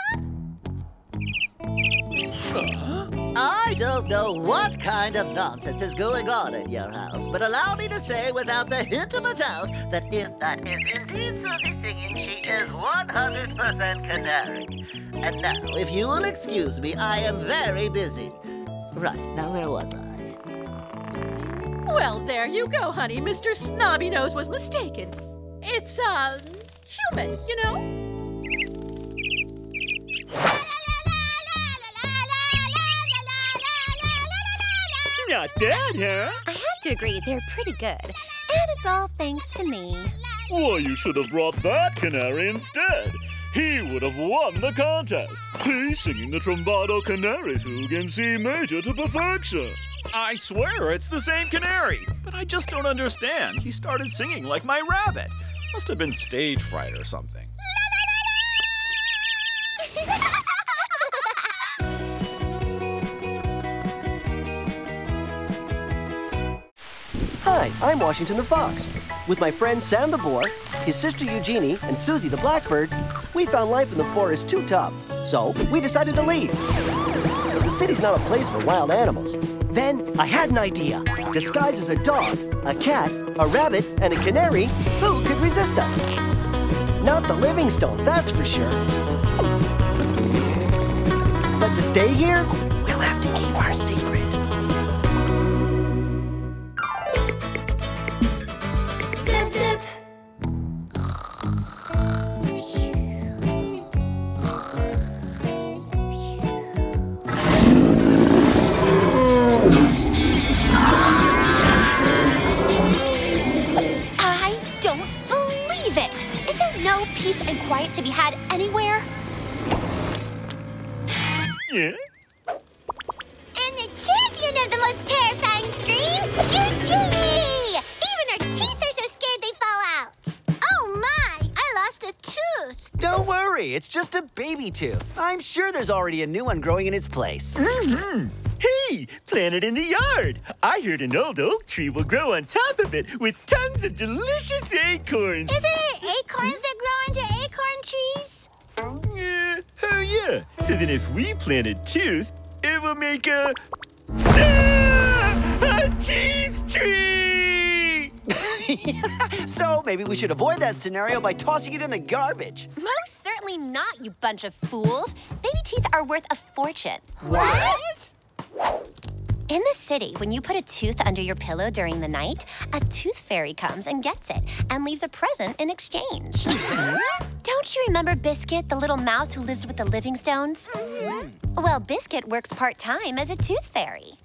that? I don't know what kind of nonsense is going on in your house, but allow me to say without the hint of a doubt that if that is indeed Suzie singing, she is 100% canary. And now, if you will excuse me, I am very busy. Right, now where was I? Well, there you go, honey. Mr. Snobby Nose was mistaken. It's, uh, human, you know? Not bad, huh? I have to agree, they're pretty good. And it's all thanks to me. Why, you should have brought that canary instead. He would have won the contest. He's singing the Trombado Canary Fugue in C major to perfection. I swear it's the same canary, but I just don't understand. He started singing like my rabbit. Must have been stage fright or something. Hi, I'm Washington the Fox. With my friend Sam the Boar, his sister Eugenie, and Suzie the Blackbird, we found life in the forest too tough. So we decided to leave. The city's not a place for wild animals. Then I had an idea. Disguised as a dog, a cat, a rabbit, and a canary, who could resist us? Not the Livingstones, that's for sure. But to stay here, we'll have to keep our secret. Yeah? And the champion of the most terrifying scream, Eugenie! Even her teeth are so scared they fall out. Oh my, I lost a tooth. Don't worry, it's just a baby tooth. I'm sure there's already a new one growing in its place. Mm-hmm. Hey, plant it in the yard. I heard an old oak tree will grow on top of it with tons of delicious acorns. Isn't it acorns that grow into acorn trees? Yeah, oh yeah. So then if we plant a tooth, it will make a... Ah, a teeth tree! so maybe we should avoid that scenario by tossing it in the garbage. Most certainly not, you bunch of fools. Baby teeth are worth a fortune. What? In the city, when you put a tooth under your pillow during the night, a tooth fairy comes and gets it and leaves a present in exchange. Don't you remember Biscuit, the little mouse who lives with the Livingstones? Well, Biscuit works part time as a tooth fairy.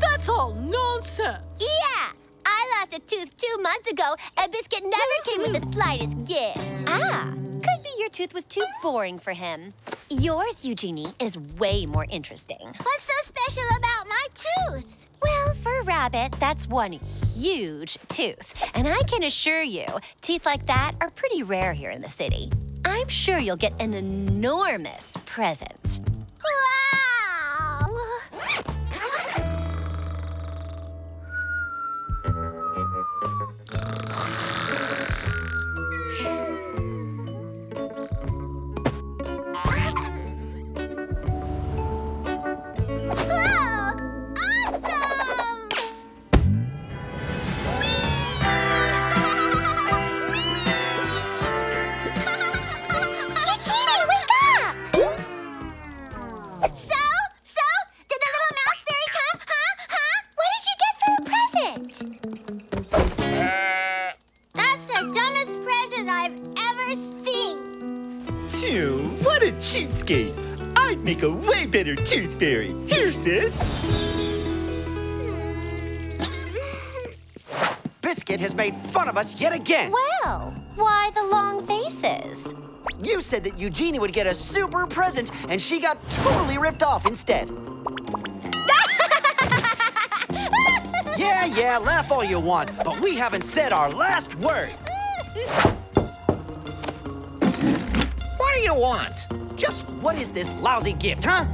That's all nonsense. Yeah, I lost a tooth two months ago, and Biscuit never came with the slightest gift. Ah, could be your tooth was too boring for him. Yours, Eugenie, is way more interesting. What's so special about my tooth? Well, for a rabbit, that's one huge tooth. And I can assure you, teeth like that are pretty rare here in the city. I'm sure you'll get an enormous present. Wow! A! I'd make a way better tooth fairy. Here, sis. Biscuit has made fun of us yet again. Well, why the long faces? You said that Eugenie would get a super present, and she got totally ripped off instead. yeah, yeah, laugh all you want, but we haven't said our last word. What do you want? Just what is this lousy gift, huh?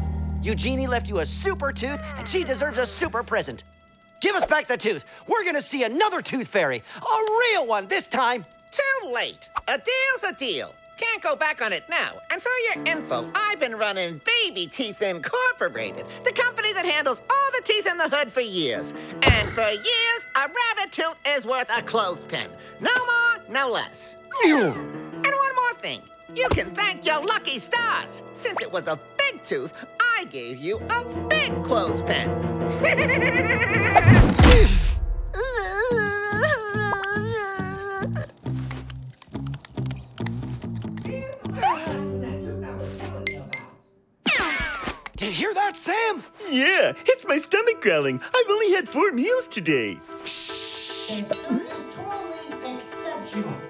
Eugenie left you a super tooth, and she deserves a super present. Give us back the tooth. We're gonna see another tooth fairy. A real one this time. Too late. A deal's a deal. Can't go back on it now. And for your info, I've been running Baby Teeth Incorporated, the company that handles all the teeth in the hood for years. And for years, a rabbit tooth is worth a clothespin. No more, no less. And one more thing. You can thank your lucky stars. Since it was a big tooth, I gave you a big clothespin. Did you hear that, Sam? Yeah, it's my stomach growling. I've only had four meals today. What did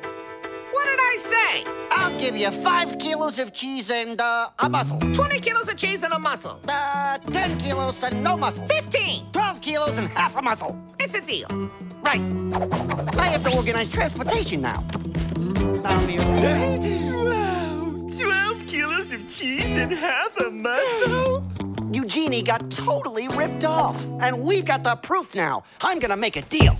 I say? I'll give you five kilos of cheese and uh, a muscle. 20 kilos of cheese and a muscle. Uh, 10 kilos and no muscle. 15. 12 kilos and half a muscle. It's a deal. Right. I have to organize transportation now. I'll be right Wow, 12 kilos of cheese and half a muscle? Eugenie got totally ripped off, and we've got the proof now. I'm gonna make a deal.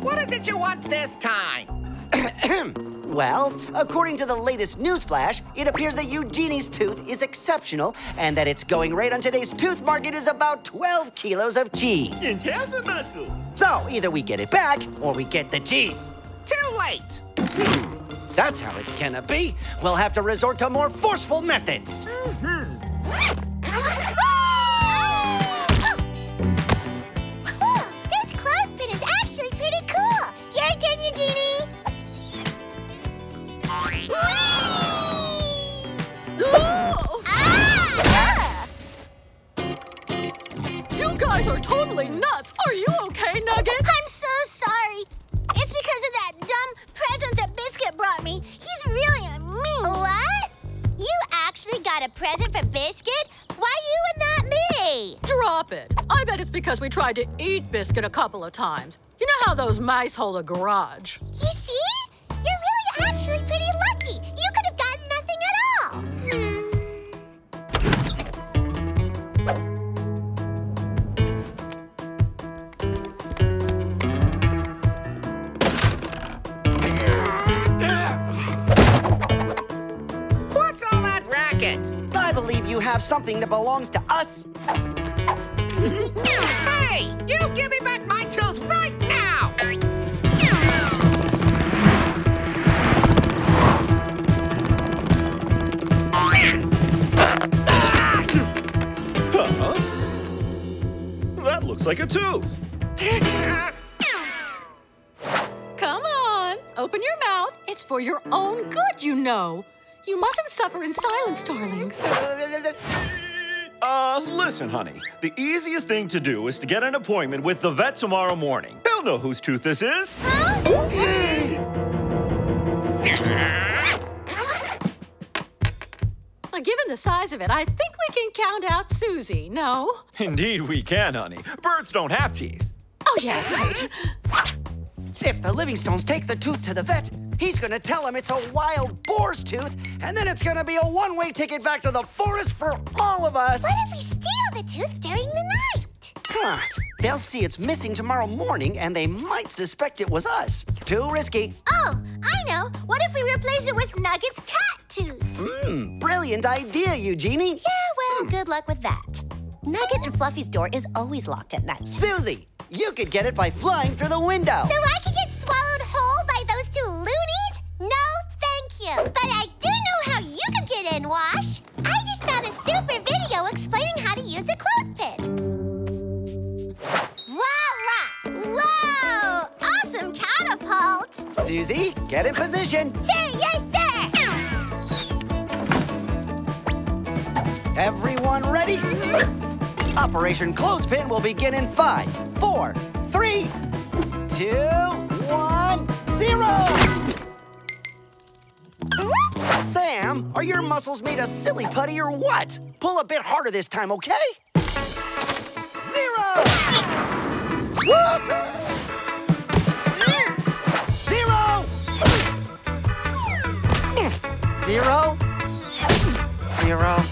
What is it you want this time? Well, according to the latest news flash, it appears that Eugenie's tooth is exceptional and that its going rate on today's tooth market is about 12 kilos of cheese. And half a muscle. So either we get it back or we get the cheese. Too late. Hmm, that's how it's gonna be. We'll have to resort to more forceful methods. Oh, totally nuts. Are you okay, Nugget? I'm so sorry. It's because of that dumb present that Biscuit brought me. He's really a mean. What? You actually got a present for Biscuit? Why you and not me? Drop it. I bet it's because we tried to eat Biscuit a couple of times. You know how those mice hold a grudge. Have something that belongs to us. hey, you give me back my tooth right now! Huh? That looks like a tooth. Come on, open your mouth. It's for your own good, you know. You mustn't suffer in silence, darlings. Uh, listen, honey. The easiest thing to do is to get an appointment with the vet tomorrow morning. They'll know whose tooth this is. Well, given the size of it, I think we can count out Suzie, no? Indeed, we can, honey. Birds don't have teeth. Oh, yeah, right. If the Livingstones take the tooth to the vet, he's gonna tell them it's a wild boar's tooth, and then it's gonna be a one-way ticket back to the forest for all of us. What if we steal the tooth during the night? Huh. They'll see it's missing tomorrow morning, and they might suspect it was us. Too risky. Oh, I know. What if we replace it with Nugget's cat tooth? Mmm, brilliant idea, Eugenie. Yeah, well, good luck with that. Nugget and Fluffy's door is always locked at night. Suzie, you could get it by flying through the window. So I could get swallowed whole by those two loonies? No, thank you. But I do know how you could get in, Wash. I just found a super video explaining how to use a clothespin. Voila! Whoa! Awesome catapult! Suzie, get in position. Sir, yes, sir! Everyone ready? Mm-hmm. Operation Clothespin will begin in five, four, three, two, one, zero! Sam, are your muscles made of silly putty or what? Pull a bit harder this time, okay? Zero! Zero! Zero? Zero?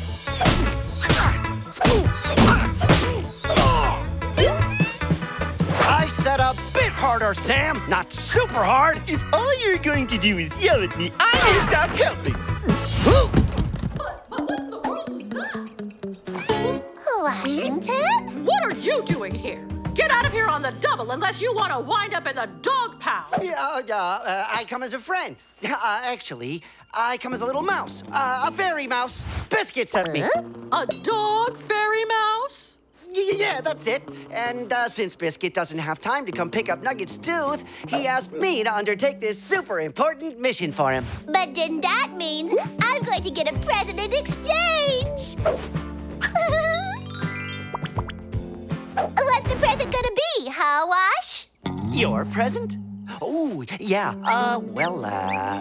I said a bit harder, Sam, not super hard. If all you're going to do is yell at me, I'm gonna stop helping. Washington? What are you doing here? Get out of here on the double unless you want to wind up in the dog pound. Yeah, uh, uh, I come as a friend. Uh, actually, I come as a little mouse. Uh, a fairy mouse. Biscuit sent me. A dog fairy mouse? Yeah, that's it. And uh, since Biscuit doesn't have time to come pick up Nugget's tooth, he asked me to undertake this super important mission for him. But then that means I'm going to get a present in exchange. What's the present gonna be, huh, Wash? Your present? Oh, yeah. Uh, well, uh.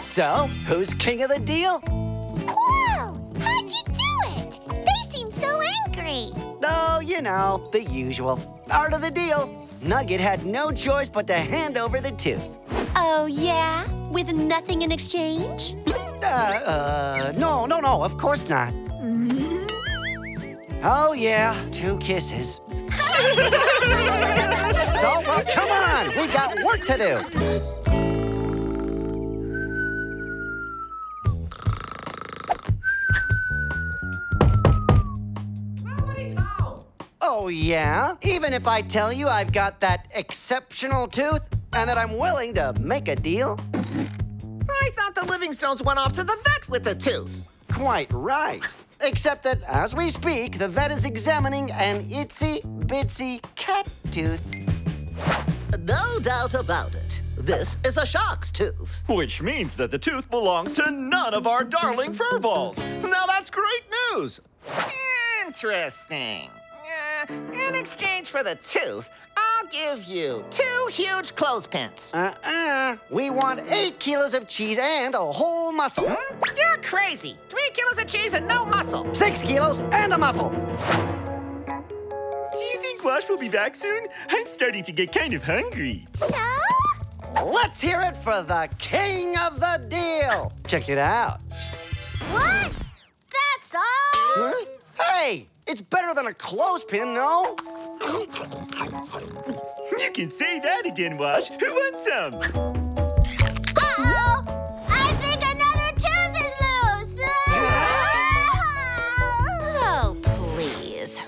so, who's king of the deal? Whoa! Oh, you know, the usual. Part of the deal. Nugget had no choice but to hand over the tooth. Oh, yeah? With nothing in exchange? Uh, uh, no, no, no, of course not. Oh, yeah, two kisses. so, uh, come on, we got work to do. Oh, yeah? Even if I tell you I've got that exceptional tooth and that I'm willing to make a deal? I thought the Livingstones went off to the vet with the tooth. Quite right. Except that as we speak, the vet is examining an itsy bitsy cat tooth. No doubt about it. This is a shark's tooth. Which means that the tooth belongs to none of our darling furballs. Now that's great news. Interesting. Uh, in exchange for the tooth, I'll give you two huge clothespins. Uh-uh. We want eight kilos of cheese and a whole muscle. You're crazy. Three kilos of cheese and no muscle. Six kilos and a muscle. Do you think Wash will be back soon? I'm starting to get kind of hungry. So? Let's hear it for the king of the deal. Check it out. What? That's all? Huh? Hey, it's better than a clothespin, no? You can say that again, Wash. Who wants some? Uh-oh! I think another tooth is loose! Oh, please.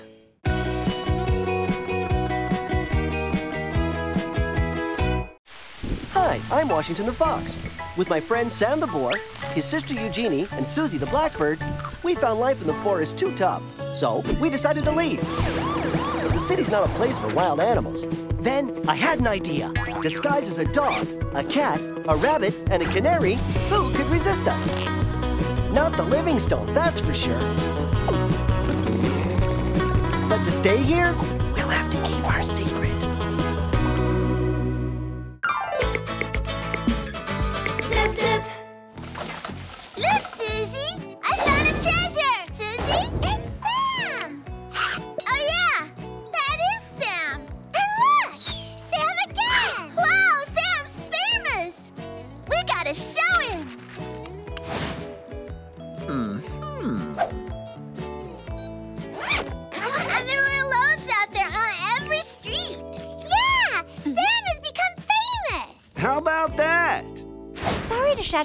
Hi, I'm Washington the Fox. With my friend Sam the Boar, his sister Eugenie, and Suzie the Blackbird, we found life in the forest too tough. So we decided to leave. But the city's not a place for wild animals. Then I had an idea. Disguised as a dog, a cat, a rabbit, and a canary, who could resist us? Not the Livingstones, that's for sure. But to stay here, we'll have to keep our secret.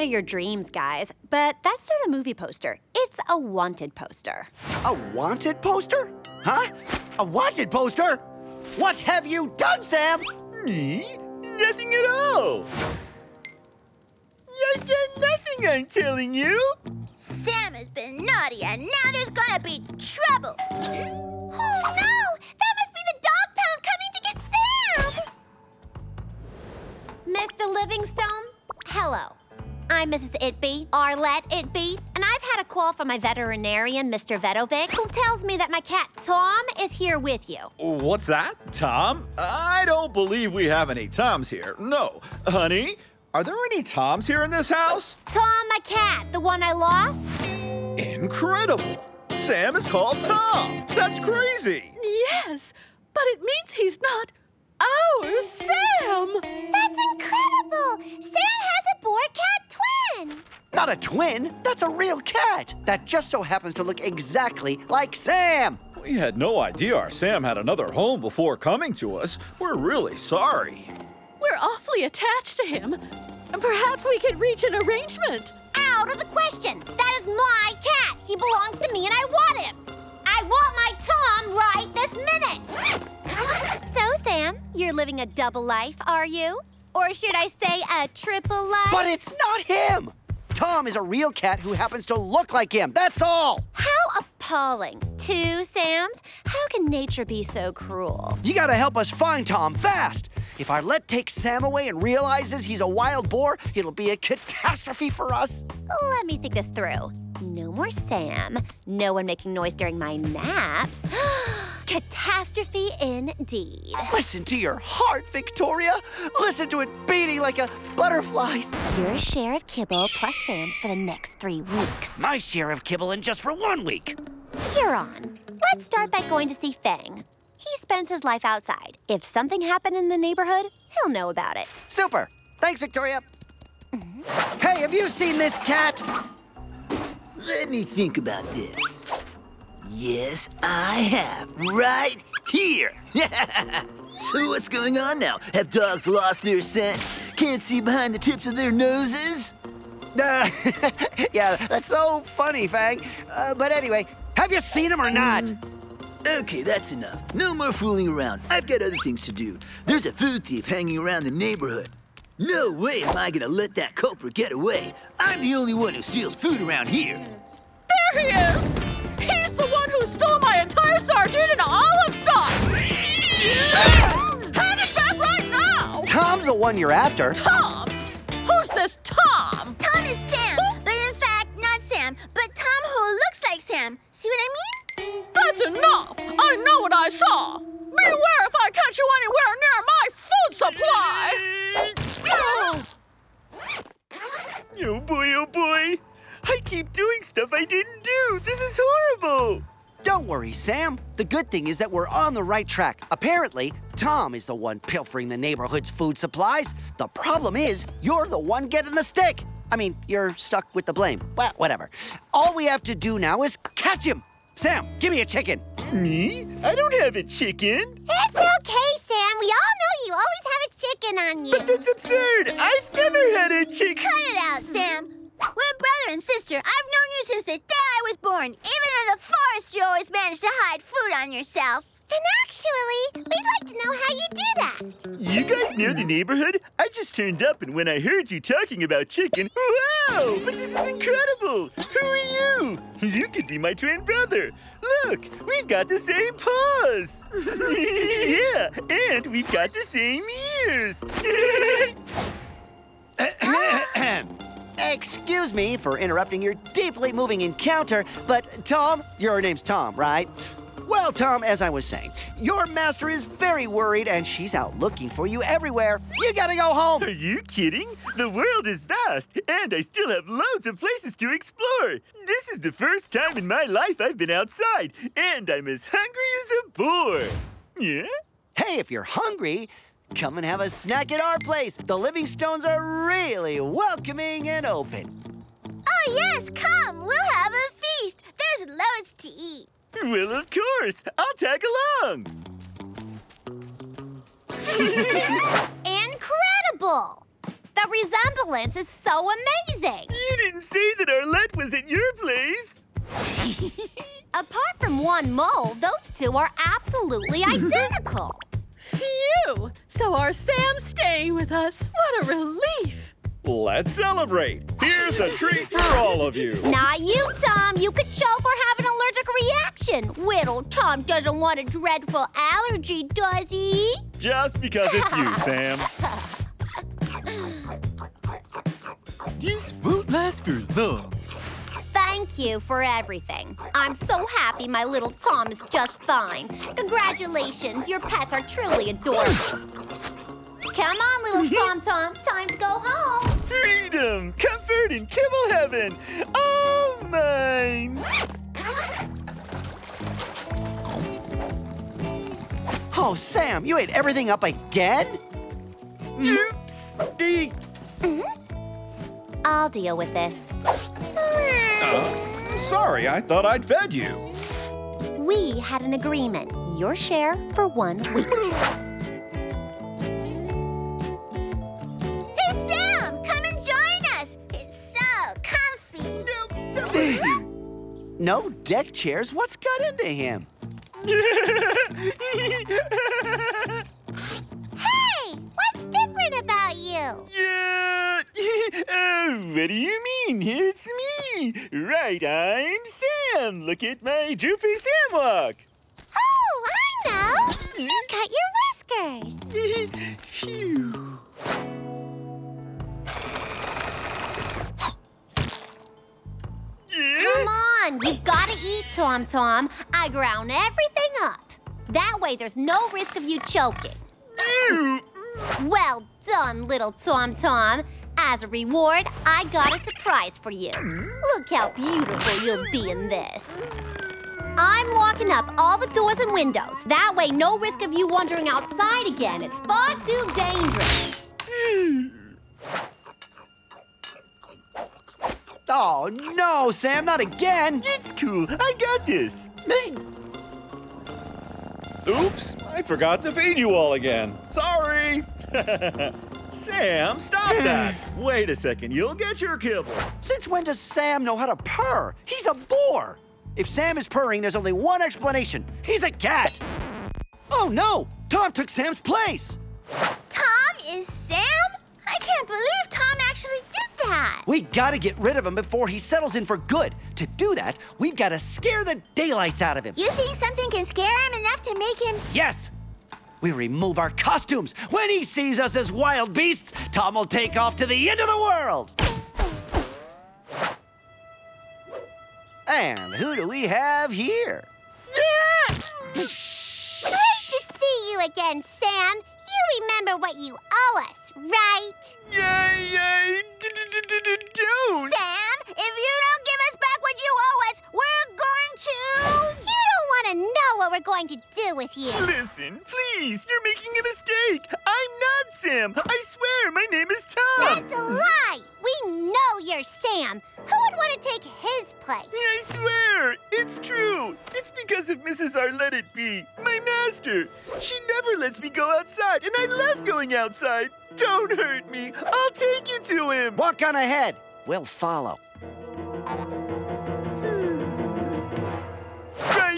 To shatter your dreams, guys, but that's not a movie poster. It's a wanted poster. A wanted poster? Huh? A wanted poster? What have you done, Sam? Me? Nothing at all. I've done nothing, I'm telling you. Sam has been naughty, and now there's gonna be trouble. Oh no! That must be the dog pound coming to get Sam! Mr. Livingstone, hello. I'm Mrs. Itby, Arlette Itby, and I've had a call from my veterinarian, Mr. Vetovic, who tells me that my cat Tom is here with you. What's that? Tom? I don't believe we have any Toms here. No. Honey, are there any Toms here in this house? Tom, my cat, the one I lost? Incredible! Sam is called Tom. That's crazy. Yes, but it means he's not our Sam. That's incredible! Sam has a boar cat twin! Not a twin. That's a real cat that just so happens to look exactly like Sam. We had no idea our Sam had another home before coming to us. We're really sorry. We're awfully attached to him. Perhaps we could reach an arrangement. Out of the question! That is my cat! He belongs to me and I want him! I want my Tom right this minute! So, Sam, you're living a double life, are you? Or should I say a triple life? But it's not him. Tom is a real cat who happens to look like him. That's all. How appalling. Two Sams? How can nature be so cruel? You gotta help us find Tom fast. If Arlette takes Sam away and realizes he's a wild boar, it'll be a catastrophe for us. Let me think this through. No more Sam. No one making noise during my naps. Catastrophe indeed. Listen to your heart, Victoria. Listen to it beating like a butterfly's. Your share of kibble plus Sam's for the next three weeks. My share of kibble in just for one week. You're on. Let's start by going to see Fang. He spends his life outside. If something happened in the neighborhood, he'll know about it. Super. Thanks, Victoria. Hey, have you seen this cat? Let me think about this. Yes, I have. Right here. so what's going on now? Have dogs lost their scent? Can't see behind the tips of their noses? Uh, yeah, that's so funny, Fang. Uh, but anyway, have you seen him or not? Okay, that's enough. No more fooling around. I've got other things to do. There's a food thief hanging around the neighborhood. No way am I gonna let that culprit get away. I'm the only one who steals food around here. There he is! He's the one who stole my entire sardine and olive stock! Hand it back right now! Tom's the one you're after. Tom? Who's this Tom? Tom is Sam, but in fact, not Sam, but Tom who looks like Sam. See what I mean? That's enough! I know what I saw! Beware if I catch you anywhere near my food supply! Oh boy, oh boy! I keep doing stuff I didn't do! This is horrible! Don't worry, Sam. The good thing is that we're on the right track. Apparently, Tom is the one pilfering the neighborhood's food supplies. The problem is, you're the one getting the stick. I mean, you're stuck with the blame. Well, whatever. All we have to do now is catch him. Sam, give me a chicken. Me? I don't have a chicken. It's okay, Sam. We all know you always have a chicken on you. But that's absurd. I've never had a chicken. Cut it out, Sam. We're brother and sister. I've known you since the day I was born. Even in the forest, you always managed to hide food on yourself. And actually, we'd like to know how you do that. You guys know the neighborhood? I just turned up, and when I heard you talking about chicken, wow! But this is incredible! Who are you? You could be my twin brother. Look, we've got the same paws. yeah, and we've got the same ears. Excuse me for interrupting your deeply moving encounter, but Tom, your name's Tom, right? Well, Tom, as I was saying, your master is very worried and she's out looking for you everywhere. You gotta go home. Are you kidding? The world is vast, and I still have loads of places to explore. This is the first time in my life I've been outside, and I'm as hungry as a boar. Yeah? Hey, if you're hungry, come and have a snack at our place. The Livingstones are really welcoming and open. Oh, yes, come. We'll have a feast. There's loads to eat. Well, of course. I'll tag along. Incredible! The The resemblance is so amazing. You didn't say that Arlette was at your place. Apart from one mole, those two are absolutely identical. Phew! So our Sam's staying with us. What a relief! Let's celebrate. Here's a treat for all of you. Not you, Tom. You could choke or have an allergic reaction. Little Tom doesn't want a dreadful allergy, does he? Just because it's you, Sam. This won't last for long. Thank you for everything. I'm so happy my little Tom is just fine. Congratulations, your pets are truly adorable. Come on, little Tom Tom. Time to go home. Freedom, comfort, and kibble heaven. All mine. Oh, Sam, you ate everything up again? Oops. Mm-hmm. I'll deal with this. Uh, sorry, I thought I'd fed you. We had an agreement. Your share for one week. No deck chairs? What's got into him? Hey, what's different about you? Yeah. oh, what do you mean? It's me. Right, I'm Sam. Look at my droopy Sam walk. Oh, I know. You cut your whiskers. Phew. Come on, you've got to eat, Tom Tom. I ground everything up. That way there's no risk of you choking. Well done, little Tom Tom. As a reward, I got a surprise for you. Look how beautiful you'll be in this. I'm locking up all the doors and windows. That way, no risk of you wandering outside again. It's far too dangerous. Oh, no, Sam, not again. It's cool. I got this. Oops, I forgot to feed you all again. Sorry. Sam, stop that. Wait a second, you'll get your kibble. Since when does Sam know how to purr? He's a boar. If Sam is purring, there's only one explanation. He's a cat. Oh, no. Tom took Sam's place. Tom is Sam? I can't believe Tom actually did that. We gotta get rid of him before he settles in for good. To do that, we've gotta scare the daylights out of him. You think something can scare him enough to make him... Yes! We remove our costumes. When he sees us as wild beasts, Tom will take off to the end of the world. And who do we have here? Great to see you again, Sam. Remember what you owe us, right? Yay, yay, don't. Sam, if you don't give us back what you owe us, we're going to... You don't want to know what we're going to do with you. Listen, please, you're making a mistake. I'm not Sam. I swear, my name is Tom. That's a lie. We know you're Sam. Who would want to take his place? I swear, it's true. It's because of Mrs. Arlette Itby, my master. She never lets me go outside, and I love going outside. Don't hurt me. I'll take you to him. Walk on ahead. We'll follow.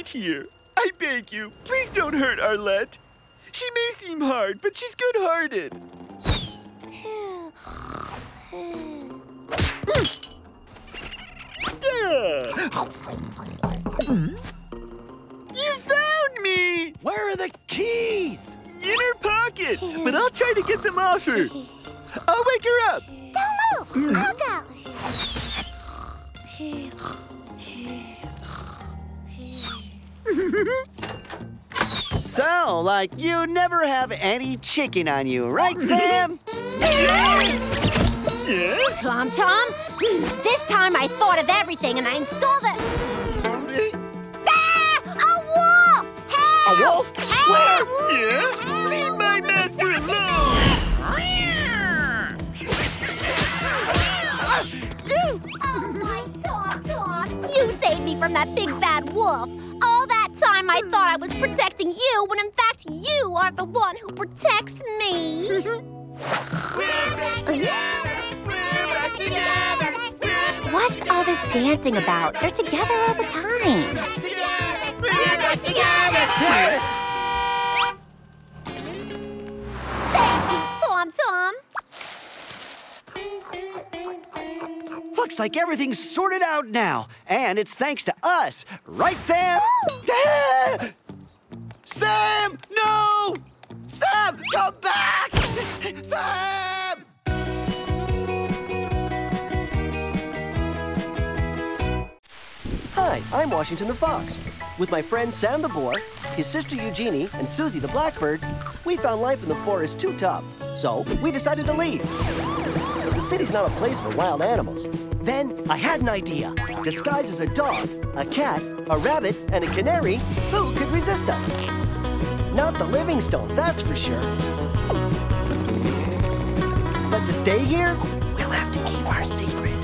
Right here. I beg you, please don't hurt Arlette. She may seem hard, but she's good-hearted. You found me! Where are the keys? In her pocket, but I'll try to get them off her. I'll wake her up. Don't move. Mm. I'll go. So, like, you never have any chicken on you, right, Sam? Yes? Tom Tom, this time I thought of everything and I installed it. Ah! A wolf! Help! A wolf? Help! Yeah? Leave my master alone! Oh, my Tom Tom! You saved me from that big bad wolf. All that time I thought I was protecting you when in fact you are the one who protects me. What's all this dancing about? They're together all the time. Tom Tom. Looks like everything's sorted out now. And it's thanks to us. Right, Sam? Sam! No! Sam, come back! Sam! Hi, I'm Washington the Fox. With my friend Sam the Boar, his sister Eugenie, and Suzie the Blackbird, we found life in the forest too tough. So we decided to leave. The city's not a place for wild animals. Then I had an idea. Disguised as a dog, a cat, a rabbit, and a canary, who could resist us? Not the Livingstones, that's for sure. But to stay here, we'll have to keep our secret.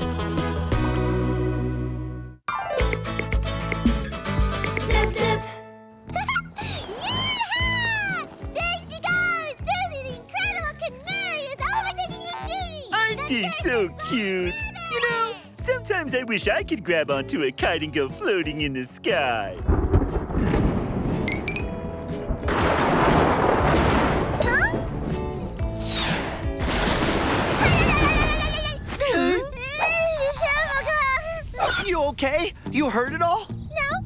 So cute? You know, sometimes I wish I could grab onto a kite and go floating in the sky. You okay? You heard it all? No,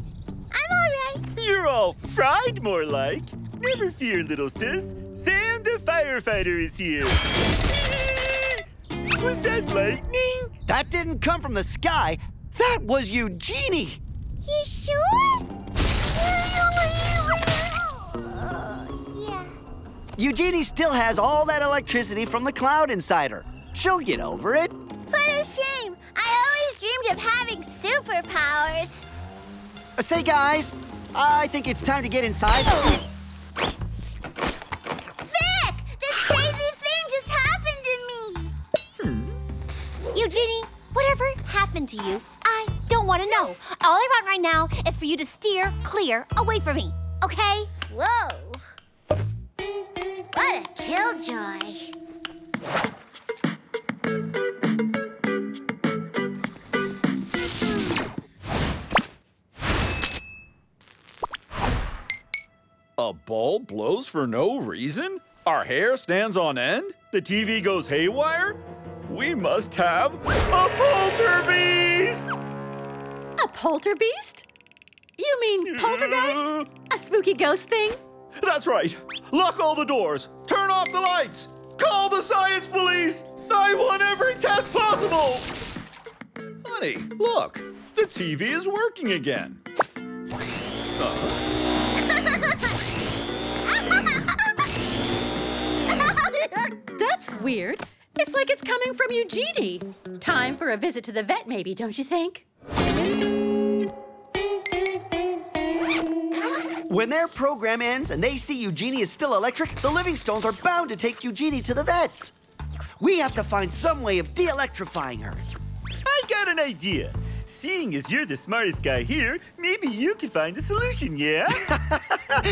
I'm all right. You're all fried, more like. Never fear, little sis. Sam the firefighter is here. Was that lightning? That didn't come from the sky. That was Eugenie. You sure? yeah. Eugenie still has all that electricity from the cloud inside her. She'll get over it. What a shame. I always dreamed of having superpowers. Uh, say, guys, I think it's time to get inside. Whatever happened to you, I don't want to know. All I want right now is for you to steer clear away from me, okay? Whoa. What a killjoy. A bulb blows for no reason? Our hair stands on end? The TV goes haywire? We must have a polterbeast! A polterbeast? You mean poltergeist? A spooky ghost thing? That's right. Lock all the doors. Turn off the lights. Call the science police. I want every test possible. Honey, look. The TV is working again. That's weird. It's like it's coming from Eugenie. Time for a visit to the vet, maybe, don't you think? When their program ends and they see Eugenie is still electric, the Livingstones are bound to take Eugenie to the vets. We have to find some way of de-electrifying her. I got an idea. Seeing as you're the smartest guy here, maybe you could find a solution, yeah?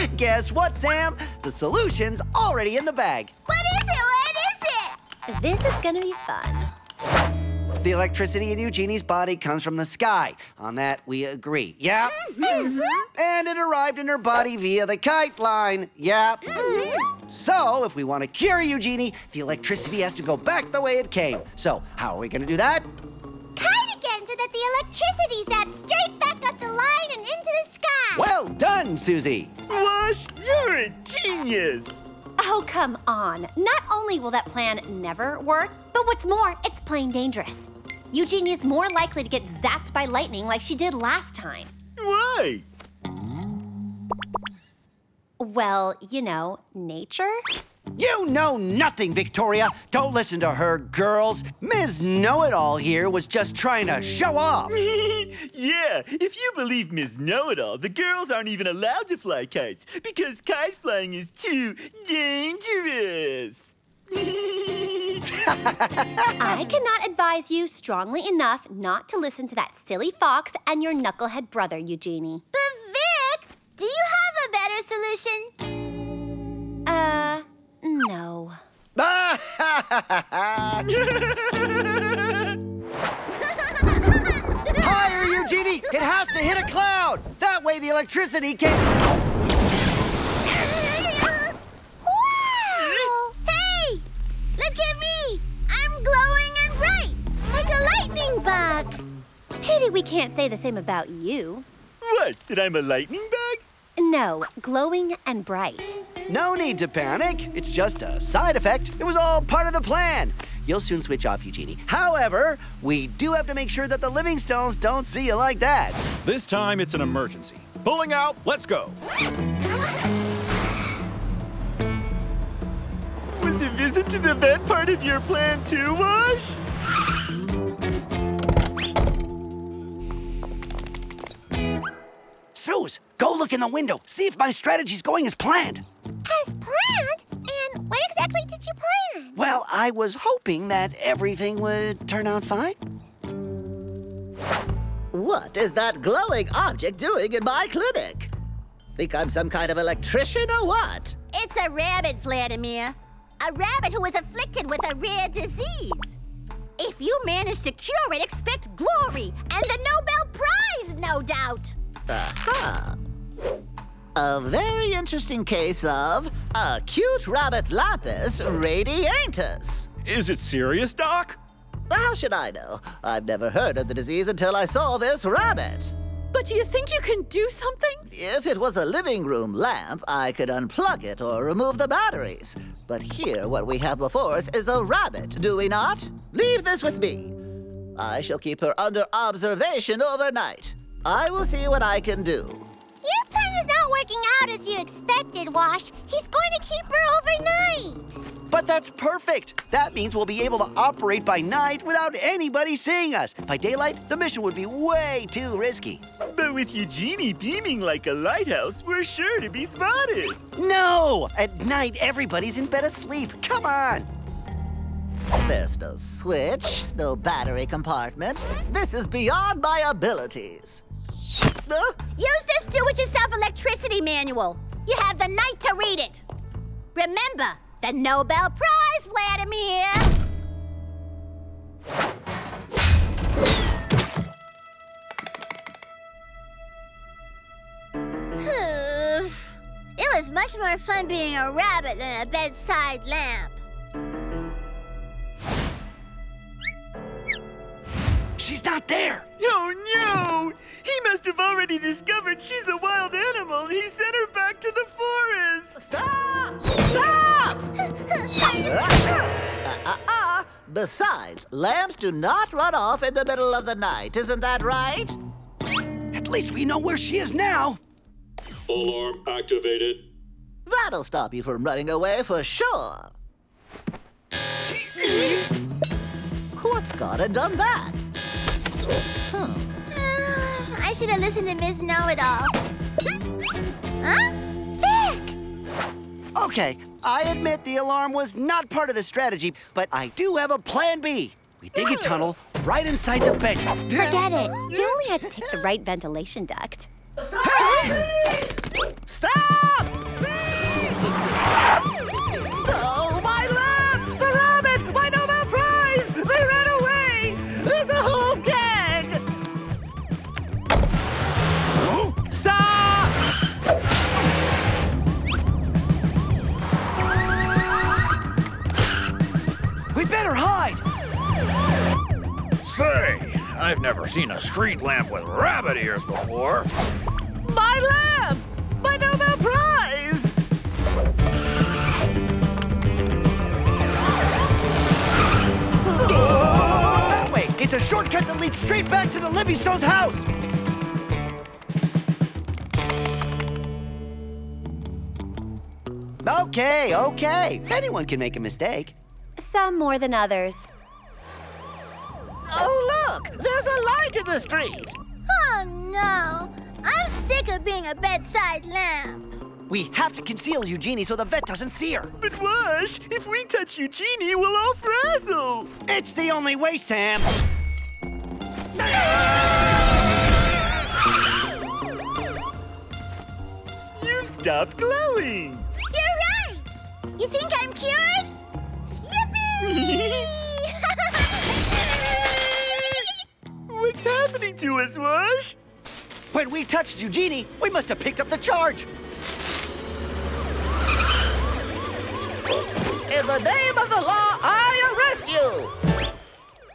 Guess what, Sam? The solution's already in the bag. What is This is gonna be fun. The electricity in Eugenie's body comes from the sky. On that, we agree. Yeah? Mm-hmm. And it arrived in her body via the kite line. Yeah? Mm-hmm. So, if we want to cure Eugenie, the electricity has to go back the way it came. So, how are we going to do that? Kite again so that the electricity zaps straight back up the line and into the sky. Well done, Suzie. Wash, you're a genius. Oh, come on. Not only will that plan never work, but what's more, it's plain dangerous. Eugenie is more likely to get zapped by lightning like she did last time. Why? Well, you know, nature? You know nothing, Victoria. Don't listen to her, girls. Ms. Know-It-All here was just trying to show off. yeah, if you believe Ms. Know-It-All, the girls aren't even allowed to fly kites because kite flying is too dangerous. I cannot advise you strongly enough not to listen to that silly fox and your knucklehead brother, Eugenie. But Vic, do you have a better solution? Higher, Eugenie! It has to hit a cloud! That way the electricity can... Wow! Hey! Look at me! I'm glowing and bright, like a lightning bug. Pity we can't say the same about you. What? That I'm a lightning bug? No, glowing and bright. No need to panic. It's just a side effect. It was all part of the plan. You'll soon switch off, Eugenie. However, we do have to make sure that the Livingstones don't see you like that. This time it's an emergency. Pulling out, let's go. Was a visit to the vet part of your plan too, Wash? Suze, go look in the window. See if my strategy's going as planned. As planned? And what exactly did you plan? Well, I was hoping that everything would turn out fine. What is that glowing object doing in my clinic? Think I'm some kind of electrician or what? It's a rabbit, Vladimir. A rabbit who is afflicted with a rare disease. If you manage to cure it, expect glory and the Nobel Prize, no doubt. Aha. A very interesting case of acute rabbit lapis radiatus. Is it serious, Doc? How should I know? I've never heard of the disease until I saw this rabbit. But do you think you can do something? If it was a living room lamp, I could unplug it or remove the batteries. But here, what we have before us is a rabbit, do we not? Leave this with me. I shall keep her under observation overnight. I will see what I can do. Your plan is not working out as you expected, Wash. He's going to keep her overnight. But that's perfect. That means we'll be able to operate by night without anybody seeing us. By daylight, the mission would be way too risky. But with Eugenie beaming like a lighthouse, we're sure to be spotted. No! At night, everybody's in bed asleep. Come on! There's no switch, no battery compartment. This is beyond my abilities. Use this do-it-yourself electricity manual. You have the night to read it. Remember, the Nobel Prize, Vladimir! it was much more fun being a rabbit than a bedside lamp. Not there. Oh no! He must have already discovered she's a wild animal he sent her back to the forest. Stop! Stop! Uh-uh. Besides, lambs do not run off in the middle of the night, isn't that right? At least we know where she is now. Alarm activated. That'll stop you from running away for sure. What's gone and done that? Huh. I should have listened to Miss Know-It-All. Huh? Vic! Okay, I admit the alarm was not part of the strategy, but I do have a plan B. We dig a tunnel right inside the bedroom. Forget it. You only had to take the right ventilation duct. Stop! Oh, my lamb! Say, I've never seen a street lamp with rabbit ears before. My lamp! My Nobel Prize! That way! It's a shortcut that leads straight back to the Livingstone's house! Okay, okay. Anyone can make a mistake. Some more than others. Oh, look! There's a light in the street! Oh, no. I'm sick of being a bedside lamp. We have to conceal Eugenie so the vet doesn't see her. But Wash, if we touch Eugenie, we'll all frazzle. It's the only way, Sam. You've stopped glowing. You're right. You think I'm cured? Yippee! What's happening to us, Wash? When we touched Eugenie, we must have picked up the charge. In the name of the law, I arrest you!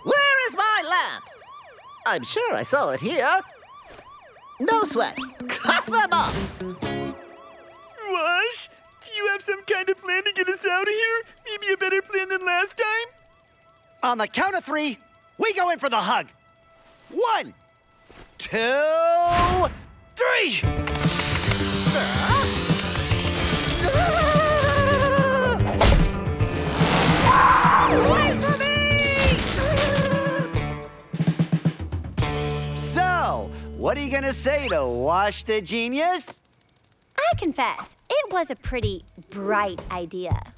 Where is my lamp? I'm sure I saw it here. No sweat. Cuff them up! Wash, do you have some kind of plan to get us out of here? Maybe a better plan than last time? On the count of three, we go in for the hug. One, two, three. So, what are you gonna say to Wash the Genius? I confess, it was a pretty bright idea.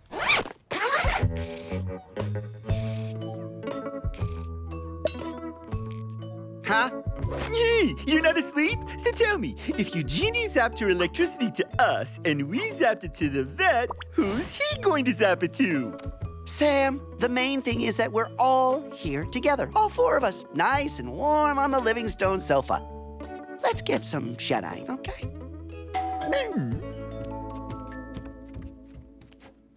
Huh? Hey, you're not asleep? So tell me, if Eugenie zapped her electricity to us and we zapped it to the vet, who's he going to zap it to? Sam, the main thing is that we're all here together. All four of us, nice and warm on the Livingstone sofa. Let's get some shut-eye, okay?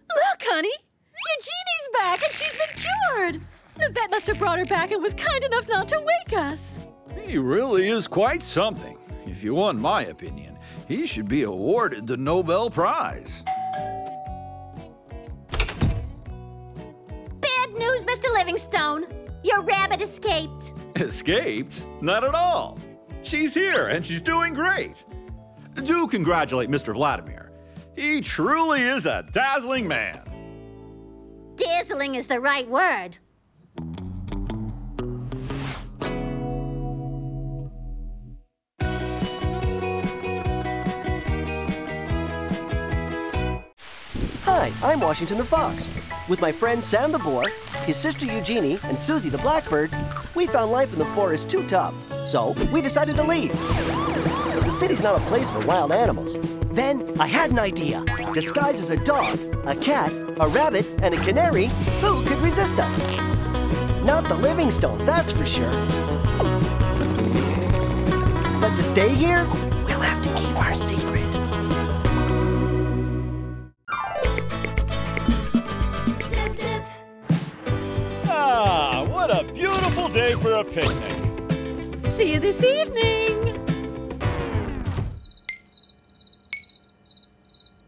Look, honey! Eugenie's back and she's been cured! The vet must have brought her back and was kind enough not to wake us. He really is quite something. If you want my opinion, he should be awarded the Nobel Prize. Bad news, Mr. Livingstone. Your rabbit escaped. Escaped? Not at all. She's here and she's doing great. Do congratulate Mr. Vladimir. He truly is a dazzling man. Dazzling is the right word. Hi, I'm Washington the Fox. With my friend Sam the Boar, his sister Eugenie, and Suzie the Blackbird, we found life in the forest too tough. So we decided to leave. The city's not a place for wild animals. Then I had an idea. Disguised as a dog, a cat, a rabbit, and a canary, who could resist us? Not the Livingstones, that's for sure. But to stay here, we'll have to keep our secret. Beautiful day for a picnic. See you this evening!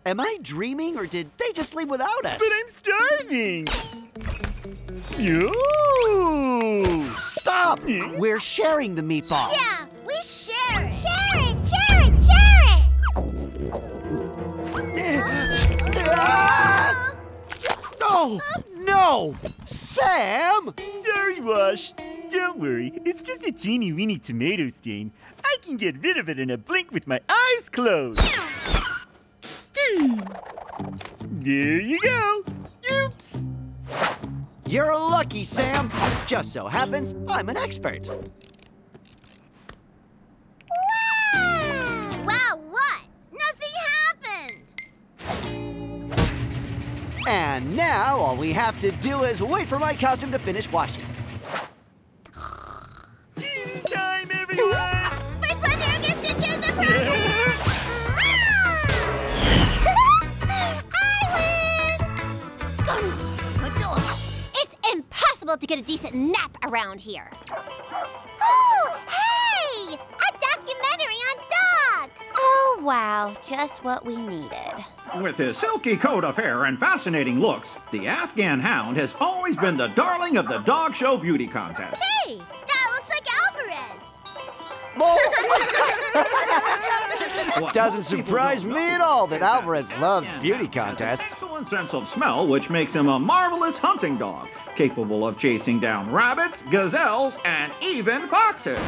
Am I dreaming or did they just leave without us? But I'm starving! You! Stop! We're sharing the meatball. Yeah, we share it. Share it, share it, share it. Oh, no! Sam! Sorry, Wash. Don't worry, it's just a teeny weeny tomato stain. I can get rid of it in a blink with my eyes closed. there you go. Oops. You're lucky, Sam. Just so happens I'm an expert. And now all we have to do is wait for my costume to finish washing. TV time, everyone. First one here gets to choose the present. It's impossible to get a decent nap around here. Oh, hey! Oh, wow. Just what we needed. With his silky coat of hair and fascinating looks, the Afghan hound has always been the darling of the dog show beauty contest. Hey, that looks like Alvarez. Doesn't surprise me at all that Alvarez loves beauty contests. Excellent sense of smell, which makes him a marvelous hunting dog, capable of chasing down rabbits, gazelles, and even foxes.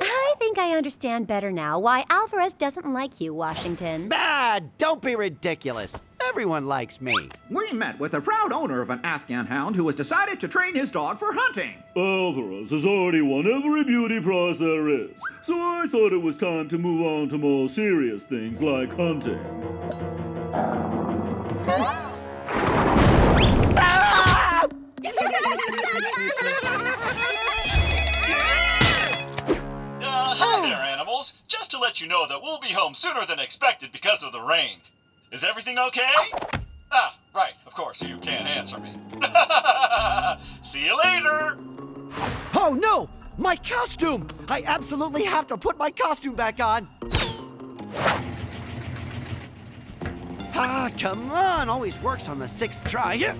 I think I understand better now why Alvarez doesn't like you, Washington. Ah, don't be ridiculous. Everyone likes me. We met with a proud owner of an Afghan hound who has decided to train his dog for hunting. Alvarez has already won every beauty prize there is, so I thought it was time to move on to more serious things like hunting. ah! Hi there, animals. Just to let you know that we'll be home sooner than expected because of the rain. Is everything okay? Ah, right, of course, you can't answer me. See you later! Oh no! My costume! I absolutely have to put my costume back on! Ah, come on! Always works on the sixth try.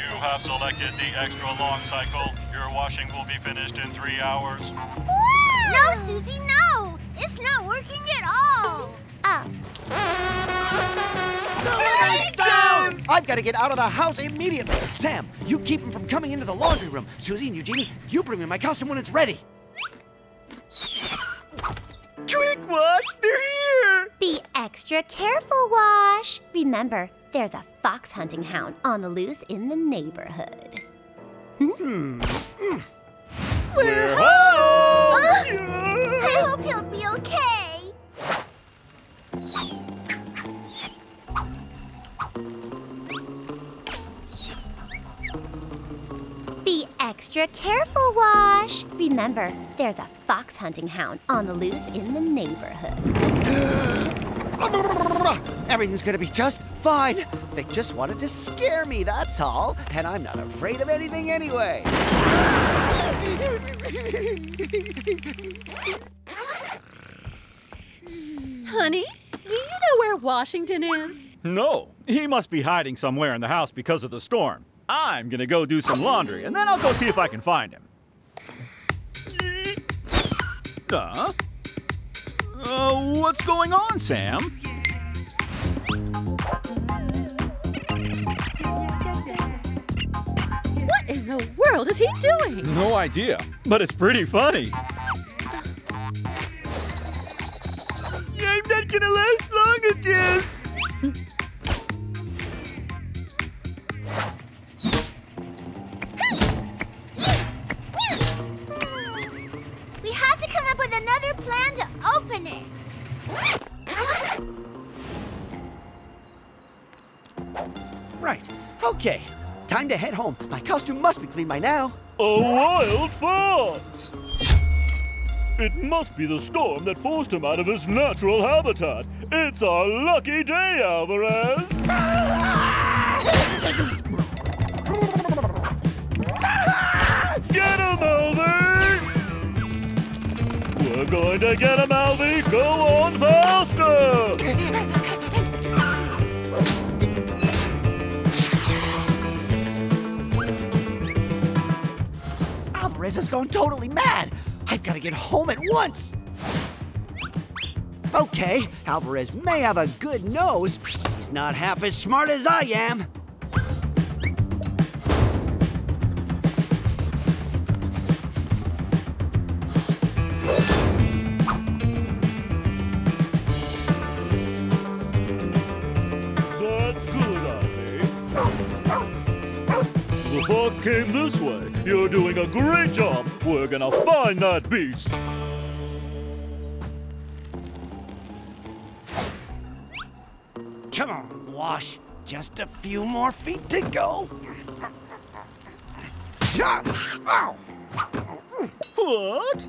You have selected the extra long cycle. Your washing will be finished in three hours. No, Suzie, no! It's not working at all. Oh. I've got to get out of the house immediately. Sam, you keep him from coming into the laundry room. Suzie and Eugenie, you bring me my costume when it's ready. Quick, Wash, they're here! Be extra careful, Wash. Remember, there's a fox hunting hound on the loose in the neighborhood. Hmm. We're home! I hope he'll be okay. Be extra careful, Wash. Remember, there's a fox hunting hound on the loose in the neighborhood. Everything's gonna be just fine. They just wanted to scare me, that's all. And I'm not afraid of anything anyway. Honey, do you know where Washington is? No, he must be hiding somewhere in the house because of the storm. I'm gonna go do some laundry, and then I'll go see if I can find him. Uh, uh, what's going on, Sam? What in the world is he doing? No idea, but it's pretty funny. I'm not gonna last long at this! Another plan to open it. Right. Okay. Time to head home. My costume must be clean by now. A wild fox! It must be the storm that forced him out of his natural habitat. It's our lucky day, Alvarez! Get him, Alvy! We're going to get him, Alvy! Go on faster! Alvarez has gone totally mad. I've got to get home at once. Okay, Alvarez may have a good nose, but he's not half as smart as I am. The fox came this way. You're doing a great job. We're gonna find that beast. Come on, Wash. Just a few more feet to go. What?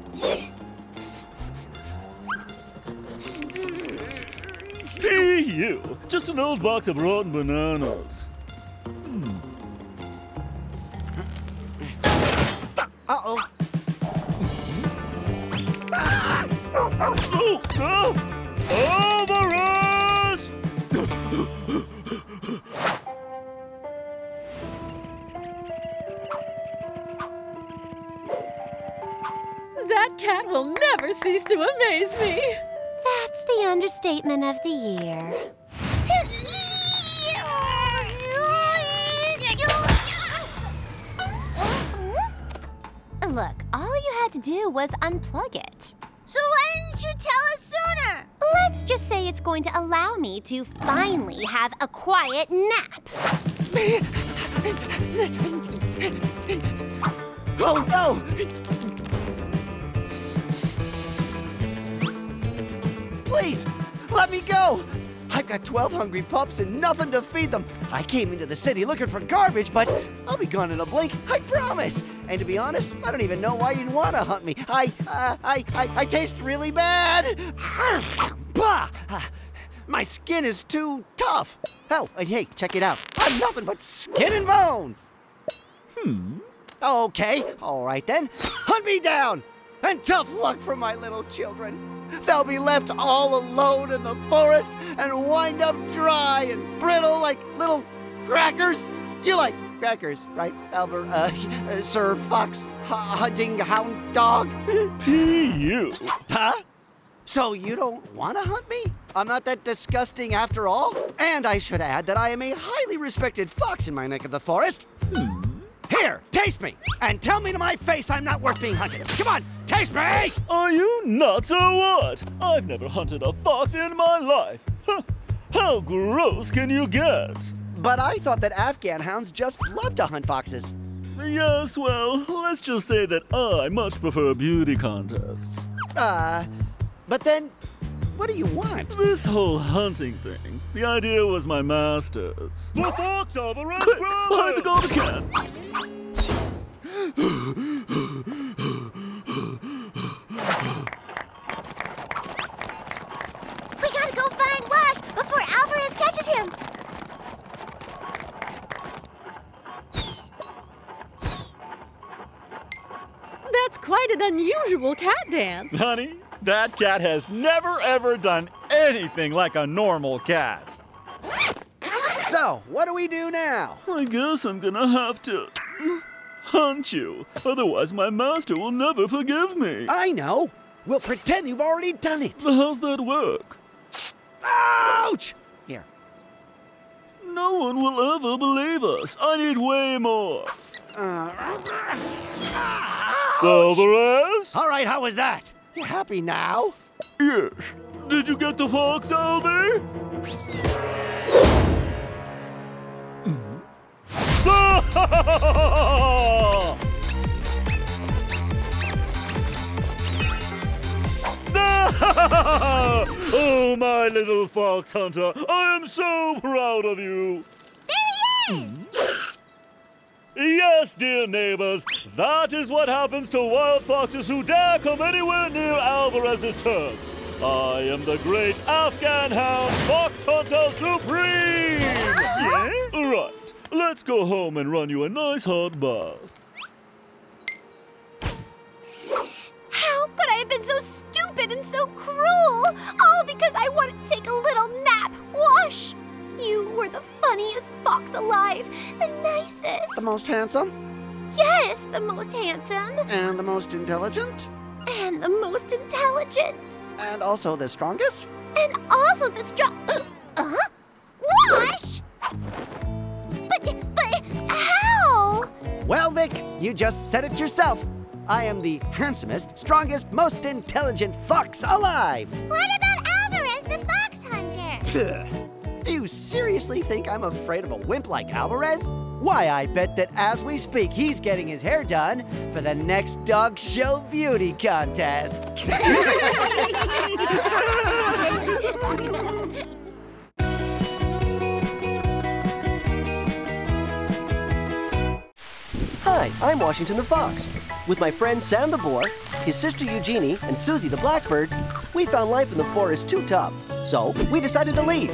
You. Just an old box of rotten bananas. Hmm. Uh-oh. Oh, sir! Alvarez! That cat will never cease to amaze me. That's the understatement of the year. Look, all you had to do was unplug it. So why didn't you tell us sooner? Let's just say it's going to allow me to finally have a quiet nap. Oh no! Please, let me go! I've got 12 hungry pups and nothing to feed them. I came into the city looking for garbage, but I'll be gone in a blink, I promise. And to be honest, I don't even know why you'd want to hunt me. I, uh, I, I, I taste really bad. bah! My skin is too tough. Oh, and hey, check it out. I'm nothing but skin and bones. Hmm. Okay, all right then. Hunt me down. And tough luck for my little children. They'll be left all alone in the forest and wind up dry and brittle like little crackers. You like crackers, right, Albert? Uh, uh, Sir Fox Hunting Hound Dog? P.U. Huh? So you don't want to hunt me? I'm not that disgusting after all. And I should add that I am a highly respected fox in my neck of the forest. Hmm. Here, taste me, and tell me to my face I'm not worth being hunted. Come on, taste me! Are you nuts or what? I've never hunted a fox in my life. Huh. How gross can you get? But I thought that Afghan hounds just love to hunt foxes. Yes, well, let's just say that I much prefer beauty contests. Uh, but then, what do you want? This whole hunting thing. The idea was my master's. The fox Alvarez Quick, behind the garbage can! We gotta go find Wash before Alvarez catches him. That's quite an unusual cat dance. Honey, that cat has never ever done anything like a normal cat. So, what do we do now? I guess I'm gonna have to hunt you. Otherwise, my master will never forgive me. I know. We'll pretend you've already done it. How's that work? Ouch! Here. No one will ever believe us. I need way more. Uh, Alvarez? All right, how was that? You happy now? Yes. Did you get the fox, Albie? oh, my little fox hunter, I am so proud of you. There he is! Yes, dear neighbors, that is what happens to wild foxes who dare come anywhere near Alvarez's turf. I am the great Afghan hound fox hunter supreme! yeah? Right. Let's go home and run you a nice hot bath. How could I have been so stupid and so cruel? All because I wanted to take a little nap. Wash! You were the funniest fox alive, the nicest. The most handsome? Yes, the most handsome. And the most intelligent? And the most intelligent. And also the strongest? And also the strong. Uh, uh? Wash! But, but how? Well, Vic, you just said it yourself. I am the handsomest, strongest, most intelligent fox alive. What about Alvarez, the fox hunter? Do you seriously think I'm afraid of a wimp like Alvarez? Why, I bet that as we speak, he's getting his hair done for the next dog show beauty contest. Hi, I'm Washington the Fox. With my friend Sam the Boar, his sister Eugenie, and Suzie the Blackbird, we found life in the forest too tough. So we decided to leave.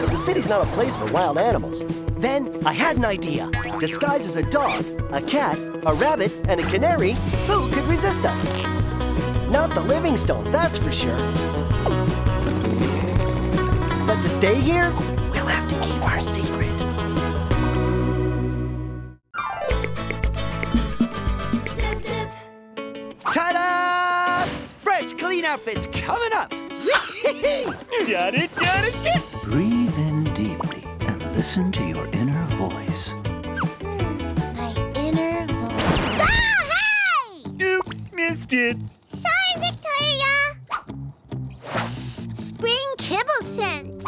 But the city's not a place for wild animals. Then I had an idea. Disguised as a dog, a cat, a rabbit, and a canary, who could resist us? Not the Livingstones, that's for sure. But to stay here, we'll have to keep our secret. Ta-da! Fresh, clean outfits coming up. Got it, got it, get Breathe in deeply and listen to your inner voice. My inner voice. Ah, hey! Oops, missed it. Sorry, Victoria. Spring kibble scent.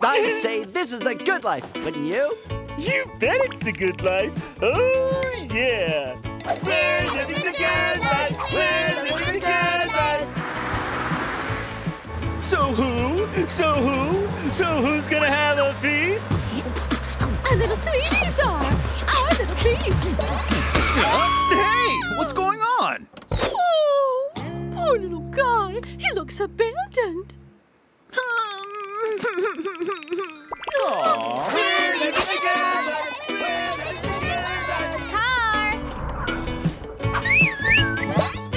I'd say this is the good life, wouldn't you? You bet it's the good life. Oh, yeah. We're living the good life. We're living the So who? So who? So who's gonna have a feast? Our little sweeties are. Our little feast. Hey, what's going on? Oh, poor little guy. He looks abandoned. Aww. We're together! Car!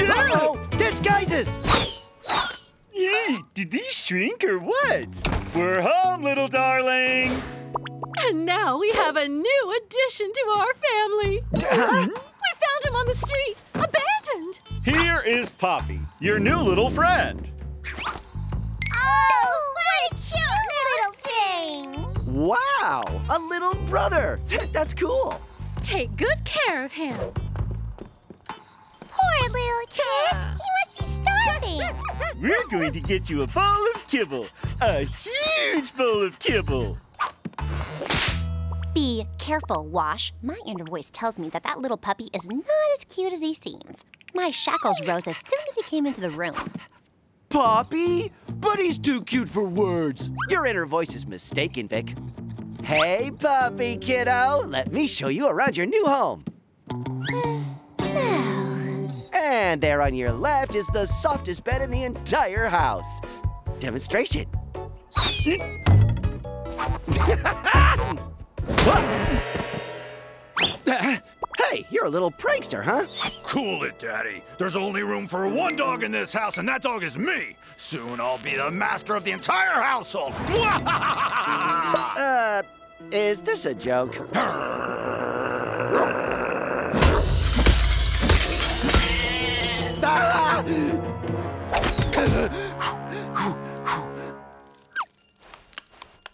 Uh-oh! Disguises! Yay! Did these shrink or what? We're home, little darlings! And now we have a new addition to our family. we found him on the street, abandoned. Here is Poppy, your new little friend. Oh, what a cute little thing! Wow! A little brother! That's cool! Take good care of him. Poor little kid. He must be. We're going to get you a bowl of kibble. A huge bowl of kibble. Be careful, Wash. My inner voice tells me that that little puppy is not as cute as he seems. My shackles rose as soon as he came into the room. Poppy? But he's too cute for words. Your inner voice is mistaken, Vic. Hey, puppy kiddo. Let me show you around your new home. Uh, And there on your left is the softest bed in the entire house. Demonstration. hey, you're a little prankster, huh? Cool it, Daddy. There's only room for one dog in this house, and that dog is me. Soon I'll be the master of the entire household. uh, is this a joke?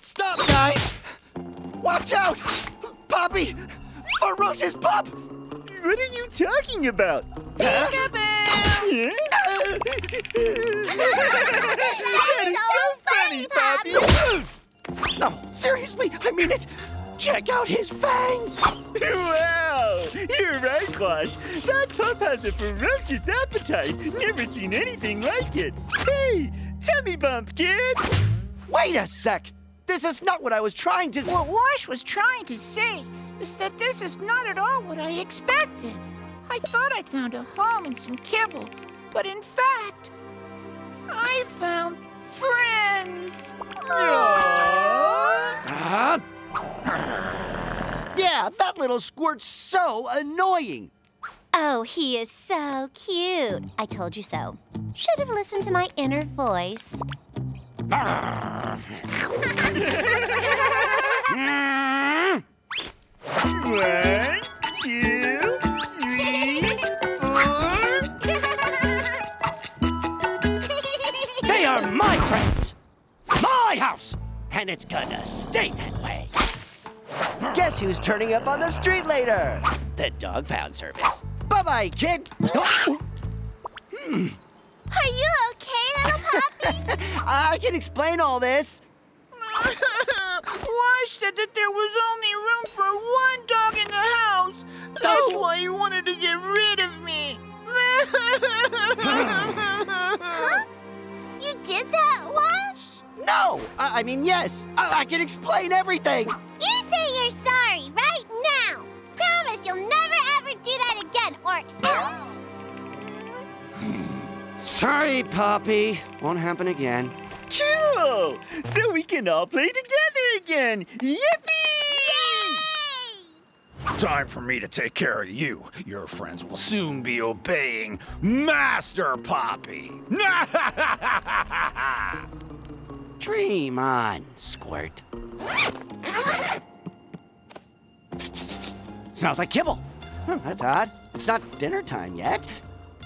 Stop, guys! Watch out! Poppy! Ferocious pup! What are you talking about? That is so funny, Poppy! No, seriously, I mean it! Check out his fangs! Wow! You're right, Wash. That pup has a ferocious appetite. Never seen anything like it. Hey, tummy bump, kid! Wait a sec! This is not what I was trying to... What Wash was trying to say is that this is not at all what I expected. I thought I'd found a home and some kibble, but in fact, I found friends. Ah! Yeah, that little squirt's so annoying. Oh, he is so cute. I told you so. Should have listened to my inner voice. One, two, three, four. They are my friends! My house! And it's gonna stay that way. Guess who's turning up on the street later? The dog pound service. Bye-bye, kid! Hmm. Are you okay, little puppy? I can explain all this. Wash said that there was only room for one dog in the house. That's why he wanted to get rid of me. huh? You did that, Wash? No! I, I mean, yes. I, I can explain everything. You say you're sorry right now. Promise you'll never ever do that again, or else. Sorry, Poppy. Won't happen again. Cool! So we can all play together again. Yippee! Yay! Time for me to take care of you. Your friends will soon be obeying Master Poppy. Dream on, Squirt. Smells like kibble. Hmm, that's odd. It's not dinner time yet.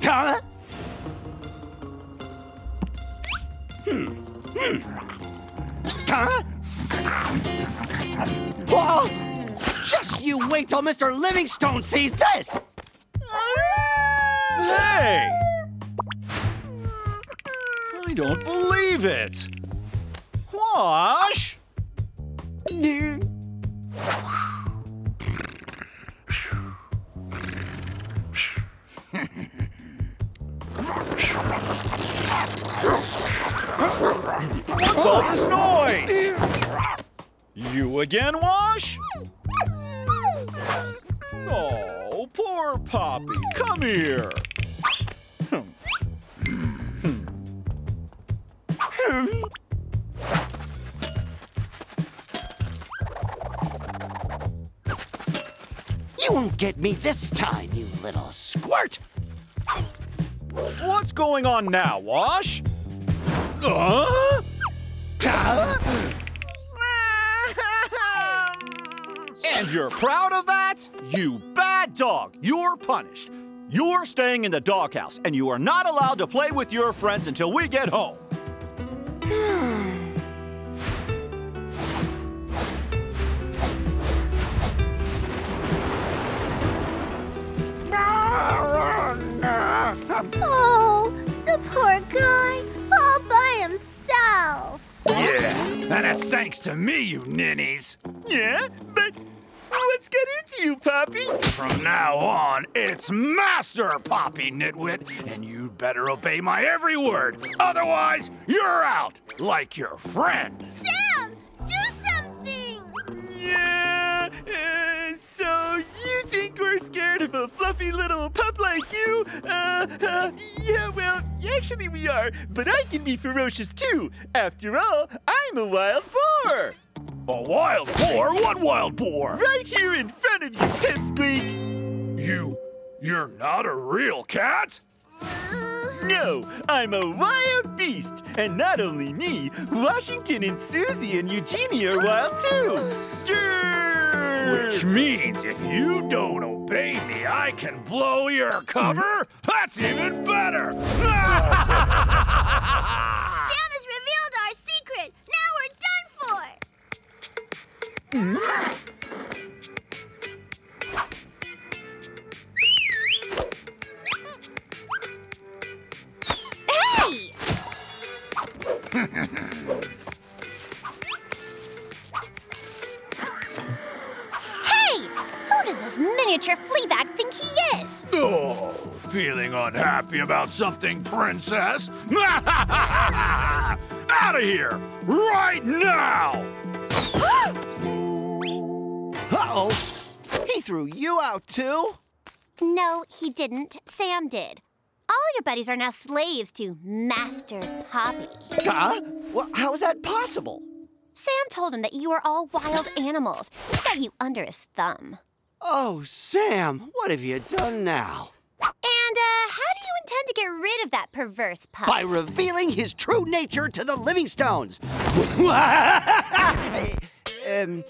Huh? Hmm. Hmm. Huh? Whoa! Just you wait till Mr. Livingstone sees this! Hey! I don't believe it. Wash! What's all this noise? You again, Wash? Oh, poor Poppy. Come here. Hmm. Hmm. Hmm. You won't get me this time, you little squirt. What's going on now, Wash? And you're proud of that? You bad dog. You're punished. You're staying in the doghouse, and you are not allowed to play with your friends until we get home. Oh, the poor guy, all by himself. Yeah, and that's thanks to me, you ninnies. Yeah, but what's got into you, Poppy? From now on, it's Master Poppy, nitwit, and you'd better obey my every word. Otherwise, you're out, like your friend. Sam, do something. Yeah, uh, so you think we're scared of a fluffy little pup like you? Uh, uh, yeah, well, actually we are, but I can be ferocious too. After all, I'm a wild boar. A wild boar? What wild boar? Right here in front of you, Pipsqueak. You, you're not a real cat? No, I'm a wild beast. And not only me, Washington and Suzie and Eugenie are wild too. Grrr. Which means if you don't obey me, I can blow your cover? That's even better! Sam has revealed our secret. Now we're done for. Hey! Hey! Miniature fleabag think he is? Oh, feeling unhappy about something, princess? Out of here! Right now! Uh-oh. He threw you out, too? No, he didn't. Sam did. All your buddies are now slaves to Master Poppy. Huh? Well, how is that possible? Sam told him that you are all wild animals. He's got you under his thumb. Oh, Sam, what have you done now? And, uh, how do you intend to get rid of that perverse pup? By revealing his true nature to the Livingstones. um,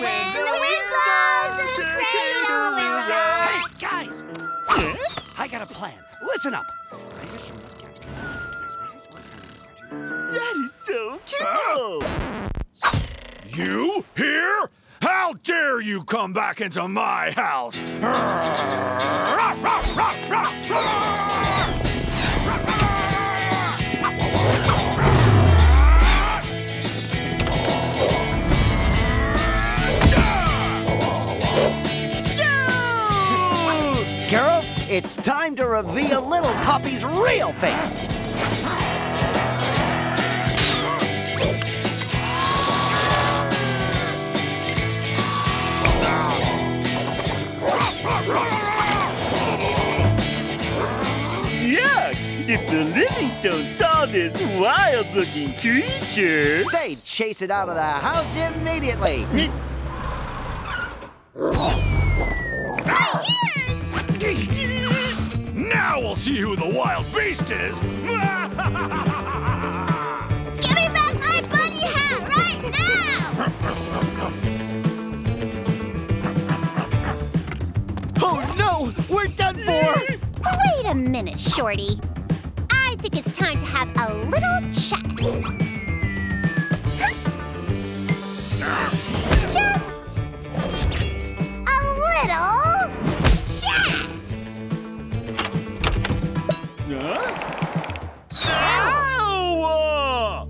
When the wind blows, the cradle will rock. Guys, I got a plan. Listen up. That is so cool. You here? How dare you come back into my house? Girls, it's time to reveal little puppy's real face. If the Livingstone saw this wild-looking creature... They'd chase it out of the house immediately. Now we'll see who the wild beast is. Give me back my bunny hat right now! Oh no, we're done for. Wait a minute, Shorty. Think it's time to have a little chat. Just a little chat. Ow!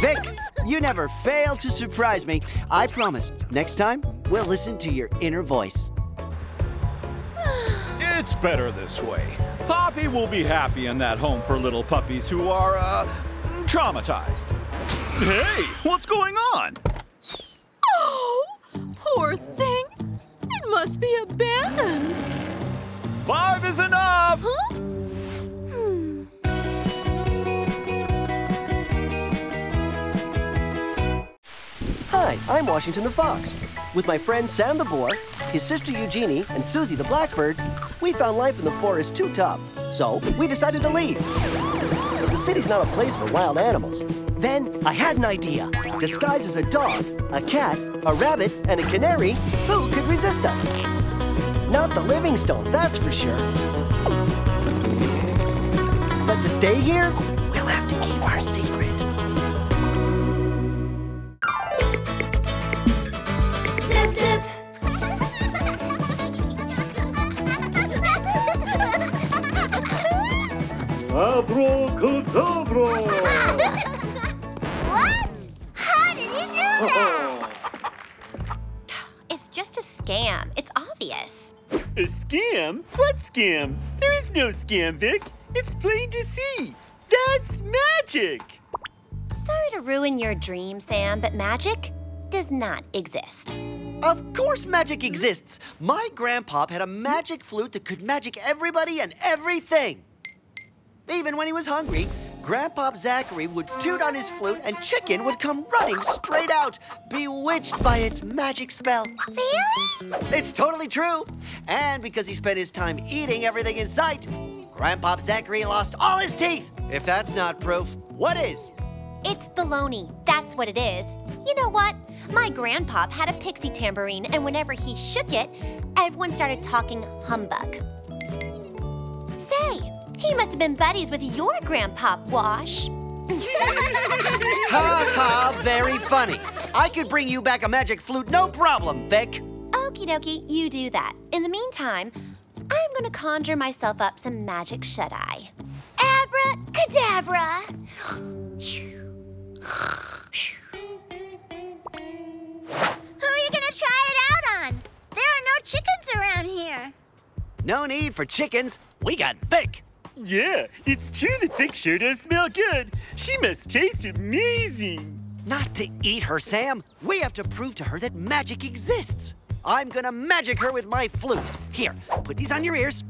Vic, you never fail to surprise me. I promise. Next time, We'll listen to your inner voice. It's better this way. Poppy will be happy in that home for little puppies who are, uh, traumatized. Hey, what's going on? Oh, poor thing. It must be abandoned. Five is enough! Huh? Hi, I'm Washington the Fox. With my friend Sam the Boar, his sister Eugenie, and Suzie the Blackbird, we found life in the forest too tough. So we decided to leave. The city's not a place for wild animals. Then I had an idea. Disguised as a dog, a cat, a rabbit, and a canary, who could resist us? Not the Livingstones, that's for sure. But to stay here, we'll have to keep our secret. Abracadabra! what? How did you do that? It's just a scam. It's obvious. A scam? What scam? There is no scam, Vic. It's plain to see. That's magic. Sorry to ruin your dream, Sam, but magic does not exist. Of course magic exists. My grandpop had a magic flute that could magic everybody and everything. Even when he was hungry, Grandpop Zachary would toot on his flute and chicken would come running straight out, bewitched by its magic spell. Really? It's totally true. And because he spent his time eating everything in sight, Grandpop Zachary lost all his teeth. If that's not proof, what is? It's baloney. That's what it is. You know what? My grandpop had a pixie tambourine, and whenever he shook it, everyone started talking humbug. Say, he must have been buddies with your grandpop, Wash. Ha ha, very funny. I could bring you back a magic flute, no problem, Vic. Okie dokie, you do that. In the meantime, I'm gonna conjure myself up some magic shut-eye. Abracadabra. Who are you gonna try it out on? There are no chickens around here. No need for chickens. We got Vic. Yeah, it's true that Vic sure does smell good. She must taste amazing. Not to eat her, Sam. We have to prove to her that magic exists. I'm gonna magic her with my flute. Here, put these on your ears.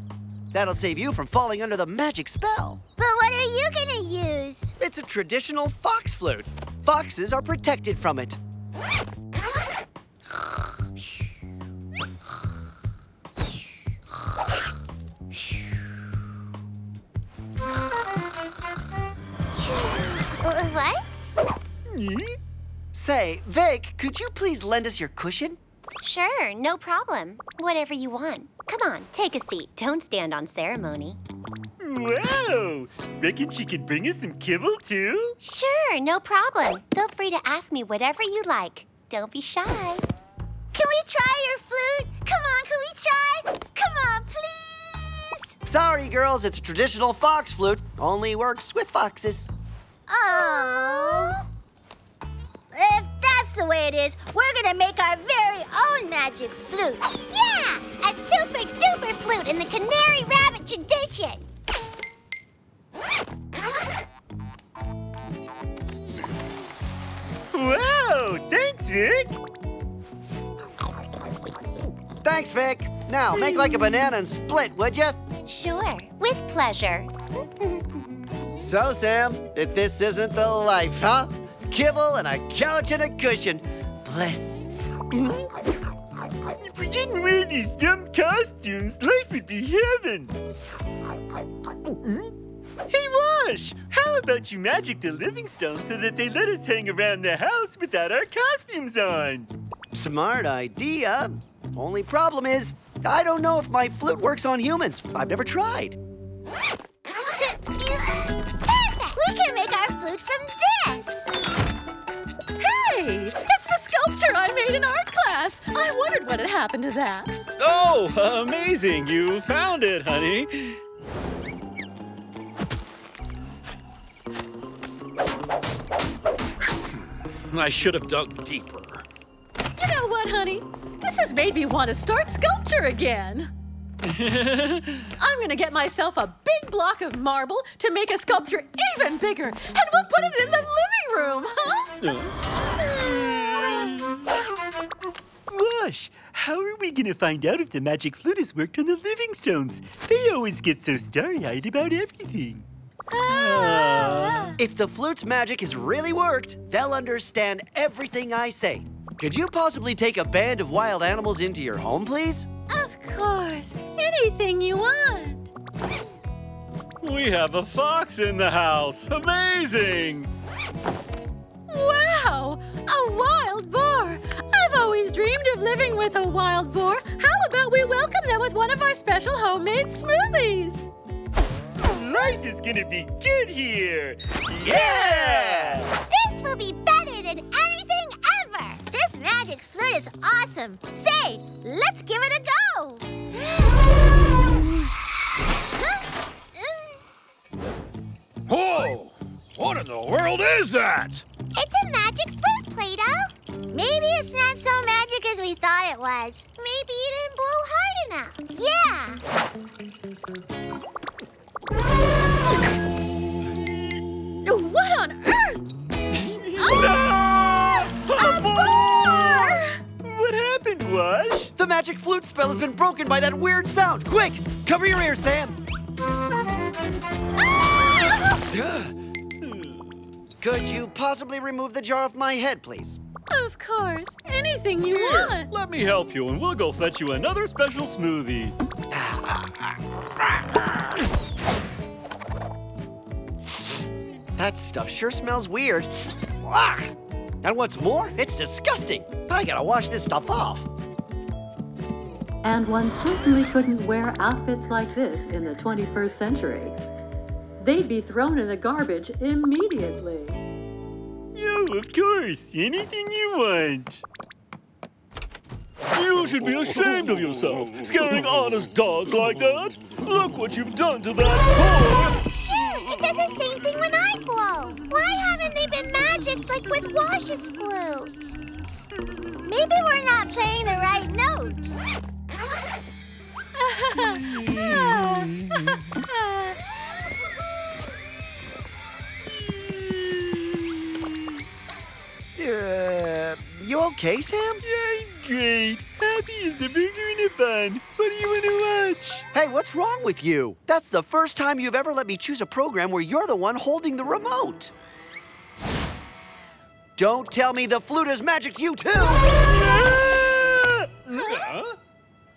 That'll save you from falling under the magic spell. But what are you gonna use? It's a traditional fox flute. Foxes are protected from it. Uh, what? Say, Vic, could you please lend us your cushion? Sure, no problem. Whatever you want. Come on, take a seat. Don't stand on ceremony. Wow! Reckon she could bring us some kibble too? Sure, no problem. Feel free to ask me whatever you like. Don't be shy. Can we try your flute? Come on, can we try? Come on, please. Sorry, girls, it's a traditional fox flute. Only works with foxes. Oh. If that's the way it is, we're gonna make our very own magic flute. Yeah! A super duper flute in the Canary Rabbit tradition. Wow! Thanks, Vic! Thanks, Vic. Now, make like a banana and split, would you? Sure, with pleasure. So, Sam, if this isn't the life, huh? Kibble and a couch and a cushion. Bliss. If we didn't wear these dumb costumes, life would be heaven. Hey, Wash! How about you magic the Livingstones so that they let us hang around the house without our costumes on? Smart idea. Only problem is, I don't know if my flute works on humans. I've never tried. We can make our flute from this. Hey, it's the sculpture I made in art class. I wondered what had happened to that. Oh, amazing. You found it, honey. I should have dug deeper. You know what? what, honey? This has made me want to start sculpture again. I'm gonna get myself a big block of marble to make a sculpture even bigger, and we'll put it in the living room, huh? Wash, how are we gonna find out if the magic flute has worked on the Livingstones? They always get so starry-eyed about everything. Ah. If the flute's magic has really worked, they'll understand everything I say. Could you possibly take a band of wild animals into your home, please? Of course. Anything you want. We have a fox in the house. Amazing! Wow! A wild boar! I've always dreamed of living with a wild boar. How about we welcome them with one of our special homemade smoothies? Life is gonna be good here! Yeah! This will be better magic flute is awesome! Say, let's give it a go! Whoa! What in the world is that? It's a magic flute, Play-Doh! Maybe it's not so magic as we thought it was. Maybe you didn't blow hard enough. Yeah! What on earth? Happened, The magic flute spell has been broken by that weird sound. Quick, cover your ears, Sam. Could you possibly remove the jar off my head, please? Of course. Anything you Here, want. let me help you and we'll go fetch you another special smoothie. That stuff sure smells weird. And what's more, it's disgusting. I gotta wash this stuff off. And one certainly couldn't wear outfits like this in the 21st century. They'd be thrown in the garbage immediately. Oh, of course. Anything you want. You should be ashamed of yourself, scaring honest dogs like that. Look what you've done to that Sure, it does the same thing when I blow. Why haven't they been magic like with Wash's flute? Maybe we're not playing the right note. Uh, you okay, Sam? Yeah, I'm great. Happy as a burger in a bun. What do you want to watch? Hey, what's wrong with you? That's the first time you've ever let me choose a program where you're the one holding the remote. Don't tell me the flute has magicked you too! Huh?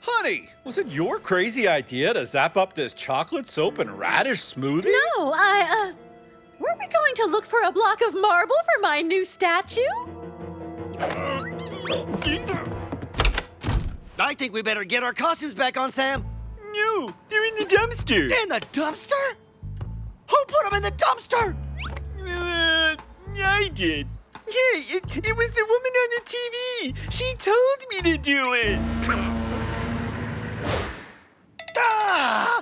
Honey, was it your crazy idea to zap up this chocolate soap and radish smoothie? No, I, uh. Weren't we going to look for a block of marble for my new statue? I think we better get our costumes back on, Sam. No, they're in the dumpster. In the dumpster? Who put them in the dumpster? Uh, I did. Yeah, it, it was the woman on the TV. She told me to do it. Ah!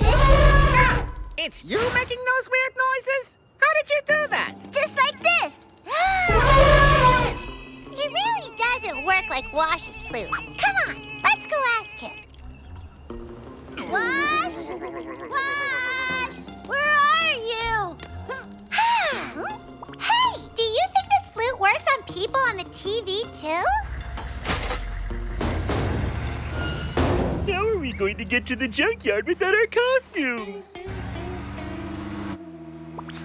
It's you making those weird noises? How did you do that? Just like this. it really doesn't work like Wash's flute. Come on, let's go ask him. Wash? Wash? Where are you? hey, do you think this flute works on people on the TV too? How are we going to get to the junkyard without our costumes?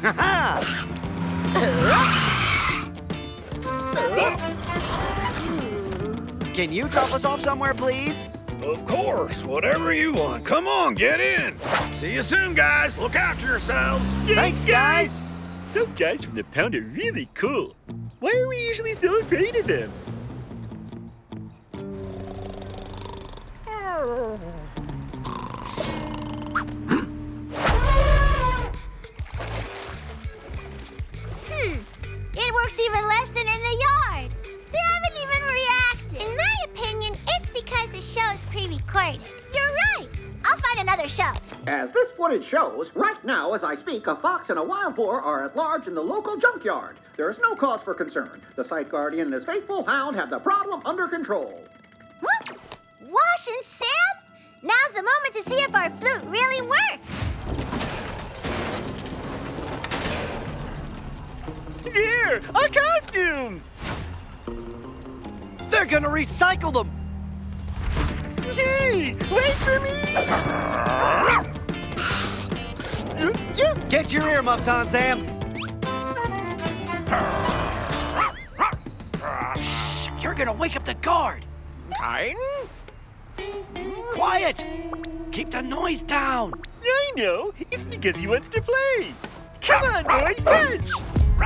Can you drop us off somewhere, please? Of course, whatever you want. Come on, get in. See you soon, guys. Look after yourselves. Thanks, guys. Those guys from the pound are really cool. Why are we usually so afraid of them? Hmm, it works even less than in the yard. They haven't even reacted. In my opinion, it's because the show is pre-recorded. You're right. I'll find another show. As this footage shows, right now as I speak, a fox and a wild boar are at large in the local junkyard. There is no cause for concern. The site guardian and his faithful hound have the problem under control. Wash and Sam? Now's the moment to see if our flute really works. There! Our costumes! They're gonna recycle them! Hey! Wait for me! Get your earmuffs on, Sam! Shh, You're gonna wake up the guard! Titan? Quiet! Keep the noise down! I know! It's because he wants to play! Come on, boy, punch!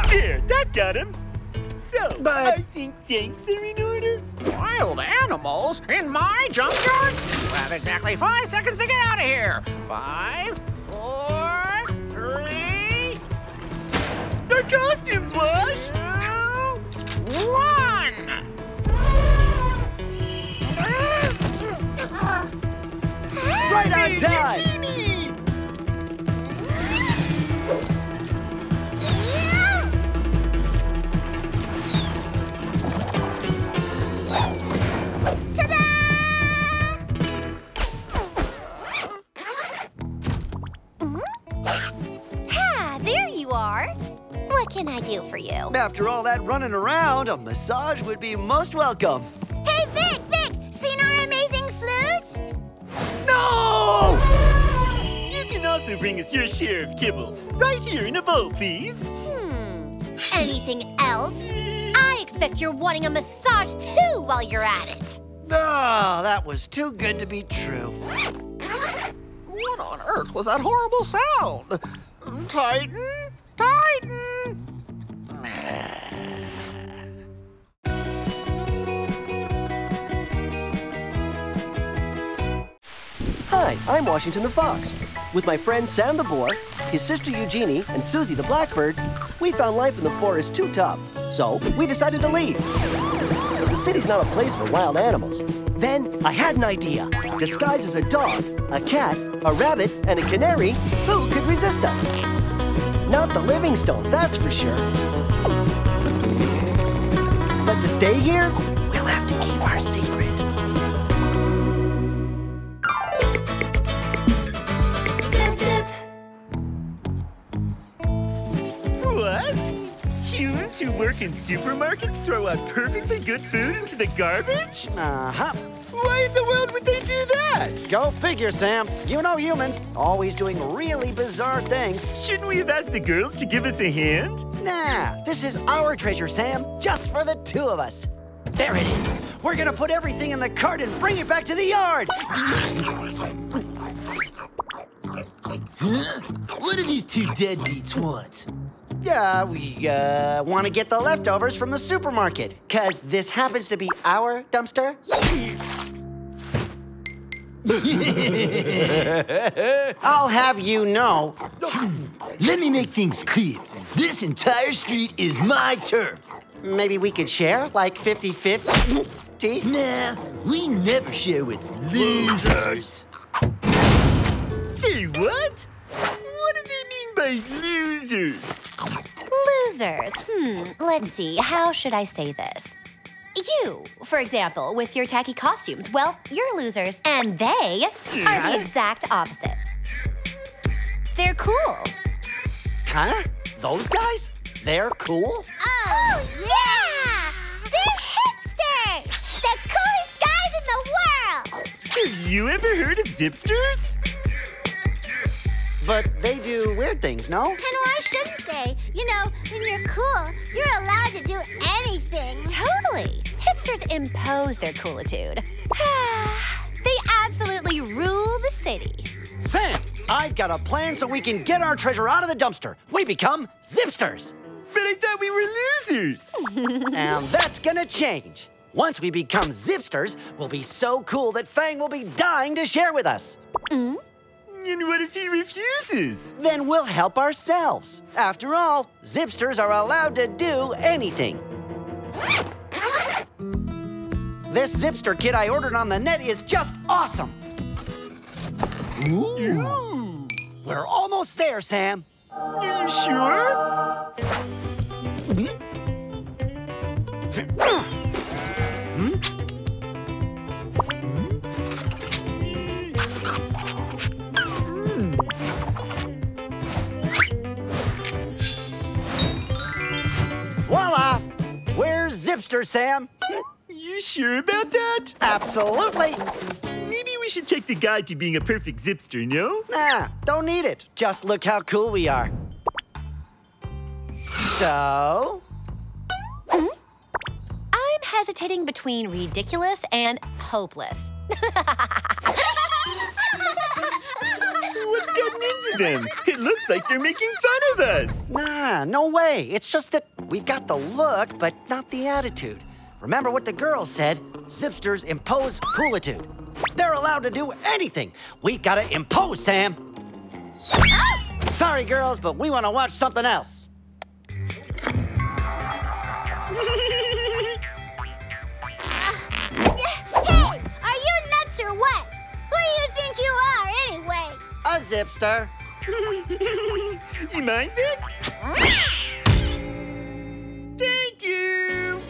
There, that got him! So, but... I think thanks are in order. Wild animals in my junkyard? You have exactly five seconds to get out of here. Five, four, three, The costumes, Wash! one. Right on time! There you are. What can I do for you? After all that running around, a massage would be most welcome. No! You can also bring us your share of kibble. Right here in a bowl, please. Hmm. Anything else? I expect you're wanting a massage too while you're at it. Oh, that was too good to be true. What on earth was that horrible sound? Titan? Titan? Hi, I'm Washington the Fox. With my friend Sam the Boar, his sister Eugenie, and Suzie the Blackbird, we found life in the forest too tough. So we decided to leave. But the city's not a place for wild animals. Then I had an idea. Disguised as a dog, a cat, a rabbit, and a canary, who could resist us? Not the Livingstones, that's for sure. But to stay here, we'll have to keep our secret. Humans who work in supermarkets throw out perfectly good food into the garbage? Uh-huh. Why in the world would they do that? Go figure, Sam. You know humans, always doing really bizarre things. Shouldn't we have asked the girls to give us a hand? Nah, this is our treasure, Sam, just for the two of us. There it is. We're gonna put everything in the cart and bring it back to the yard. What do these two deadbeats want? Yeah, we uh, want to get the leftovers from the supermarket, because this happens to be our dumpster. I'll have you know. Let me make things clear. This entire street is my turf. Maybe we could share, like 50 50? Nah, we never share with losers. Say what? What do they mean by losers? Losers. Hmm, let's see. How should I say this? You, for example, with your tacky costumes, well, you're losers. And they are the exact opposite. They're cool. Huh? Those guys? They're cool? Oh, yeah! They're hipsters! The coolest guys in the world! Have you ever heard of Zipsters? But they do weird things, no? And why shouldn't they? You know, when you're cool, you're allowed to do anything. Totally. Hipsters impose their coolitude. they absolutely rule the city. Sam, I've got a plan so we can get our treasure out of the dumpster. We become Zipsters. But I thought we were losers. and that's gonna change. Once we become Zipsters, we'll be so cool that Fang will be dying to share with us. Mm? And what if he refuses? Then we'll help ourselves. After all, Zipsters are allowed to do anything. This Zipster kit I ordered on the net is just awesome. Ooh. We're almost there, Sam. Are you sure? Hmm? Zipster, Sam. You sure about that? Absolutely. Maybe we should check the guide to being a perfect zipster, no? Nah, don't need it. Just look how cool we are. So, hmm? I'm hesitating between ridiculous and hopeless. gotten them? It looks like they're making fun of us. nah, no way. It's just that we've got the look, but not the attitude. Remember what the girls said Zipsters impose coolitude. They're allowed to do anything. We gotta impose, Sam. Sorry, girls, but we wanna watch something else. Hey, are you nuts or what? Who do you think you are, anyway? A Zipster. you mind, Vic? Thank you.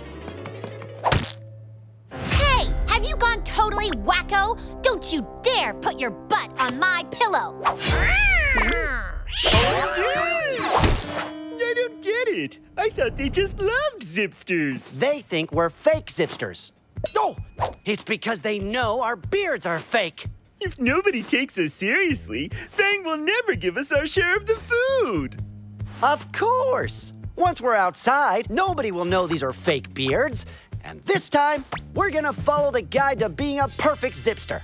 Hey, have you gone totally wacko? Don't you dare put your butt on my pillow. Oh, I don't get it. I thought they just loved zipsters. They think we're fake Zipsters. Oh, it's because they know our beards are fake. If nobody takes us seriously, Fang will never give us our share of the food. Of course. Once we're outside, nobody will know these are fake beards. And this time, we're gonna follow the guide to being a perfect Zipster.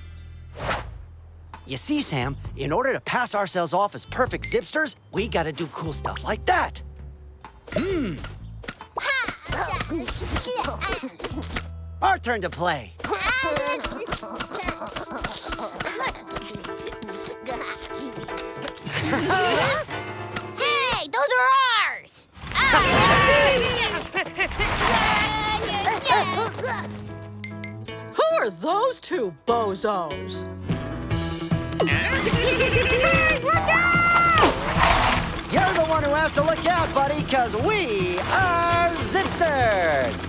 You see, Sam, in order to pass ourselves off as perfect Zipsters, we gotta do cool stuff like that. Hmm. Our turn to play. Hey, those are ours! Who are those two bozos? You're the one who has to look out, buddy, because we are Zipsters!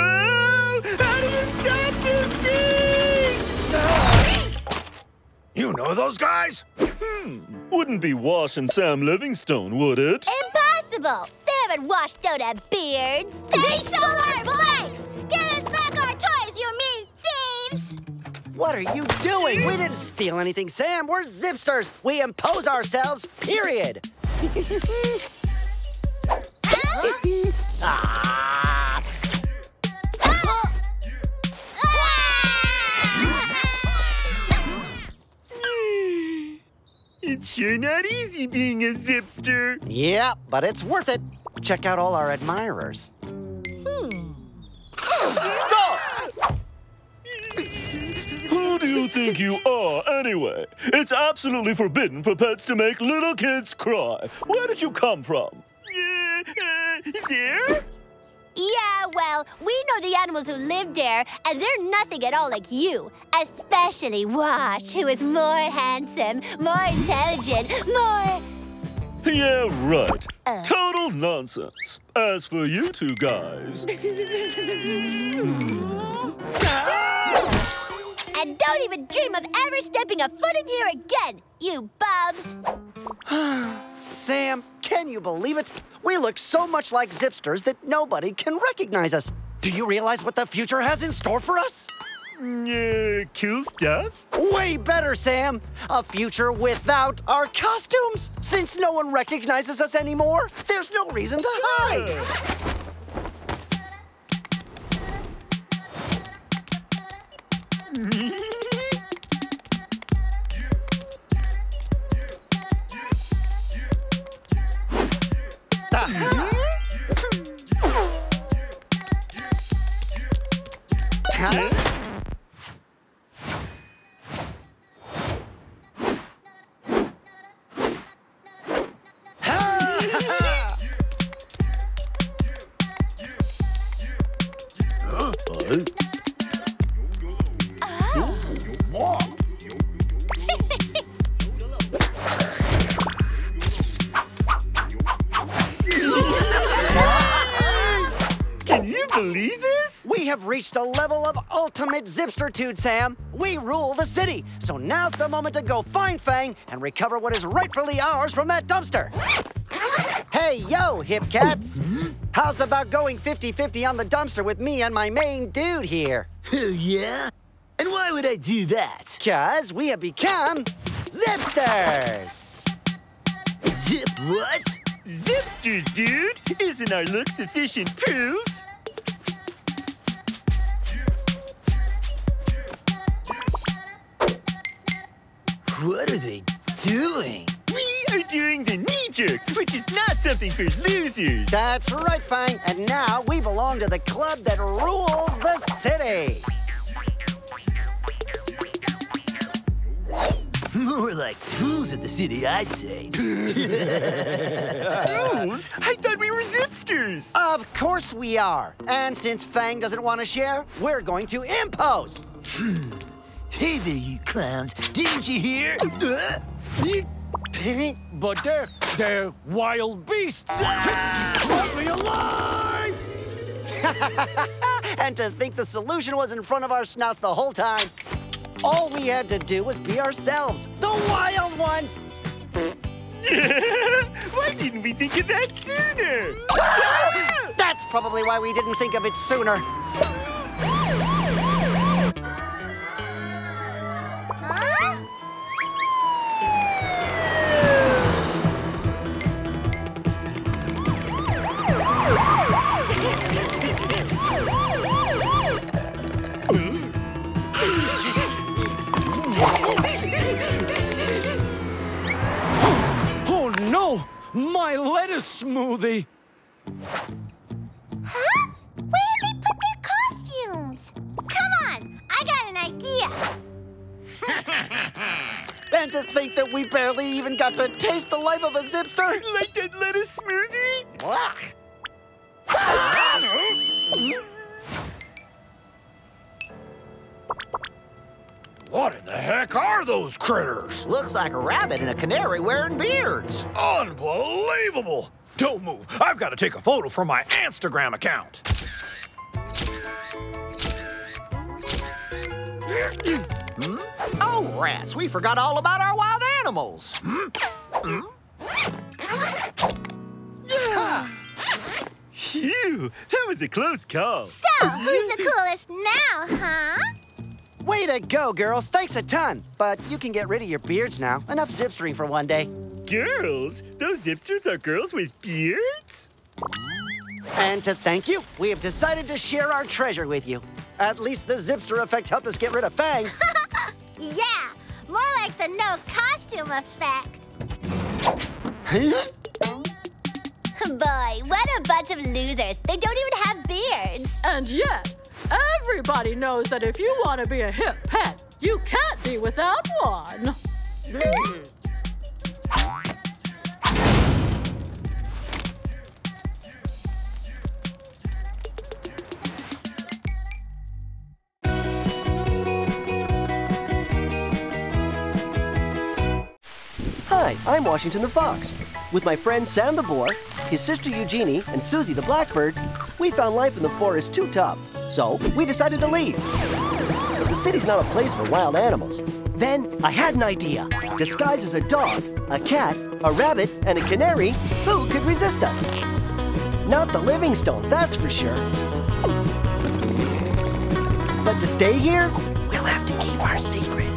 You know those guys? Hmm. Wouldn't be Wash and Sam Livingstone, would it? Impossible! Sam and Wash don't have beards. They stole our bikes! Give us back our toys, you mean thieves! What are you doing? We didn't steal anything, Sam. We're Zipsters. We impose ourselves, period. ah. It's sure not easy being a zipster. Yeah, but it's worth it. Check out all our admirers. Hmm. Stop! Who do you think you are, anyway? It's absolutely forbidden for pets to make little kids cry. Where did you come from? Uh, there? Yeah, well, we know the animals who live there, and they're nothing at all like you. Especially Wash, who is more handsome, more intelligent, more. Yeah, right. Uh. Total nonsense. As for you two guys, And don't even dream of ever stepping a foot in here again, you bubs. Sam, can you believe it? We look so much like Zipsters that nobody can recognize us. Do you realize what the future has in store for us? Uh, cool stuff? Way better, Sam! A future without our costumes! Since no one recognizes us anymore, there's no reason to hide! Yeah. Ultimate zipstertude, Sam. We rule the city. So now's the moment to go find Fang and recover what is rightfully ours from that dumpster. Hey, yo, hip cats. How's about going 50-50 on the dumpster with me and my main dude here? Oh, yeah? And why would I do that? Cause we have become Zipsters! Zip what? Zipsters, dude! Isn't our look sufficient proof? What are they doing? We are doing the knee jerk, which is not something for losers. That's right, Fang. And now we belong to the club that rules the city. More like fools at the city, I'd say. Fools? I thought we were zipsters. Of course we are. And since Fang doesn't want to share, we're going to impose. Hmm. Hey there, you clowns. Didn't you hear? But they're, they're wild beasts. Let me alive! and to think the solution was in front of our snouts the whole time. All we had to do was be ourselves, the wild ones. Why didn't we think of that sooner? That's probably why we didn't think of it sooner. My lettuce smoothie! Huh? Where did they put their costumes? Come on, I got an idea. And to think that we barely even got to taste the life of a zipster. Like that lettuce smoothie? Blah. What in the heck are those critters? Looks like a rabbit and a canary wearing beards. Unbelievable! Don't move. I've got to take a photo for my Instagram account. Hmm? Oh, rats, we forgot all about our wild animals. Hmm? Phew, that was a close call. So, who's the coolest now, huh? Way to go, girls. Thanks a ton. But you can get rid of your beards now. Enough zipstering for one day. Girls? Those zipsters are girls with beards? And to thank you, we have decided to share our treasure with you. At least the zipster effect helped us get rid of Fang. Yeah, more like the no costume effect. Boy, what a bunch of losers. They don't even have beards. And yet, everybody knows that if you want to be a hip pet, you can't be without one. Hi, I'm Washington the Fox. With my friend Sam the Boar, his sister Eugenie, and Suzie the Blackbird, we found life in the forest too tough. So we decided to leave. The city's not a place for wild animals. Then I had an idea. Disguised as a dog, a cat, a rabbit, and a canary, who could resist us? Not the Livingstones, that's for sure. But to stay here, we'll have to keep our secret.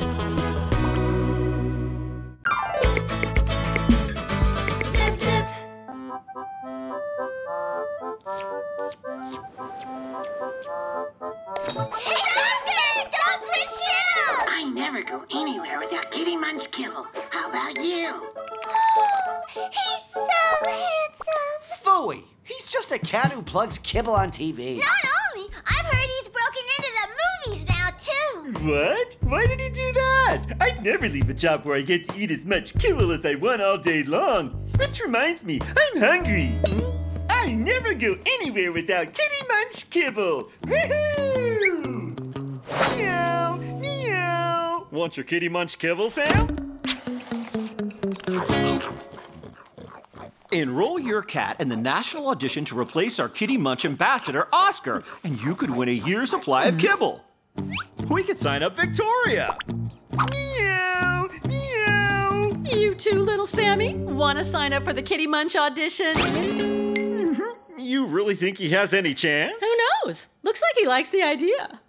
Never go anywhere without Kitty Munch Kibble. How about you? Oh, He's so handsome. Phooey! He's just a cat who plugs kibble on TV. Not only, I've heard he's broken into the movies now, too. What? Why did he do that? I'd never leave a job where I get to eat as much kibble as I want all day long. Which reminds me, I'm hungry. I never go anywhere without Kitty Munch Kibble. Woohoo! Meow, meow. Want your Kitty Munch Kibble, Sam? Enroll your cat in the national audition to replace our Kitty Munch ambassador, Oscar, and you could win a year's supply of kibble. We could sign up Victoria. Meow, meow. You too, little Sammy, want to sign up for the Kitty Munch audition? You really think he has any chance? Who knows? Looks like he likes the idea.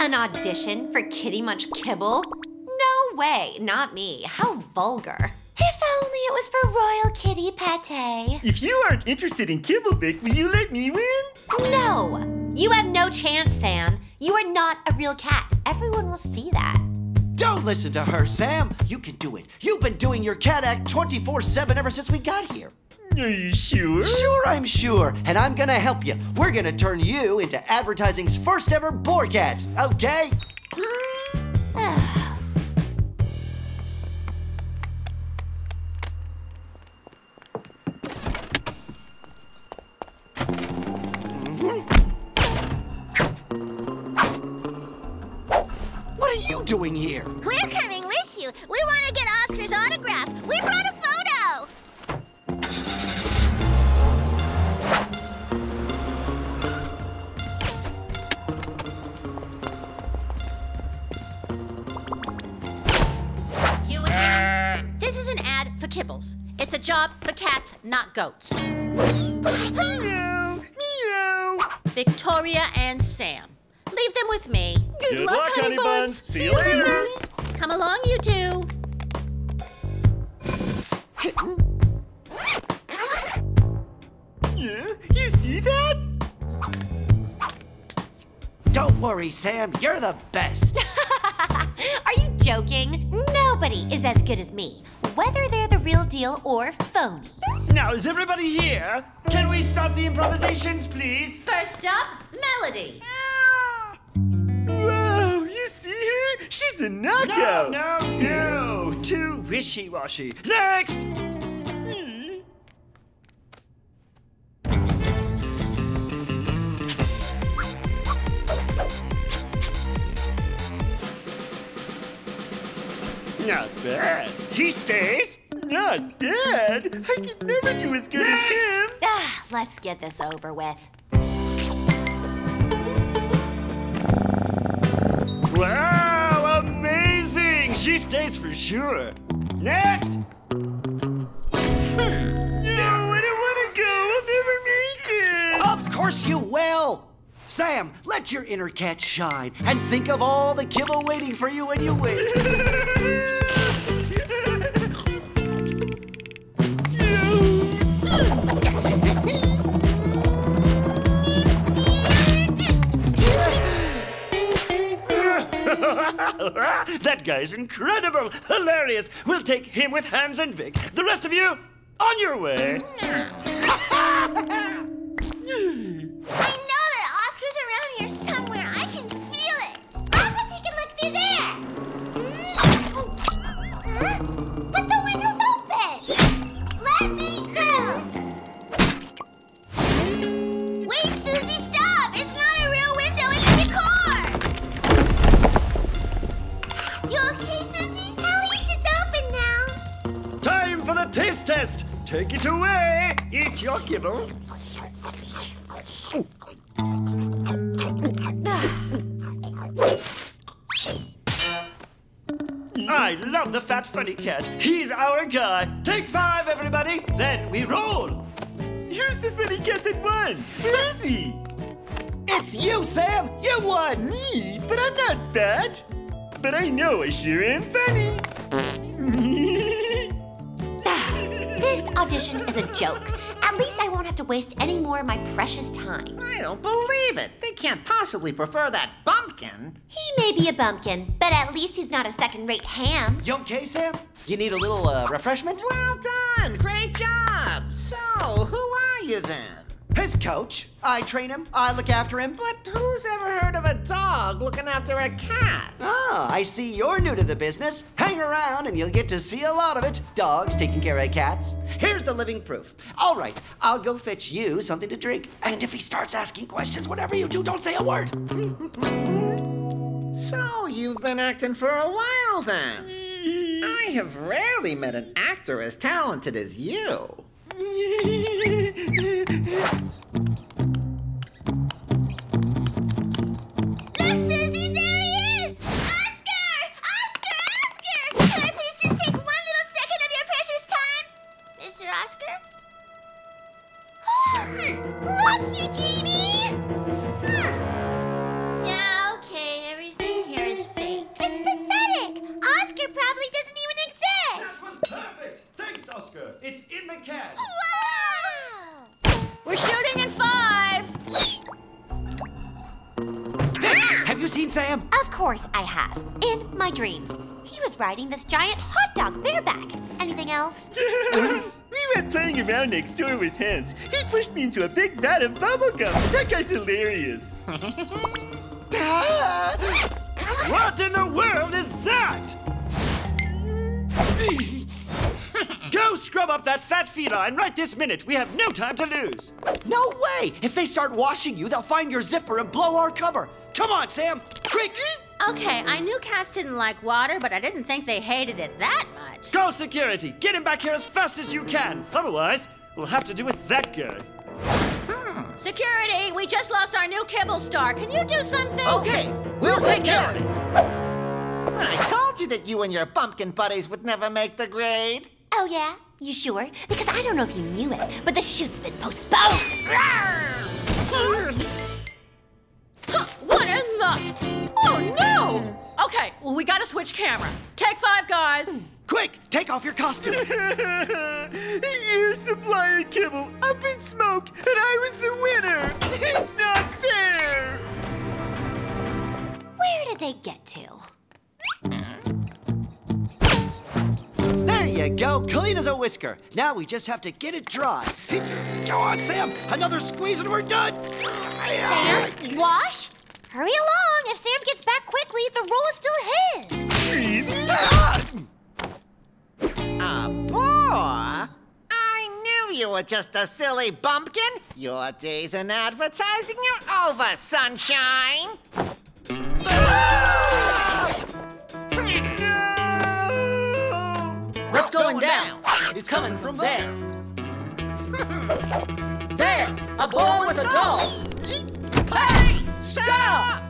An audition for Kitty Munch Kibble? No way, not me. How vulgar. If only it was for Royal Kitty Pate. If you aren't interested in kibble, Vic, will you let me win? No! You have no chance, Sam. You are not a real cat. Everyone will see that. Don't listen to her, Sam. You can do it. You've been doing your cat act 24 7 ever since we got here. Are you sure? Sure, I'm sure. And I'm gonna help you. We're gonna turn you into advertising's first ever boar cat, okay? What are you doing here? We're coming with you. We want to get Oscar's autograph. We brought a kibbles. It's a job for cats, not goats. meow, meow. Victoria and Sam. Leave them with me. Good Good luck, luck, honey honey buns. buns. See you later. Come along, you two. Yeah, you see that? Don't worry, Sam. You're the best. Are you joking? Nobody is as good as me, whether they're the real deal or phony. Now, is everybody here? Can we stop the improvisations, please? First up, Melody. Wow, you see her? She's a knockout. No, no, no. Too wishy-washy. Next! Not bad. He stays. Not bad. I could never do as good as him. Ah, let's get this over with. Wow, amazing! She stays for sure. Next! No, I don't want to go. I'll never make it. Of course you will. Sam, let your inner cat shine and think of all the kibble waiting for you when you win. that guy's incredible, hilarious. We'll take him with Hans and Vic. The rest of you, on your way. Take it away. Eat your kibble. I love the fat funny cat. He's our guy. Take five, everybody. Then we roll. Who's the funny cat that won? Where is he? It's you, Sam. You won. Me? But I'm not fat. But I know I sure am funny. This audition is a joke. At least I won't have to waste any more of my precious time. I don't believe it. They can't possibly prefer that bumpkin. He may be a bumpkin, but at least he's not a second-rate ham. You okay, Sam? You need a little uh, refreshment? Well done. Great job. So, who are you then? His coach. I train him. I look after him. But who's ever heard of a dog looking after a cat? Ah, I see you're new to the business. Hang around and you'll get to see a lot of it. Dogs taking care of cats. Here's the living proof. All right, I'll go fetch you something to drink. And if he starts asking questions, whatever you do, don't say a word. So, you've been acting for a while then. I have rarely met an actor as talented as you. Нет. Dreams. He was riding this giant hot dog bareback. Anything else? we went playing around next door with Hans. He pushed me into a big vat of bubblegum. That guy's hilarious. What in the world is that? Go scrub up that fat feline right this minute. We have no time to lose. No way! If they start washing you, they'll find your zipper and blow our cover. Come on, Sam! Quick! Okay, I knew cats didn't like water, but I didn't think they hated it that much. Go security. Get him back here as fast as you can. Otherwise, we'll have to do with that guy. Hmm, security, we just lost our new kibble star. Can you do something? Okay, we'll take care of it. I told you that you and your pumpkin buddies would never make the grade. Oh, yeah? You sure? Because I don't know if you knew it, but the shoot's been postponed. What in the? Oh no! Okay, well we gotta switch camera. Take five, guys. Quick, take off your costume. Your supply of kibble up in smoke, and I was the winner. It's not fair. Where did they get to? There you go, clean as a whisker. Now we just have to get it dry. Go on, Sam. Another squeeze and we're done. Sam, wash? Hurry along. If Sam gets back quickly, the roll is still his. A boar? I knew you were just a silly bumpkin. Your days in advertising are over, sunshine. What's going down? It's coming from there. there! A boar with a doll! Hey! Stop!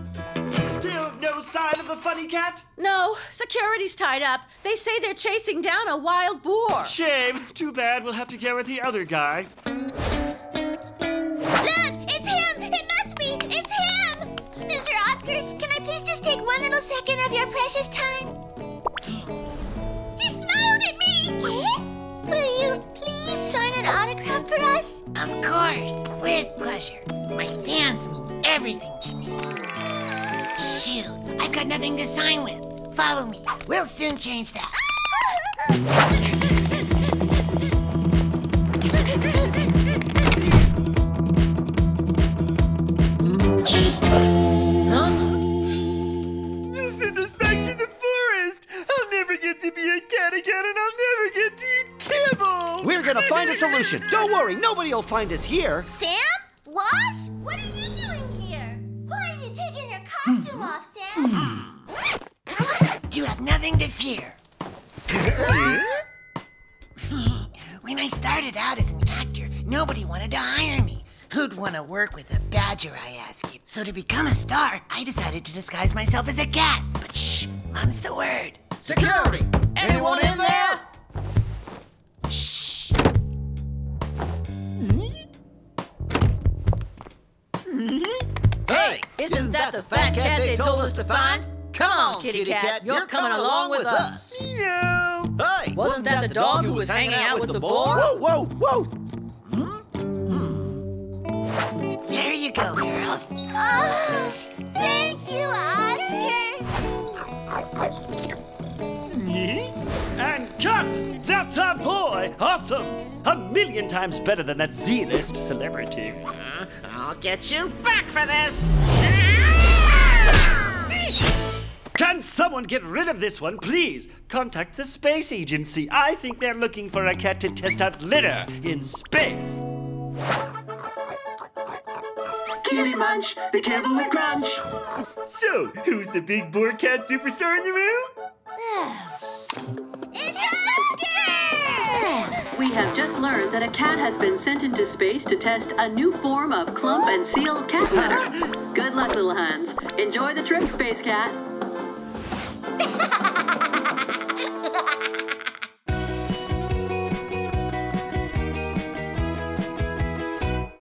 Still no sign of the funny cat? No, security's tied up. They say they're chasing down a wild boar. Shame. Too bad. We'll have to care with the other guy. Look! It's him! It must be! It's him! Mr. Oscar, can I please just take one little second of your precious time? At me! Will you please sign an autograph for us? Of course, with pleasure. My fans mean everything to me. Shoot, I've got nothing to sign with. Follow me. We'll soon change that. get to be a cat again, and I'll never get to eat kibble. We're gonna find a solution. Don't worry, nobody will find us here. Sam? Wash? What are you doing here? Why are you taking your costume off, Sam? You have nothing to fear. when I started out as an actor, nobody wanted to hire me. Who'd want to work with a badger, I ask you? So to become a star, I decided to disguise myself as a cat. But shh, mum's the word. Security! Anyone in there? Hey, isn't that the fat cat they told us to find? Come on, kitty cat, you're coming along with us. Yeah. Hey, Wasn't that the dog who was hanging out with the boar? Whoa, whoa, whoa! There you go, girls. Oh, thank you, Oscar. And cut! That's our boy! Awesome! A million times better than that Z-list celebrity. Uh, I'll get you back for this. Can someone get rid of this one, please? Contact the space agency. I think they're looking for a cat to test out litter in space kitty munch, the kibble with crunch. So, who's the big boar cat superstar in the room? it's we have just learned that a cat has been sent into space to test a new form of clump and seal cat litter. Good luck, little Hans. Enjoy the trip, space cat.